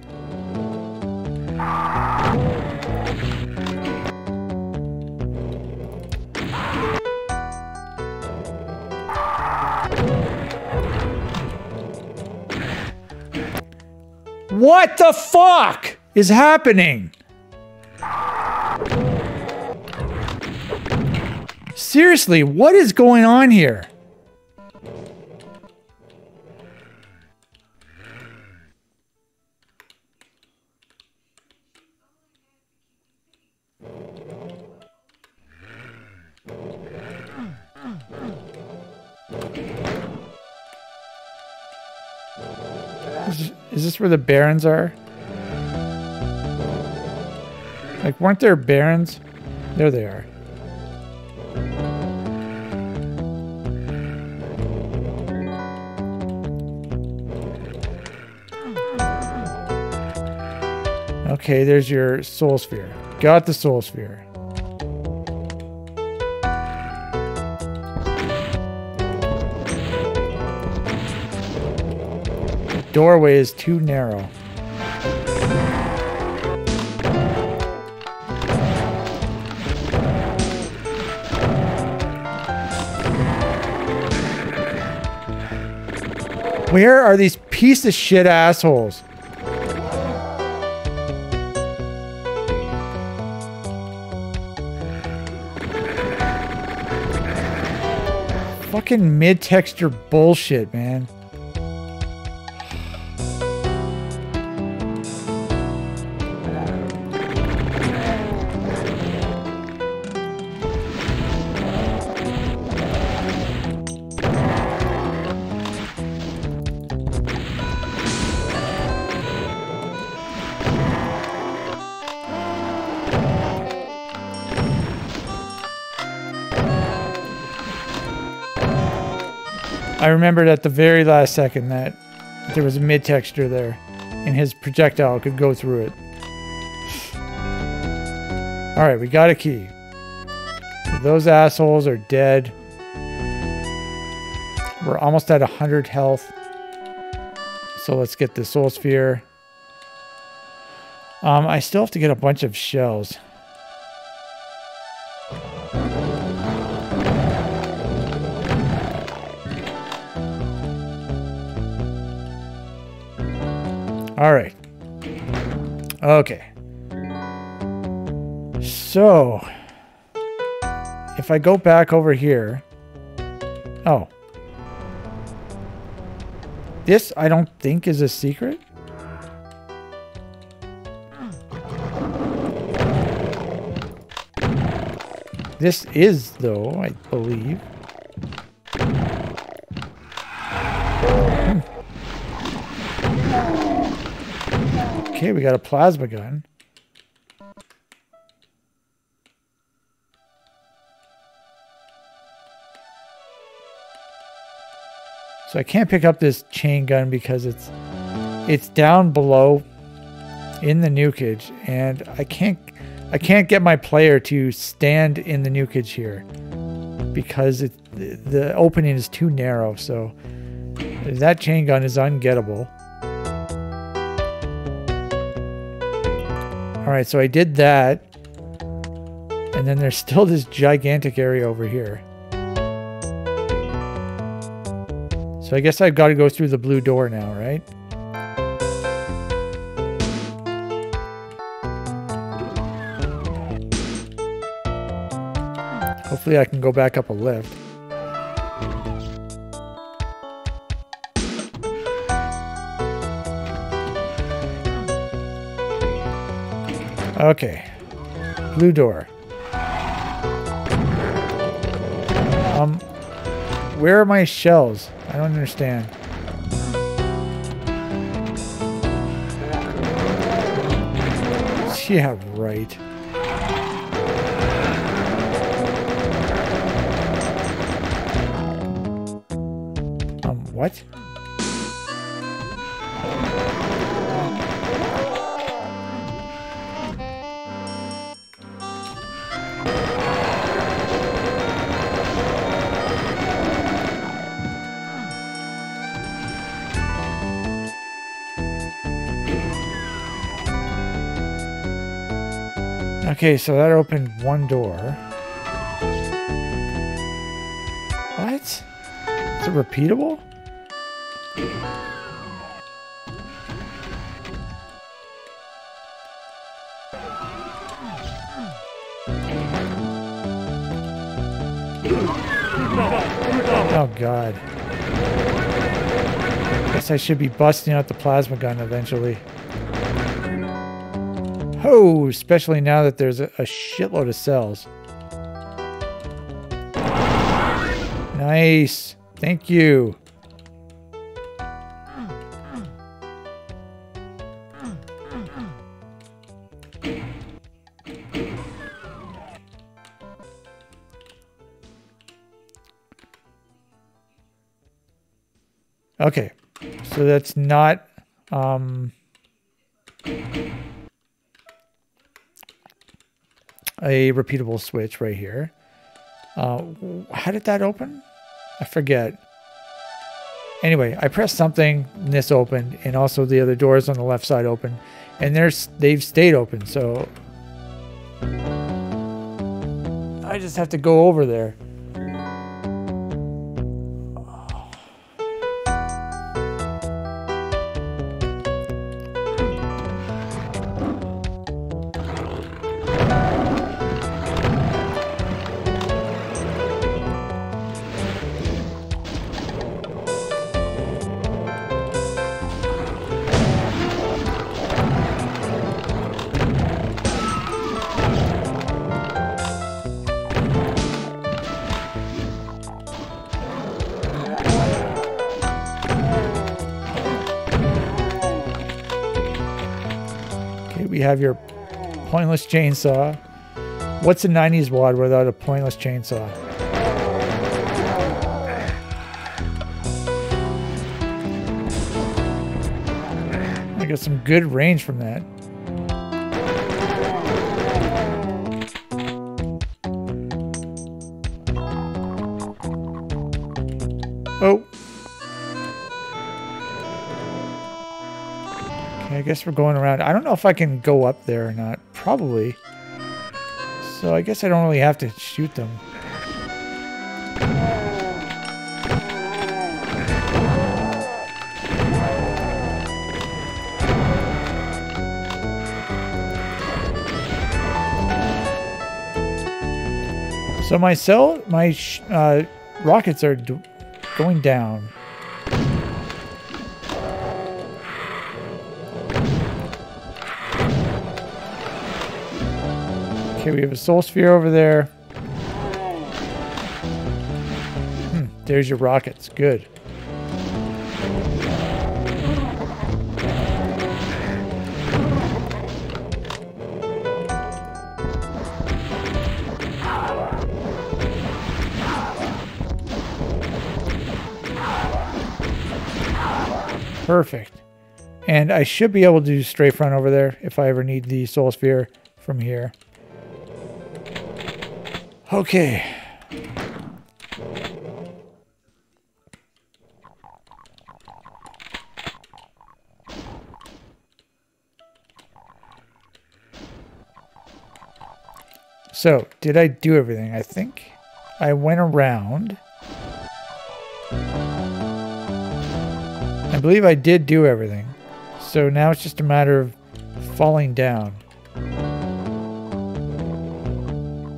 Speaker 1: What the fuck is happening? Seriously, what is going on here? Is, is this where the barons are? Like, weren't there barons? There they are. Okay, there's your soul sphere. Got the soul sphere. Doorway is too narrow. Where are these piece of shit assholes? Fucking mid-texture bullshit, man. I remembered at the very last second that there was a mid texture there and his projectile could go through it. Alright, we got a key. Those assholes are dead. We're almost at 100 health. So let's get the soul sphere. Um, I still have to get a bunch of shells. So, if I go back over here. Oh. This, I don't think, is a secret. This is, though, I believe. Hmm. Okay, we got a plasma gun. So I can't pick up this chain gun because it's it's down below in the nukage and I can't I can't get my player to stand in the nukage here because it the opening is too narrow so that chain gun is ungettable. Alright, so I did that. And then there's still this gigantic area over here. So I guess I've got to go through the blue door now, right? Hopefully I can go back up a lift. Okay. Blue door. Um, where are my shells? I don't understand. Yeah, right. Um, what? Okay, so that opened one door. What? Is it repeatable? Oh god. I Guess I should be busting out the plasma gun eventually. Oh, especially now that there's a, a shitload of cells. Nice. Thank you. Okay, so that's not um, a repeatable switch right here. Uh, how did that open? I forget. Anyway, I pressed something and this opened and also the other doors on the left side open and there's they've stayed open. So I just have to go over there. Chainsaw. What's a 90s WAD without a pointless chainsaw? I got some good range from that. Oh. Okay, I guess we're going around. I don't know if I can go up there or not. Probably. So I guess I don't really have to shoot them. So my cell, my uh, rockets are going down. Okay, we have a soul sphere over there. Hmm, there's your rockets. Good. Perfect. And I should be able to do straferun over there if I ever need the soul sphere from here. Okay. So, did I do everything? I think I went around. I believe I did do everything. So now it's just a matter of falling down.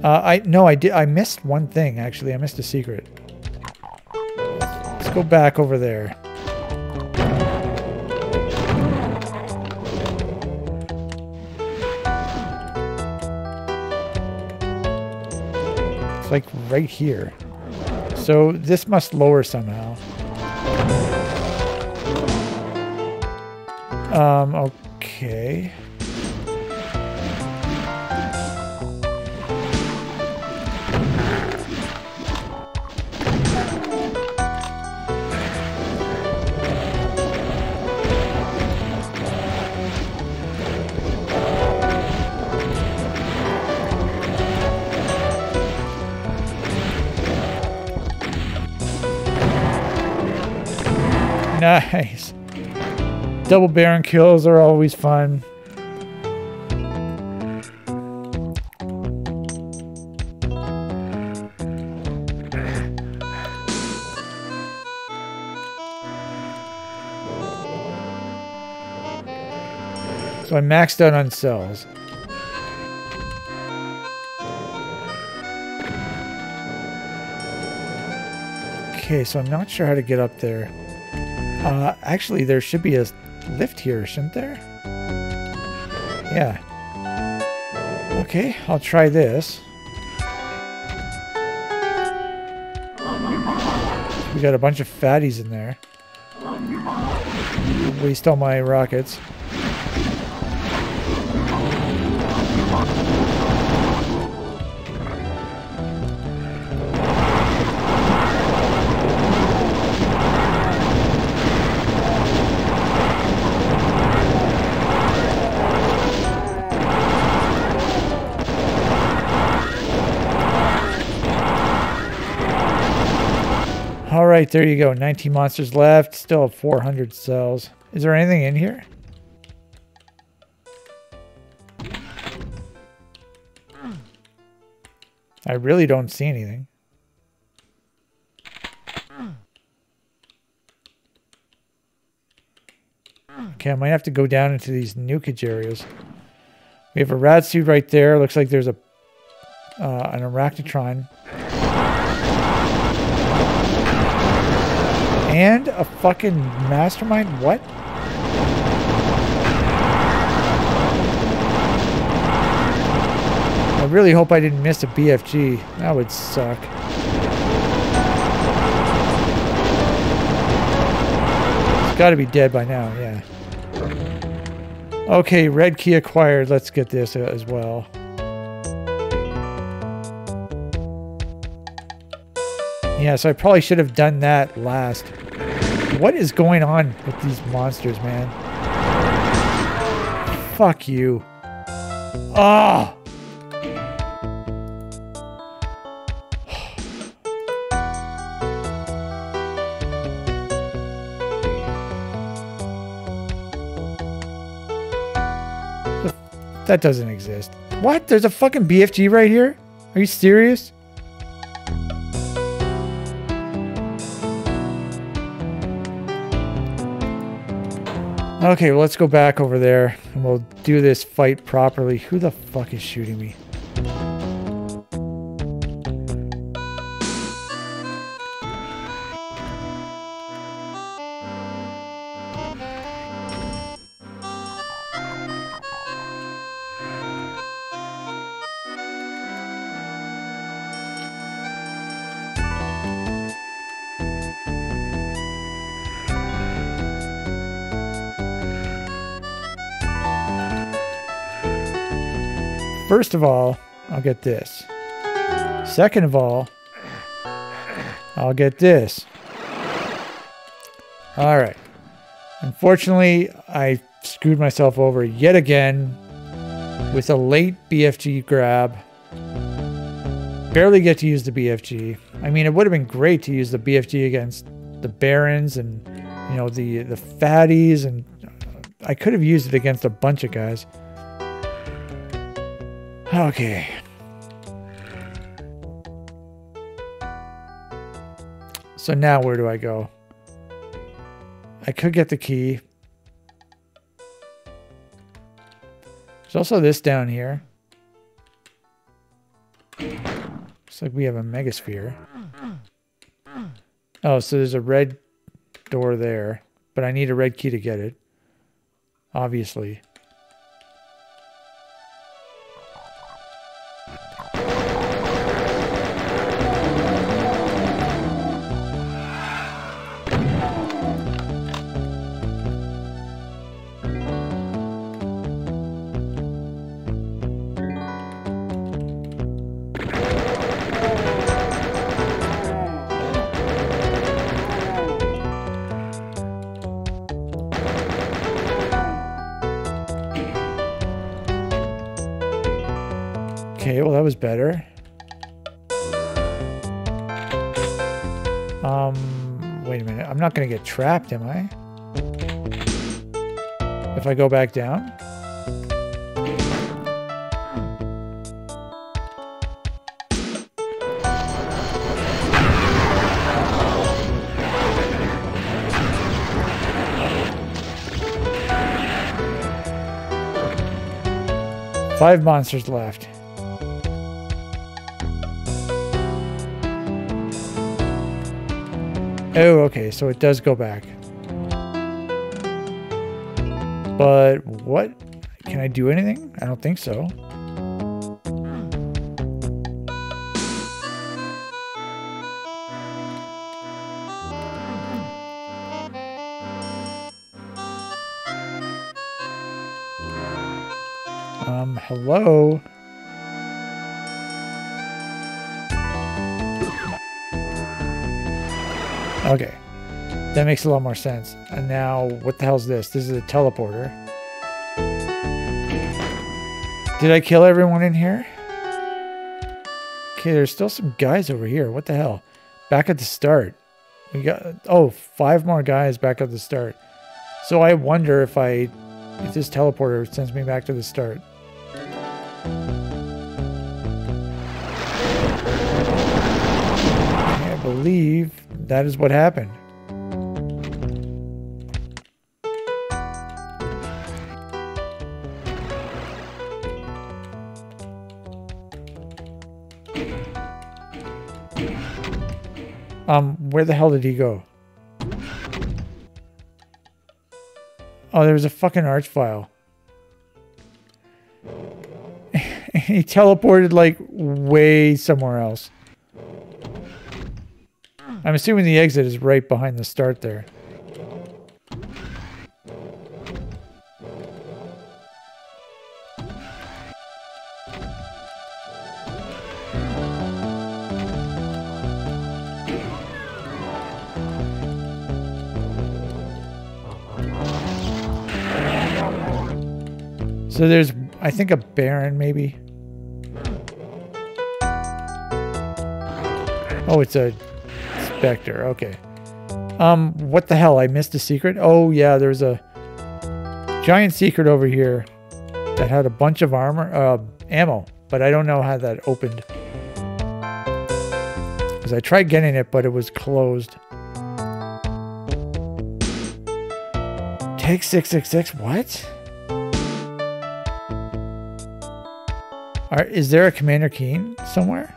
Speaker 1: Uh, I no, I did. I missed one thing actually. I missed a secret. Let's go back over there. It's like right here. So this must lower somehow. Um, okay. Nice. Double Baron kills are always fun. So I maxed out on cells. Okay, so I'm not sure how to get up there. Uh, actually, there should be a lift here, shouldn't there? Yeah. Okay, I'll try this. We got a bunch of fatties in there. Waste all my rockets. Right, there you go. 19 monsters left. Still have 400 cells. Is there anything in here? I really don't see anything. Okay, I might have to go down into these nukage areas. We have a rad suit right there. Looks like there's a uh, an arachnotron. And a fucking mastermind? What? I really hope I didn't miss a BFG. That would suck. It's got to be dead by now, yeah. Okay, red key acquired. Let's get this uh, as well. Yeah, so I probably should have done that last. What is going on with these monsters, man? Fuck you. Ah! That doesn't exist. What? There's a fucking BFG right here? Are you serious? Okay, well, let's go back over there and we'll do this fight properly. Who the fuck is shooting me? First of all, I'll get this. Second of all, I'll get this. All right. Unfortunately, I screwed myself over yet again with a late BFG grab. Barely get to use the BFG. I mean, it would have been great to use the BFG against the Barons and, you know, the, the Fatties, and uh, I could have used it against a bunch of guys. Okay. So now where do I go? I could get the key. There's also this down here. Looks like we have a megasphere. Oh, so there's a red door there, but I need a red key to get it. Obviously. Get trapped, am I? If I go back down? Five monsters left. Oh, okay, so it does go back. But what? Can I do anything? I don't think so. Um, hello? Okay. That makes a lot more sense. And now, what the hell's this? This is a teleporter. Did I kill everyone in here? Okay, there's still some guys over here. What the hell? Back at the start. We got, oh, five more guys back at the start. So I wonder if I, if this teleporter sends me back to the start. I believe that is what happened. Um, where the hell did he go? Oh, there was a fucking arch-vile. he teleported like way somewhere else. I'm assuming the exit is right behind the start there. So there's, I think, a Baron maybe. Oh, it's a Spectre. Okay. Um, what the hell? I missed a secret? Oh, yeah, there's a giant secret over here that had a bunch of armor, uh, ammo, but I don't know how that opened. Because I tried getting it, but it was closed. Take 666, what? Are, is there a Commander Keen somewhere?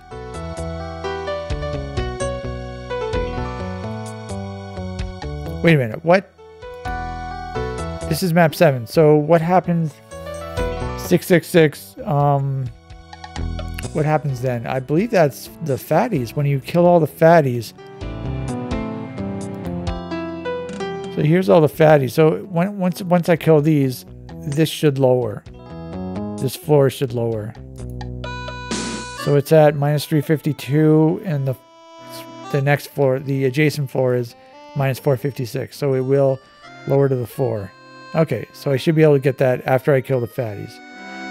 Speaker 1: Wait a minute, what? This is map 7, so what happens? 666, um... What happens then? I believe that's the fatties. When you kill all the fatties... So here's all the fatties. So when, once once I kill these, this should lower. This floor should lower. So it's at minus 352, and the the next floor, the adjacent floor is minus 456. So it will lower to the 4. Okay, so I should be able to get that after I kill the fatties.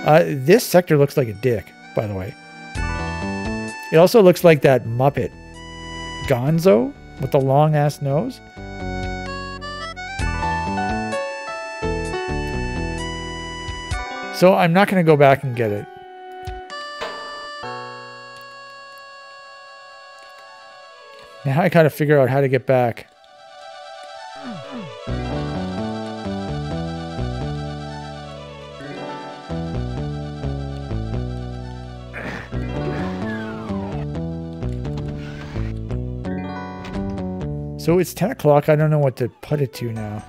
Speaker 1: Uh, this sector looks like a dick, by the way. It also looks like that Muppet, Gonzo, with the long ass nose. So I'm not going to go back and get it. Now I gotta figure out how to get back. So it's 10 o'clock. I don't know what to put it to now.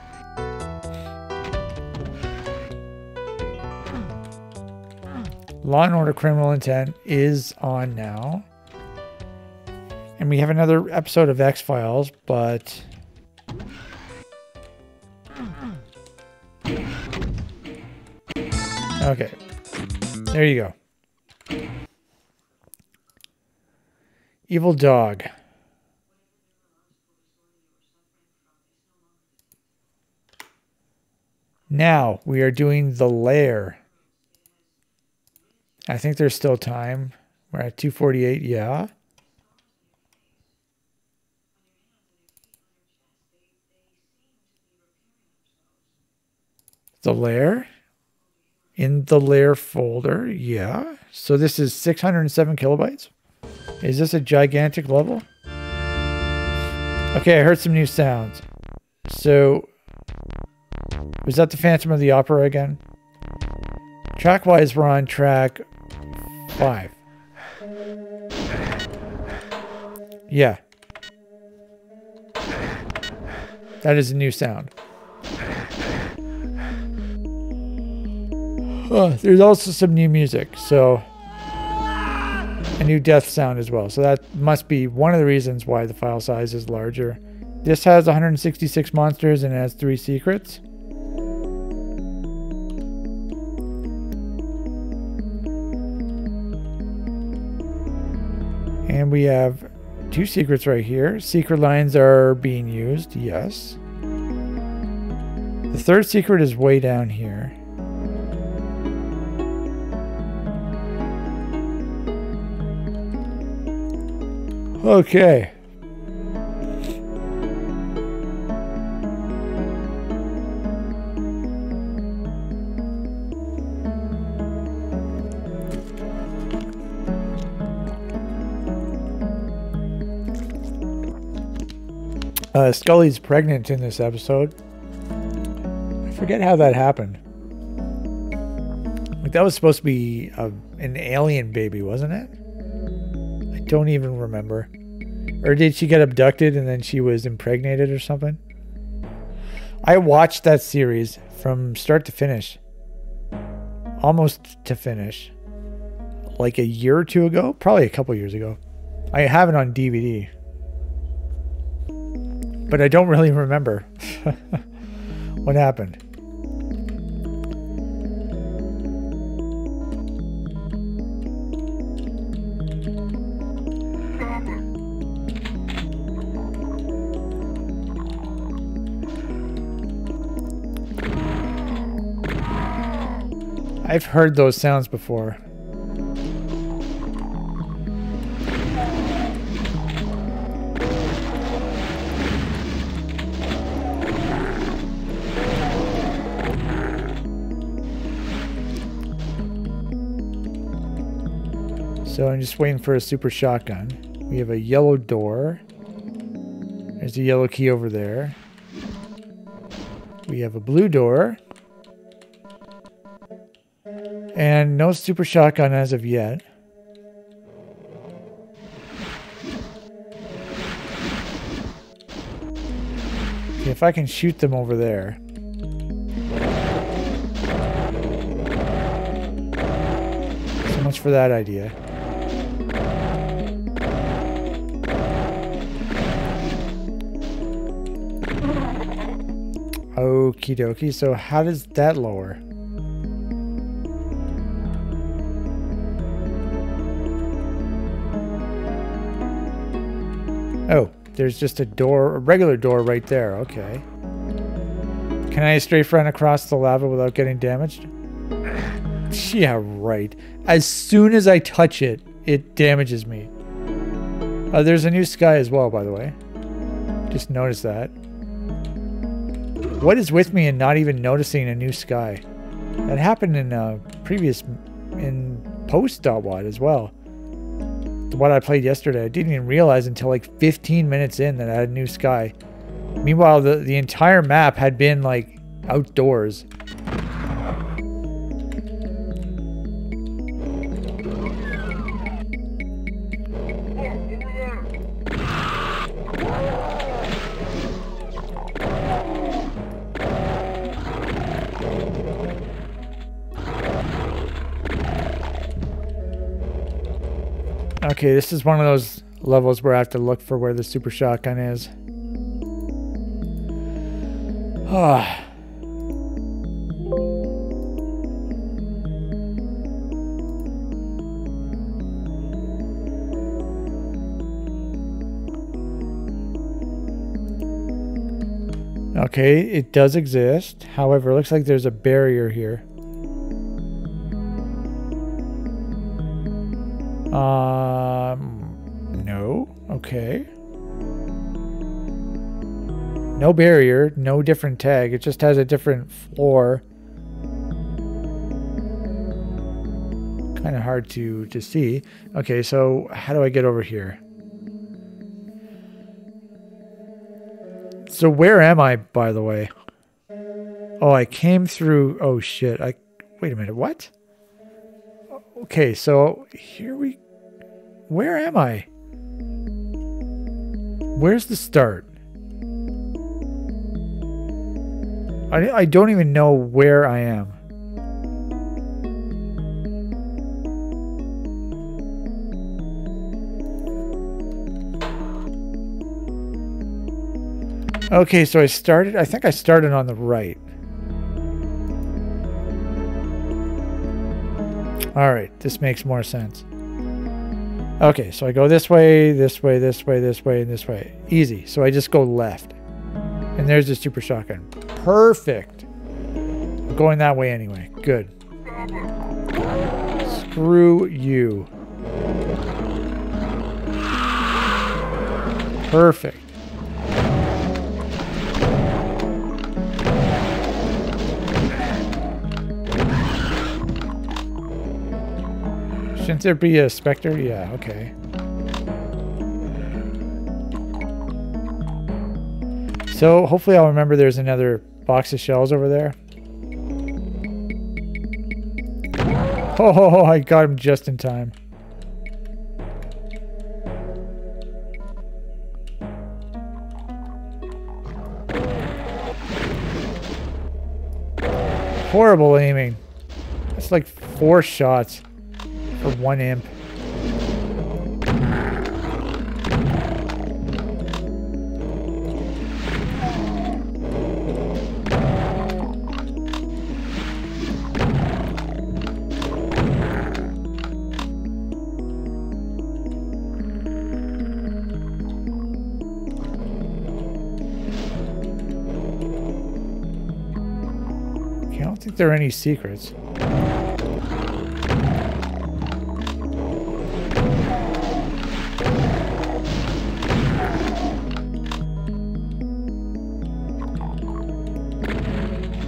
Speaker 1: Law and Order Criminal Intent is on now. And we have another episode of X Files, but. Okay. There you go. Evil Dog. Now we are doing the lair. I think there's still time. We're at 248, yeah. The lair? In the lair folder, yeah. So this is 607 kilobytes. Is this a gigantic level? Okay, I heard some new sounds. So, was that the Phantom of the Opera again? Track-wise, we're on track five. Yeah. That is a new sound. Oh, there's also some new music, so a new death sound as well. So that must be one of the reasons why the file size is larger. This has 166 monsters and it has three secrets. We have two secrets right here. Secret lines are being used, yes. The third secret is way down here. Okay. Uh, Scully's pregnant in this episode. I forget how that happened. Like that was supposed to be a, an alien baby, wasn't it? I don't even remember. Or did she get abducted and then she was impregnated or something? I watched that series from start to finish. Almost to finish. Like a year or two ago, probably a couple years ago. I have it on DVD but I don't really remember what happened. I've heard those sounds before. So I'm just waiting for a super shotgun. We have a yellow door. There's a yellow key over there. We have a blue door. And no super shotgun as of yet. Okay, if I can shoot them over there. So much for that idea. Okie dokie. So how does that lower? Oh, there's just a door, a regular door right there. Okay. Can I strafe run across the lava without getting damaged? yeah, right. As soon as I touch it, it damages me. Uh, there's a new sky as well, by the way. Just notice that. What is with me and not even noticing a new sky? That happened in uh, previous, in post.wad as well. One I played yesterday, I didn't even realize until like 15 minutes in that I had a new sky. Meanwhile, the, the entire map had been like outdoors. Okay, this is one of those levels where I have to look for where the super shotgun is. Ah. Okay, it does exist. However, it looks like there's a barrier here. No. Okay. No barrier, no different tag. It just has a different floor. Kind of hard to, to see. Okay, so how do I get over here? So where am I, by the way? Oh, I came through... Oh, shit. I... Wait a minute. What? Okay, so here we where am I? Where's the start? I, I don't even know where I am. Okay, so I started, I think I started on the right. All right, this makes more sense. Okay, so I go this way, this way, this way, this way, and this way. Easy. So I just go left. And there's the super shotgun. Perfect. I'm going that way anyway. Good. Screw you. Perfect. Shouldn't there be a specter? Yeah, okay. So hopefully I'll remember there's another box of shells over there. Oh, I got him just in time. Horrible aiming. That's like four shots for one imp. I don't think there are any secrets.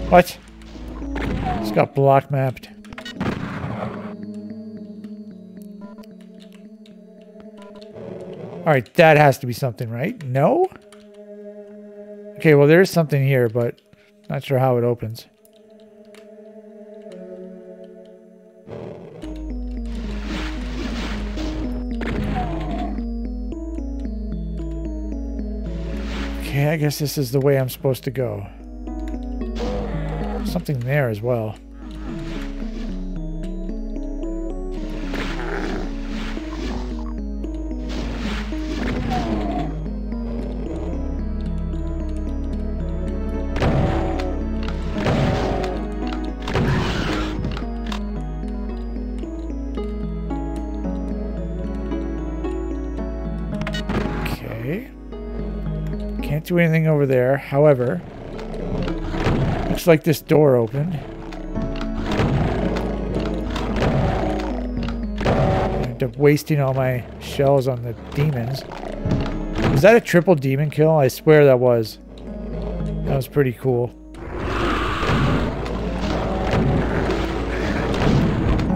Speaker 1: What? It's got block mapped. Alright, that has to be something, right? No? Okay, well there is something here, but not sure how it opens. Okay, I guess this is the way I'm supposed to go something there as well. Okay. Can't do anything over there. However, like this door opened. End up wasting all my shells on the demons. Was that a triple demon kill? I swear that was. That was pretty cool.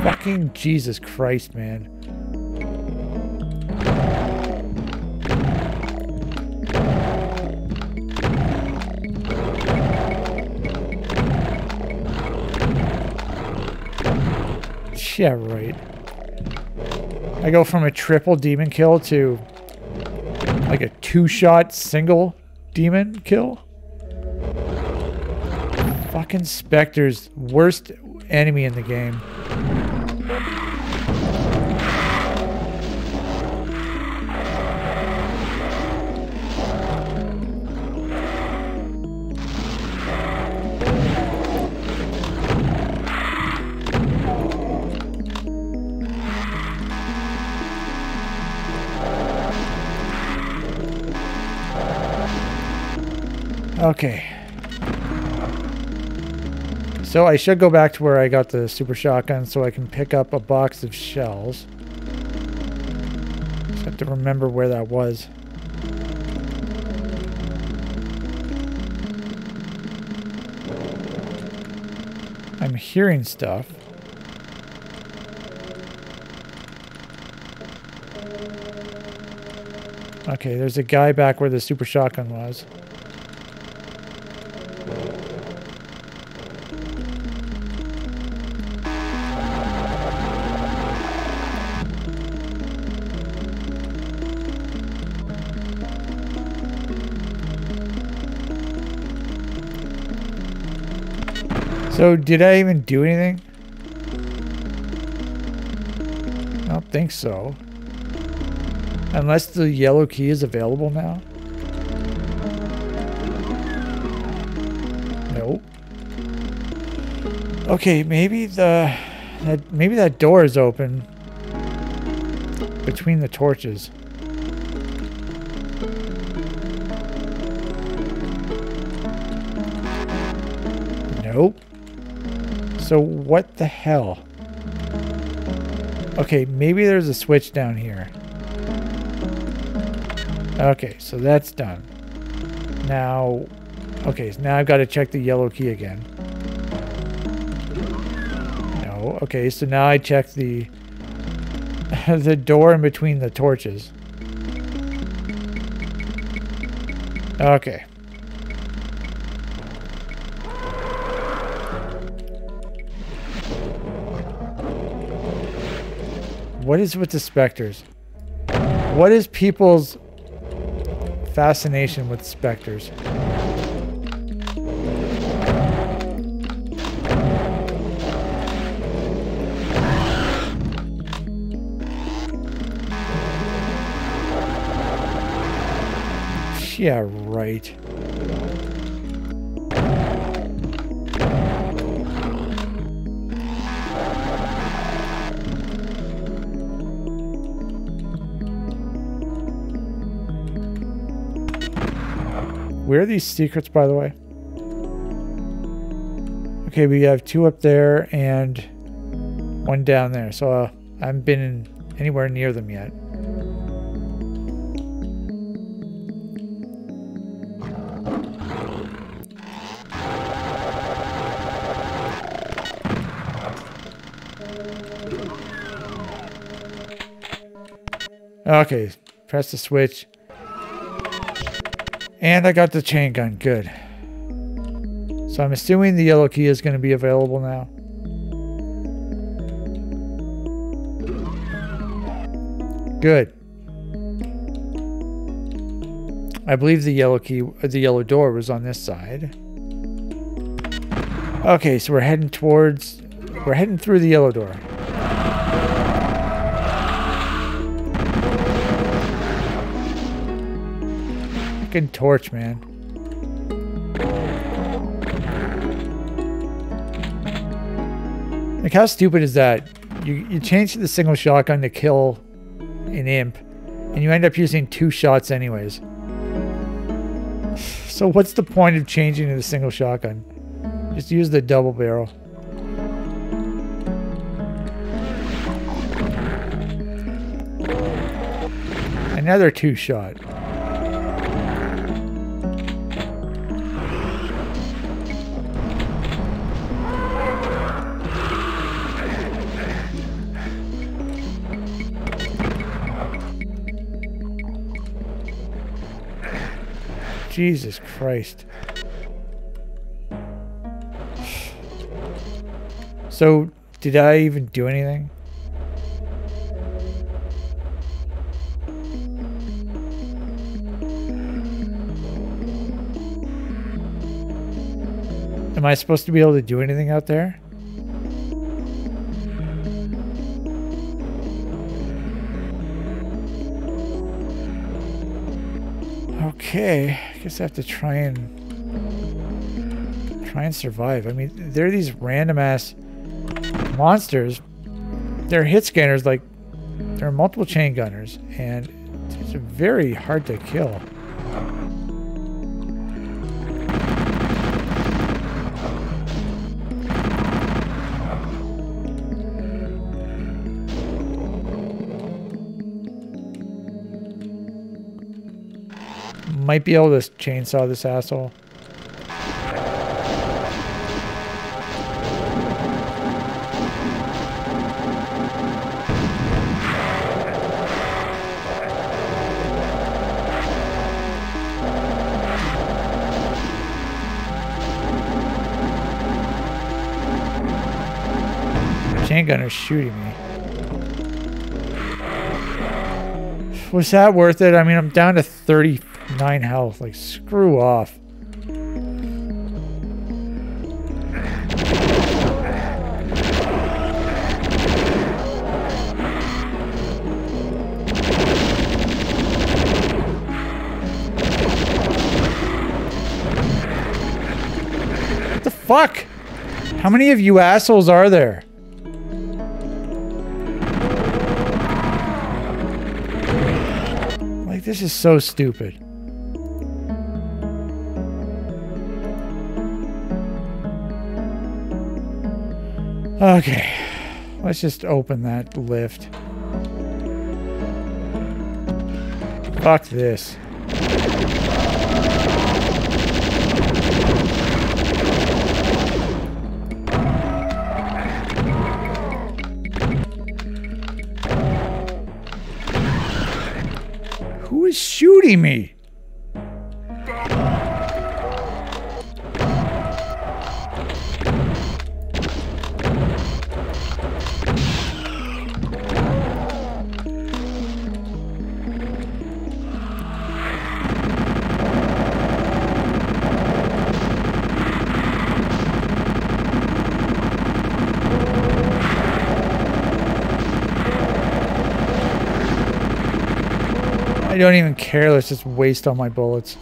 Speaker 1: Fucking Jesus Christ, man. Yeah, right. I go from a triple demon kill to like a two-shot single demon kill. Fucking Spectres, worst enemy in the game. Okay. So I should go back to where I got the super shotgun so I can pick up a box of shells. Just have to remember where that was. I'm hearing stuff. Okay, there's a guy back where the super shotgun was. So did I even do anything? I don't think so. Unless the yellow key is available now. Nope. Okay, maybe the that maybe that door is open between the torches. Nope. So what the hell? Okay, maybe there's a switch down here. Okay, so that's done. Now, okay, so now I've got to check the yellow key again. No, okay, so now I check the the door in between the torches. Okay. What is with the specters? What is people's fascination with specters? Yeah, right. Where are these secrets, by the way? Okay, we have two up there and one down there. So uh, I haven't been anywhere near them yet. Okay, press the switch. And I got the chain gun. Good. So I'm assuming the yellow key is going to be available now. Good. I believe the yellow key, the yellow door was on this side. Okay, so we're heading towards, we're heading through the yellow door. Fucking torch, man. Like, how stupid is that? You, you change the single shotgun to kill an imp, and you end up using two shots anyways. So what's the point of changing to the single shotgun? Just use the double barrel. Another two shot. Jesus Christ. So, did I even do anything? Am I supposed to be able to do anything out there? Okay, guess I have to try and try and survive. I mean, there are these random ass monsters. They're hit scanners like there are multiple chain gunners, and it's very hard to kill. Might be able to chainsaw this asshole. Chain gunner's shooting me. Was that worth it? I mean, I'm down to 39 health. Like, screw off. What the fuck? How many of you assholes are there? Like, this is so stupid. Okay, let's just open that lift. Fuck this. Who is shooting me? Don't even care. Let's just waste all my bullets.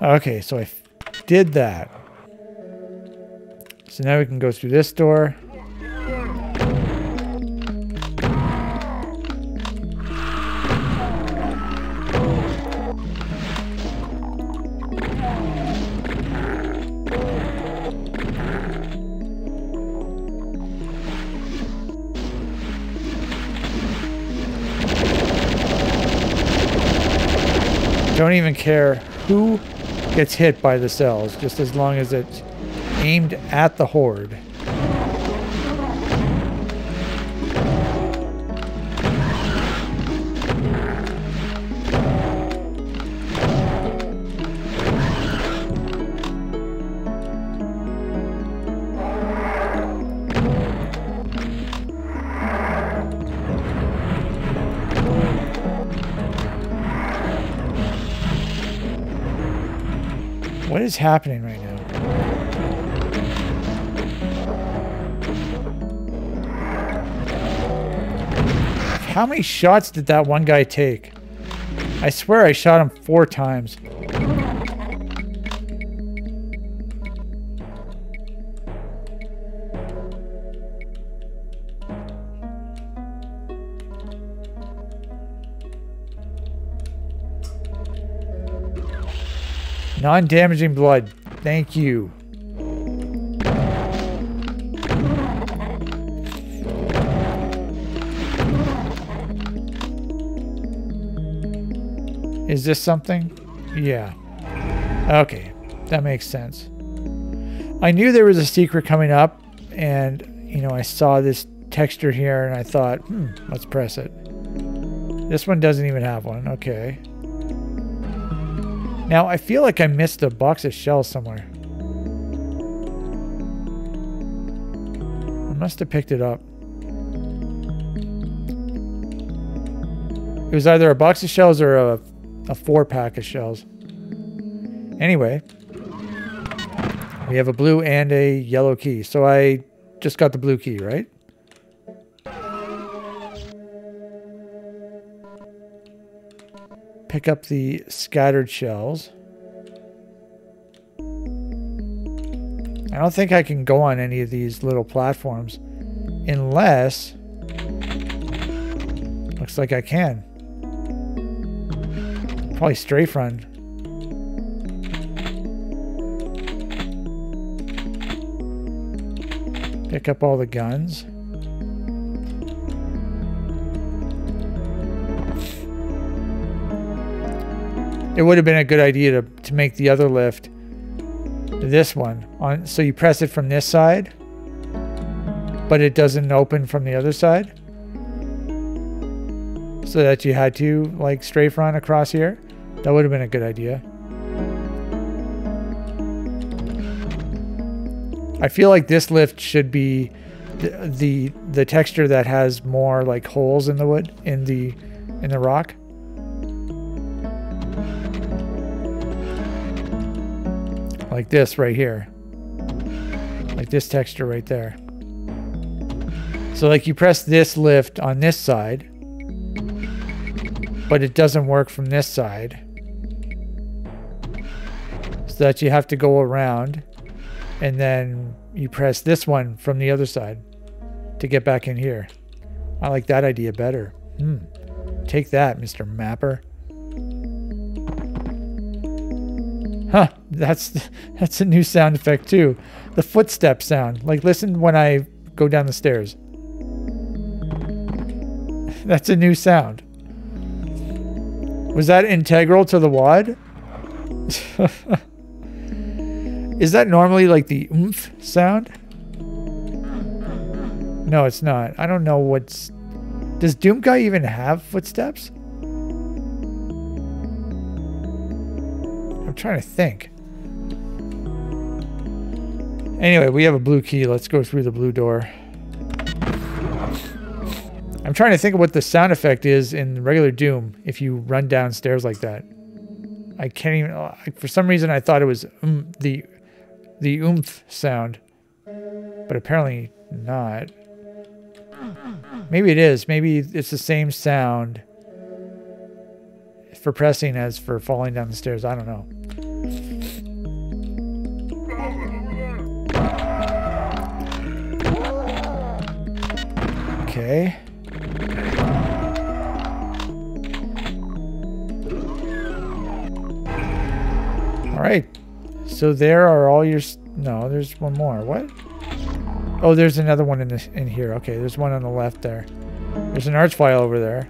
Speaker 1: Okay, so I did that. So now we can go through this door. Don't even care who gets hit by the cells, just as long as it's aimed at the horde. Happening right now? How many shots did that one guy take? I swear I shot him four times. Non-damaging blood. Thank you. Is this something? Yeah. Okay, that makes sense. I knew there was a secret coming up, and, you know, I saw this texture here, and I thought, hmm, let's press it. This one doesn't even have one. Okay. Now, I feel like I missed a box of shells somewhere. I must have picked it up. It was either a box of shells or a, a four pack of shells. Anyway, we have a blue and a yellow key. So I just got the blue key, right? Pick up the scattered shells. I don't think I can go on any of these little platforms unless looks like I can. Probably strafe run. Pick up all the guns. It would have been a good idea to, to make the other lift this one on so you press it from this side but it doesn't open from the other side so that you had to like strafe run across here. That would have been a good idea. I feel like this lift should be the, the the texture that has more like holes in the wood in the in the rock like this right here. Like this texture right there. So like you press this lift on this side, but it doesn't work from this side. So that you have to go around and then you press this one from the other side to get back in here. I like that idea better. Hmm. Take that, Mr. Mapper. Huh, that's that's a new sound effect too. The footstep sound. Like listen when I go down the stairs. That's a new sound. Was that integral to the WAD? Is that normally like the oomph sound? No, it's not. I don't know what's... Does Doomguy even have footsteps? Trying to think. Anyway, we have a blue key. Let's go through the blue door. I'm trying to think of what the sound effect is in regular Doom if you run downstairs like that. I can't even... For some reason, I thought it was um, the, the oomph sound. But apparently not. Maybe it is. Maybe it's the same sound for pressing as for falling down the stairs. I don't know. Okay. All right. So there are all your... No, there's one more. What? Oh, there's another one in this in here. Okay, there's one on the left there. There's an arch-vile over there.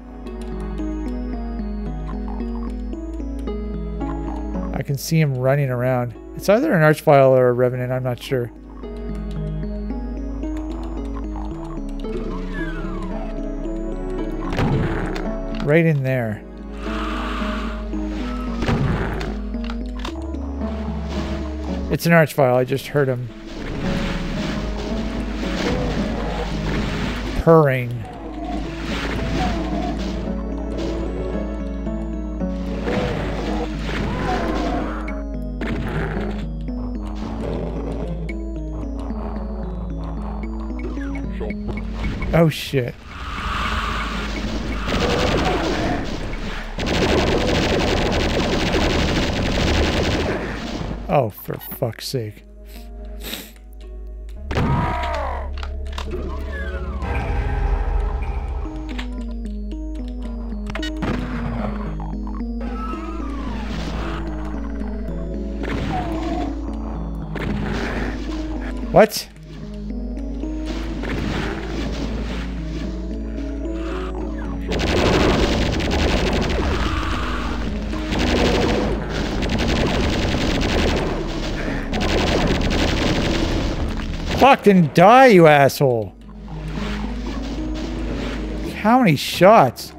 Speaker 1: Can see him running around. It's either an arch-vile or a revenant, I'm not sure. right in there. It's an arch-vile. I just heard him purring. Oh shit. Oh, for fuck's sake. What? Fucking die, you asshole. How many shots?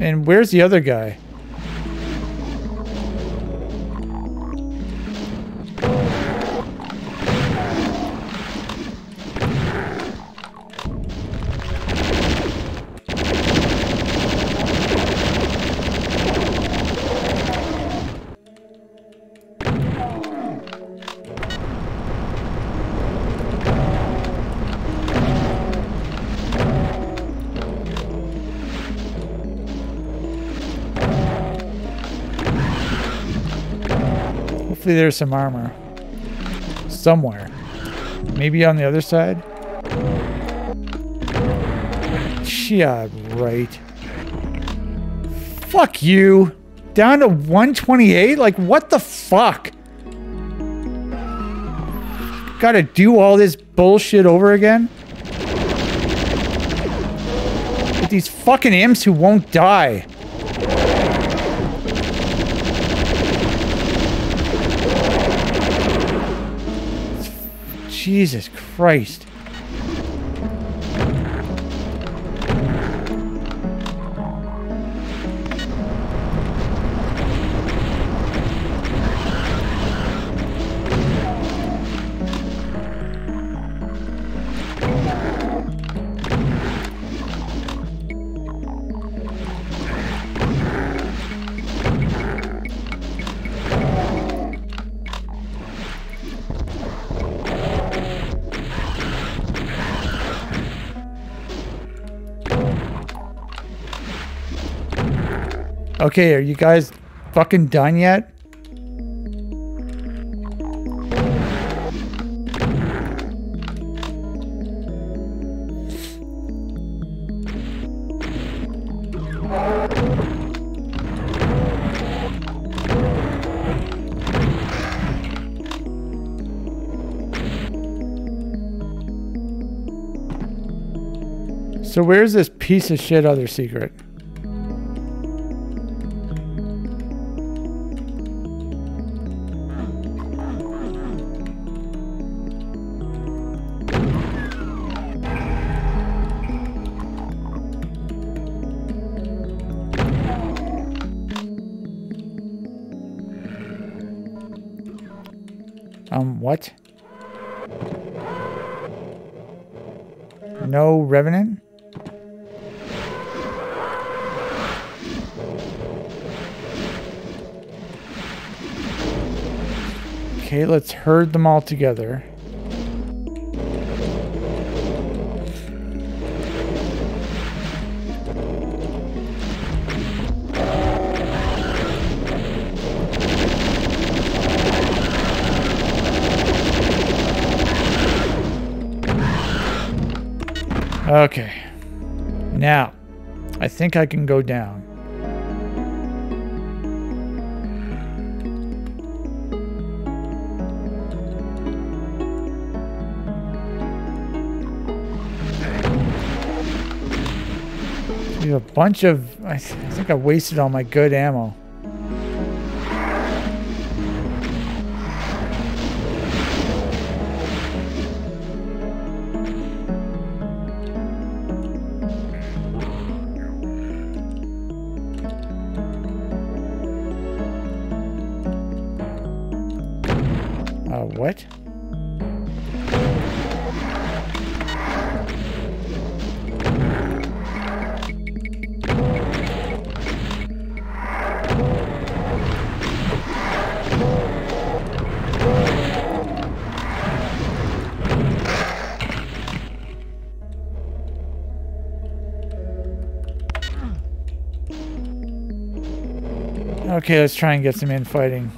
Speaker 1: And where's the other guy? Hopefully there's some armor. Somewhere. Maybe on the other side? Yeah, right. Fuck you. Down to 128? Like, what the fuck? Gotta do all this bullshit over again? With these fucking imps who won't die. Jesus Christ. Okay, are you guys fucking done yet? So where's this piece of shit other secret? Let's herd them all together. Okay. Now, I think I can go down. A bunch of... I, think I wasted all my good ammo. Okay, let's try and get some infighting.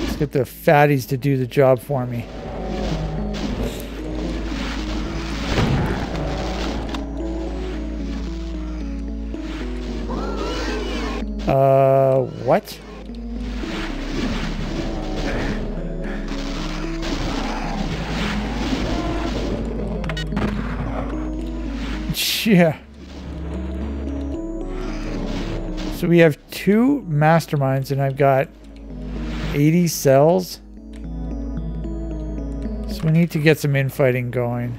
Speaker 1: Let's get the fatties to do the job for me. Uh, what? Yeah. So we have two masterminds and I've got 80 cells. So we need to get some infighting going.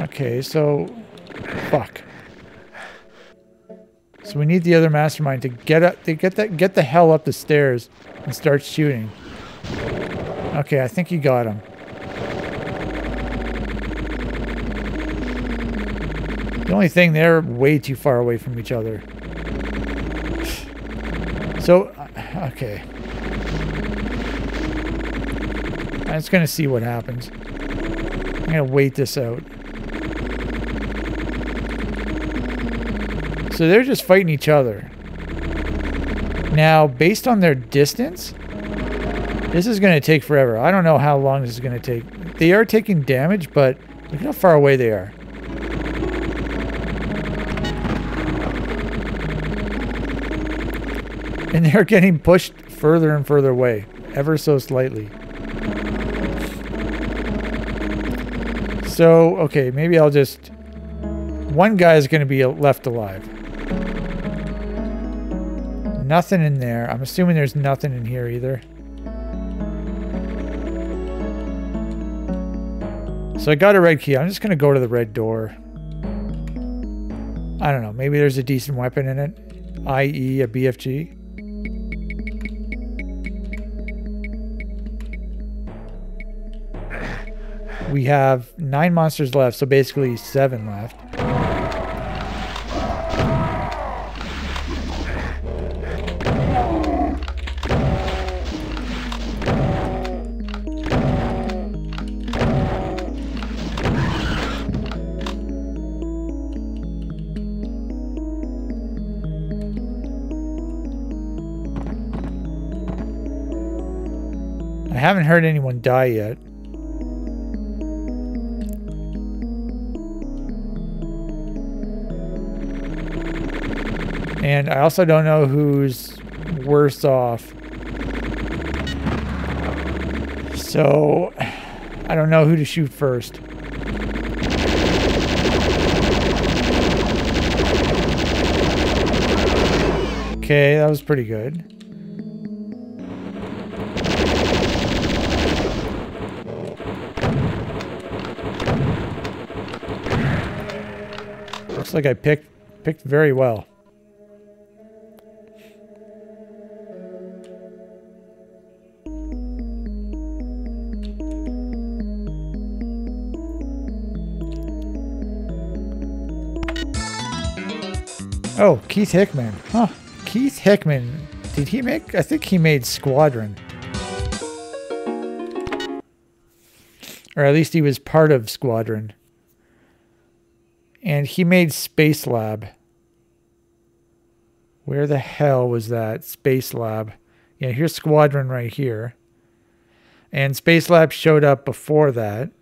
Speaker 1: Okay, so fuck. So we need the other mastermind to get up to get that get the hell up the stairs and start shooting. Okay, I think you got him. The only thing, they're way too far away from each other. So, uh, okay. I'm just going to see what happens. I'm going to wait this out. So they're just fighting each other. Now, based on their distance, this is going to take forever. I don't know how long this is going to take. They are taking damage, but look how far away they are. And they're getting pushed further and further away, ever so slightly. So, okay, maybe I'll just... One guy is going to be left alive. Nothing in there. I'm assuming there's nothing in here either. So I got a red key. I'm just going to go to the red door. I don't know. Maybe there's a decent weapon in it, i.e. a BFG. We have nine monsters left, so basically seven left. I haven't heard anyone die yet. And I also don't know who's worse off. So, I don't know who to shoot first. Okay, that was pretty good. Looks like I picked picked very well. Oh, Keith Hickman. Huh. Keith Hickman. Did he make? I think he made Squadron. Or at least he was part of Squadron. And he made Space Lab. Where the hell was that? Space Lab. Yeah, here's Squadron right here. And Space Lab showed up before that.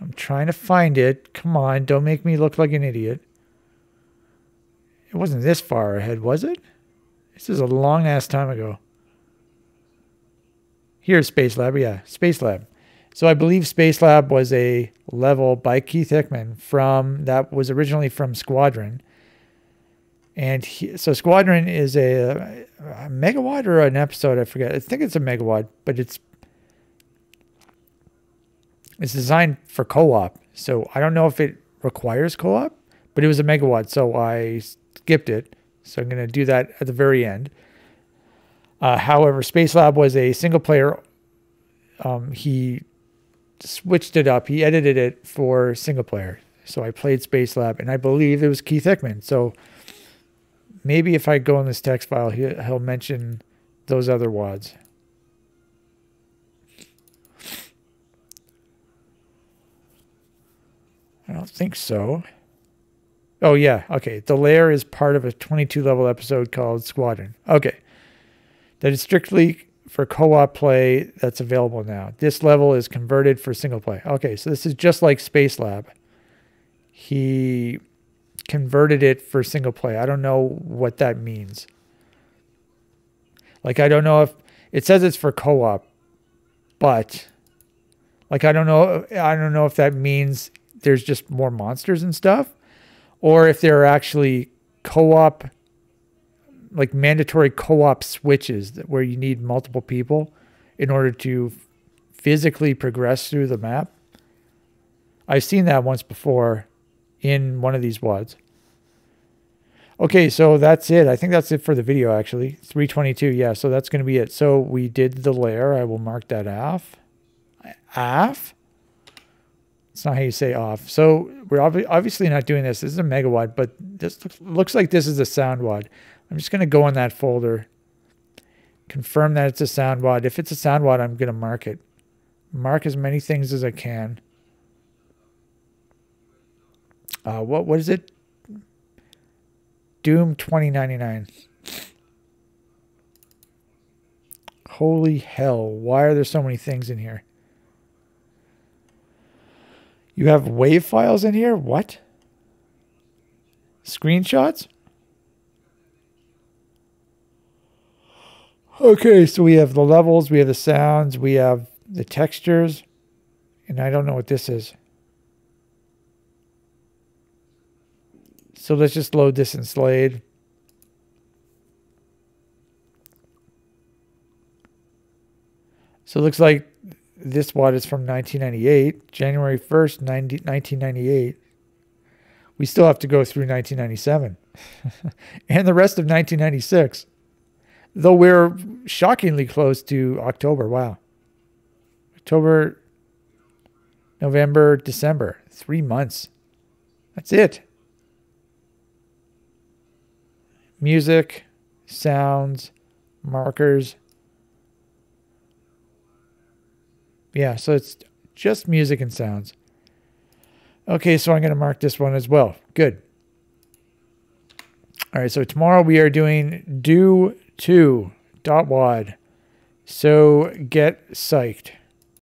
Speaker 1: I'm trying to find it. Come on, don't make me look like an idiot. It wasn't this far ahead, was it? This is a long ass time ago. Here's Space Lab. Yeah, Space Lab. So I believe Space Lab was a level by Keith Hickman from that was originally from Squadron. And he, so Squadron is a, a megawad or an episode, I forget. I think it's a megawad, but it's it's designed for co-op, so I don't know if it requires co-op, but it was a megawad, so I skipped it. So I'm going to do that at the very end. Uh, however, Space Lab was a single player. Um, he switched it up. He edited it for single player. So I played Space Lab, and I believe it was Keith Hickman. So maybe if I go in this text file, he'll mention those other WADs. I don't think so. Oh, yeah. Okay. The lair is part of a 22 level episode called Squadron. Okay. That is strictly for co op play that's available now. This level is converted for single play. Okay. So this is just like Space Lab. He converted it for single play. I don't know what that means. Like, I don't know if it says it's for co op, but like, I don't know. I don't know if that means there's just more monsters and stuff or if there are actually co-op like mandatory co-op switches that, where you need multiple people in order to physically progress through the map. I've seen that once before in one of these wads. Okay, so that's it. I think that's it for the video, actually. 322, yeah, so that's going to be it. So we did the lair. I will mark that off. Off? It's not how you say off. So we're ob obviously not doing this. This is a megawad, but this looks, looks like this is a sound wad. I'm just going to go in that folder, confirm that it's a sound wad. If it's a sound wad, I'm going to mark it. Mark as many things as I can. Uh, what what is it? Doom 2099. Holy hell, why are there so many things in here? You have wave files in here? What? Screenshots? Okay, so we have the levels, we have the sounds, we have the textures, and I don't know what this is. So let's just load this in Slade. So it looks like this WAD is from 1998, January 1st, 90, 1998. We still have to go through 1997 and the rest of 1996, though we're shockingly close to October. Wow. October, November, December, three months. That's it. Music, sounds, markers, Yeah, so it's just music and sounds. Okay, so I'm going to mark this one as well. Good. All right, so tomorrow we are doing do to dot wad. So get psyched.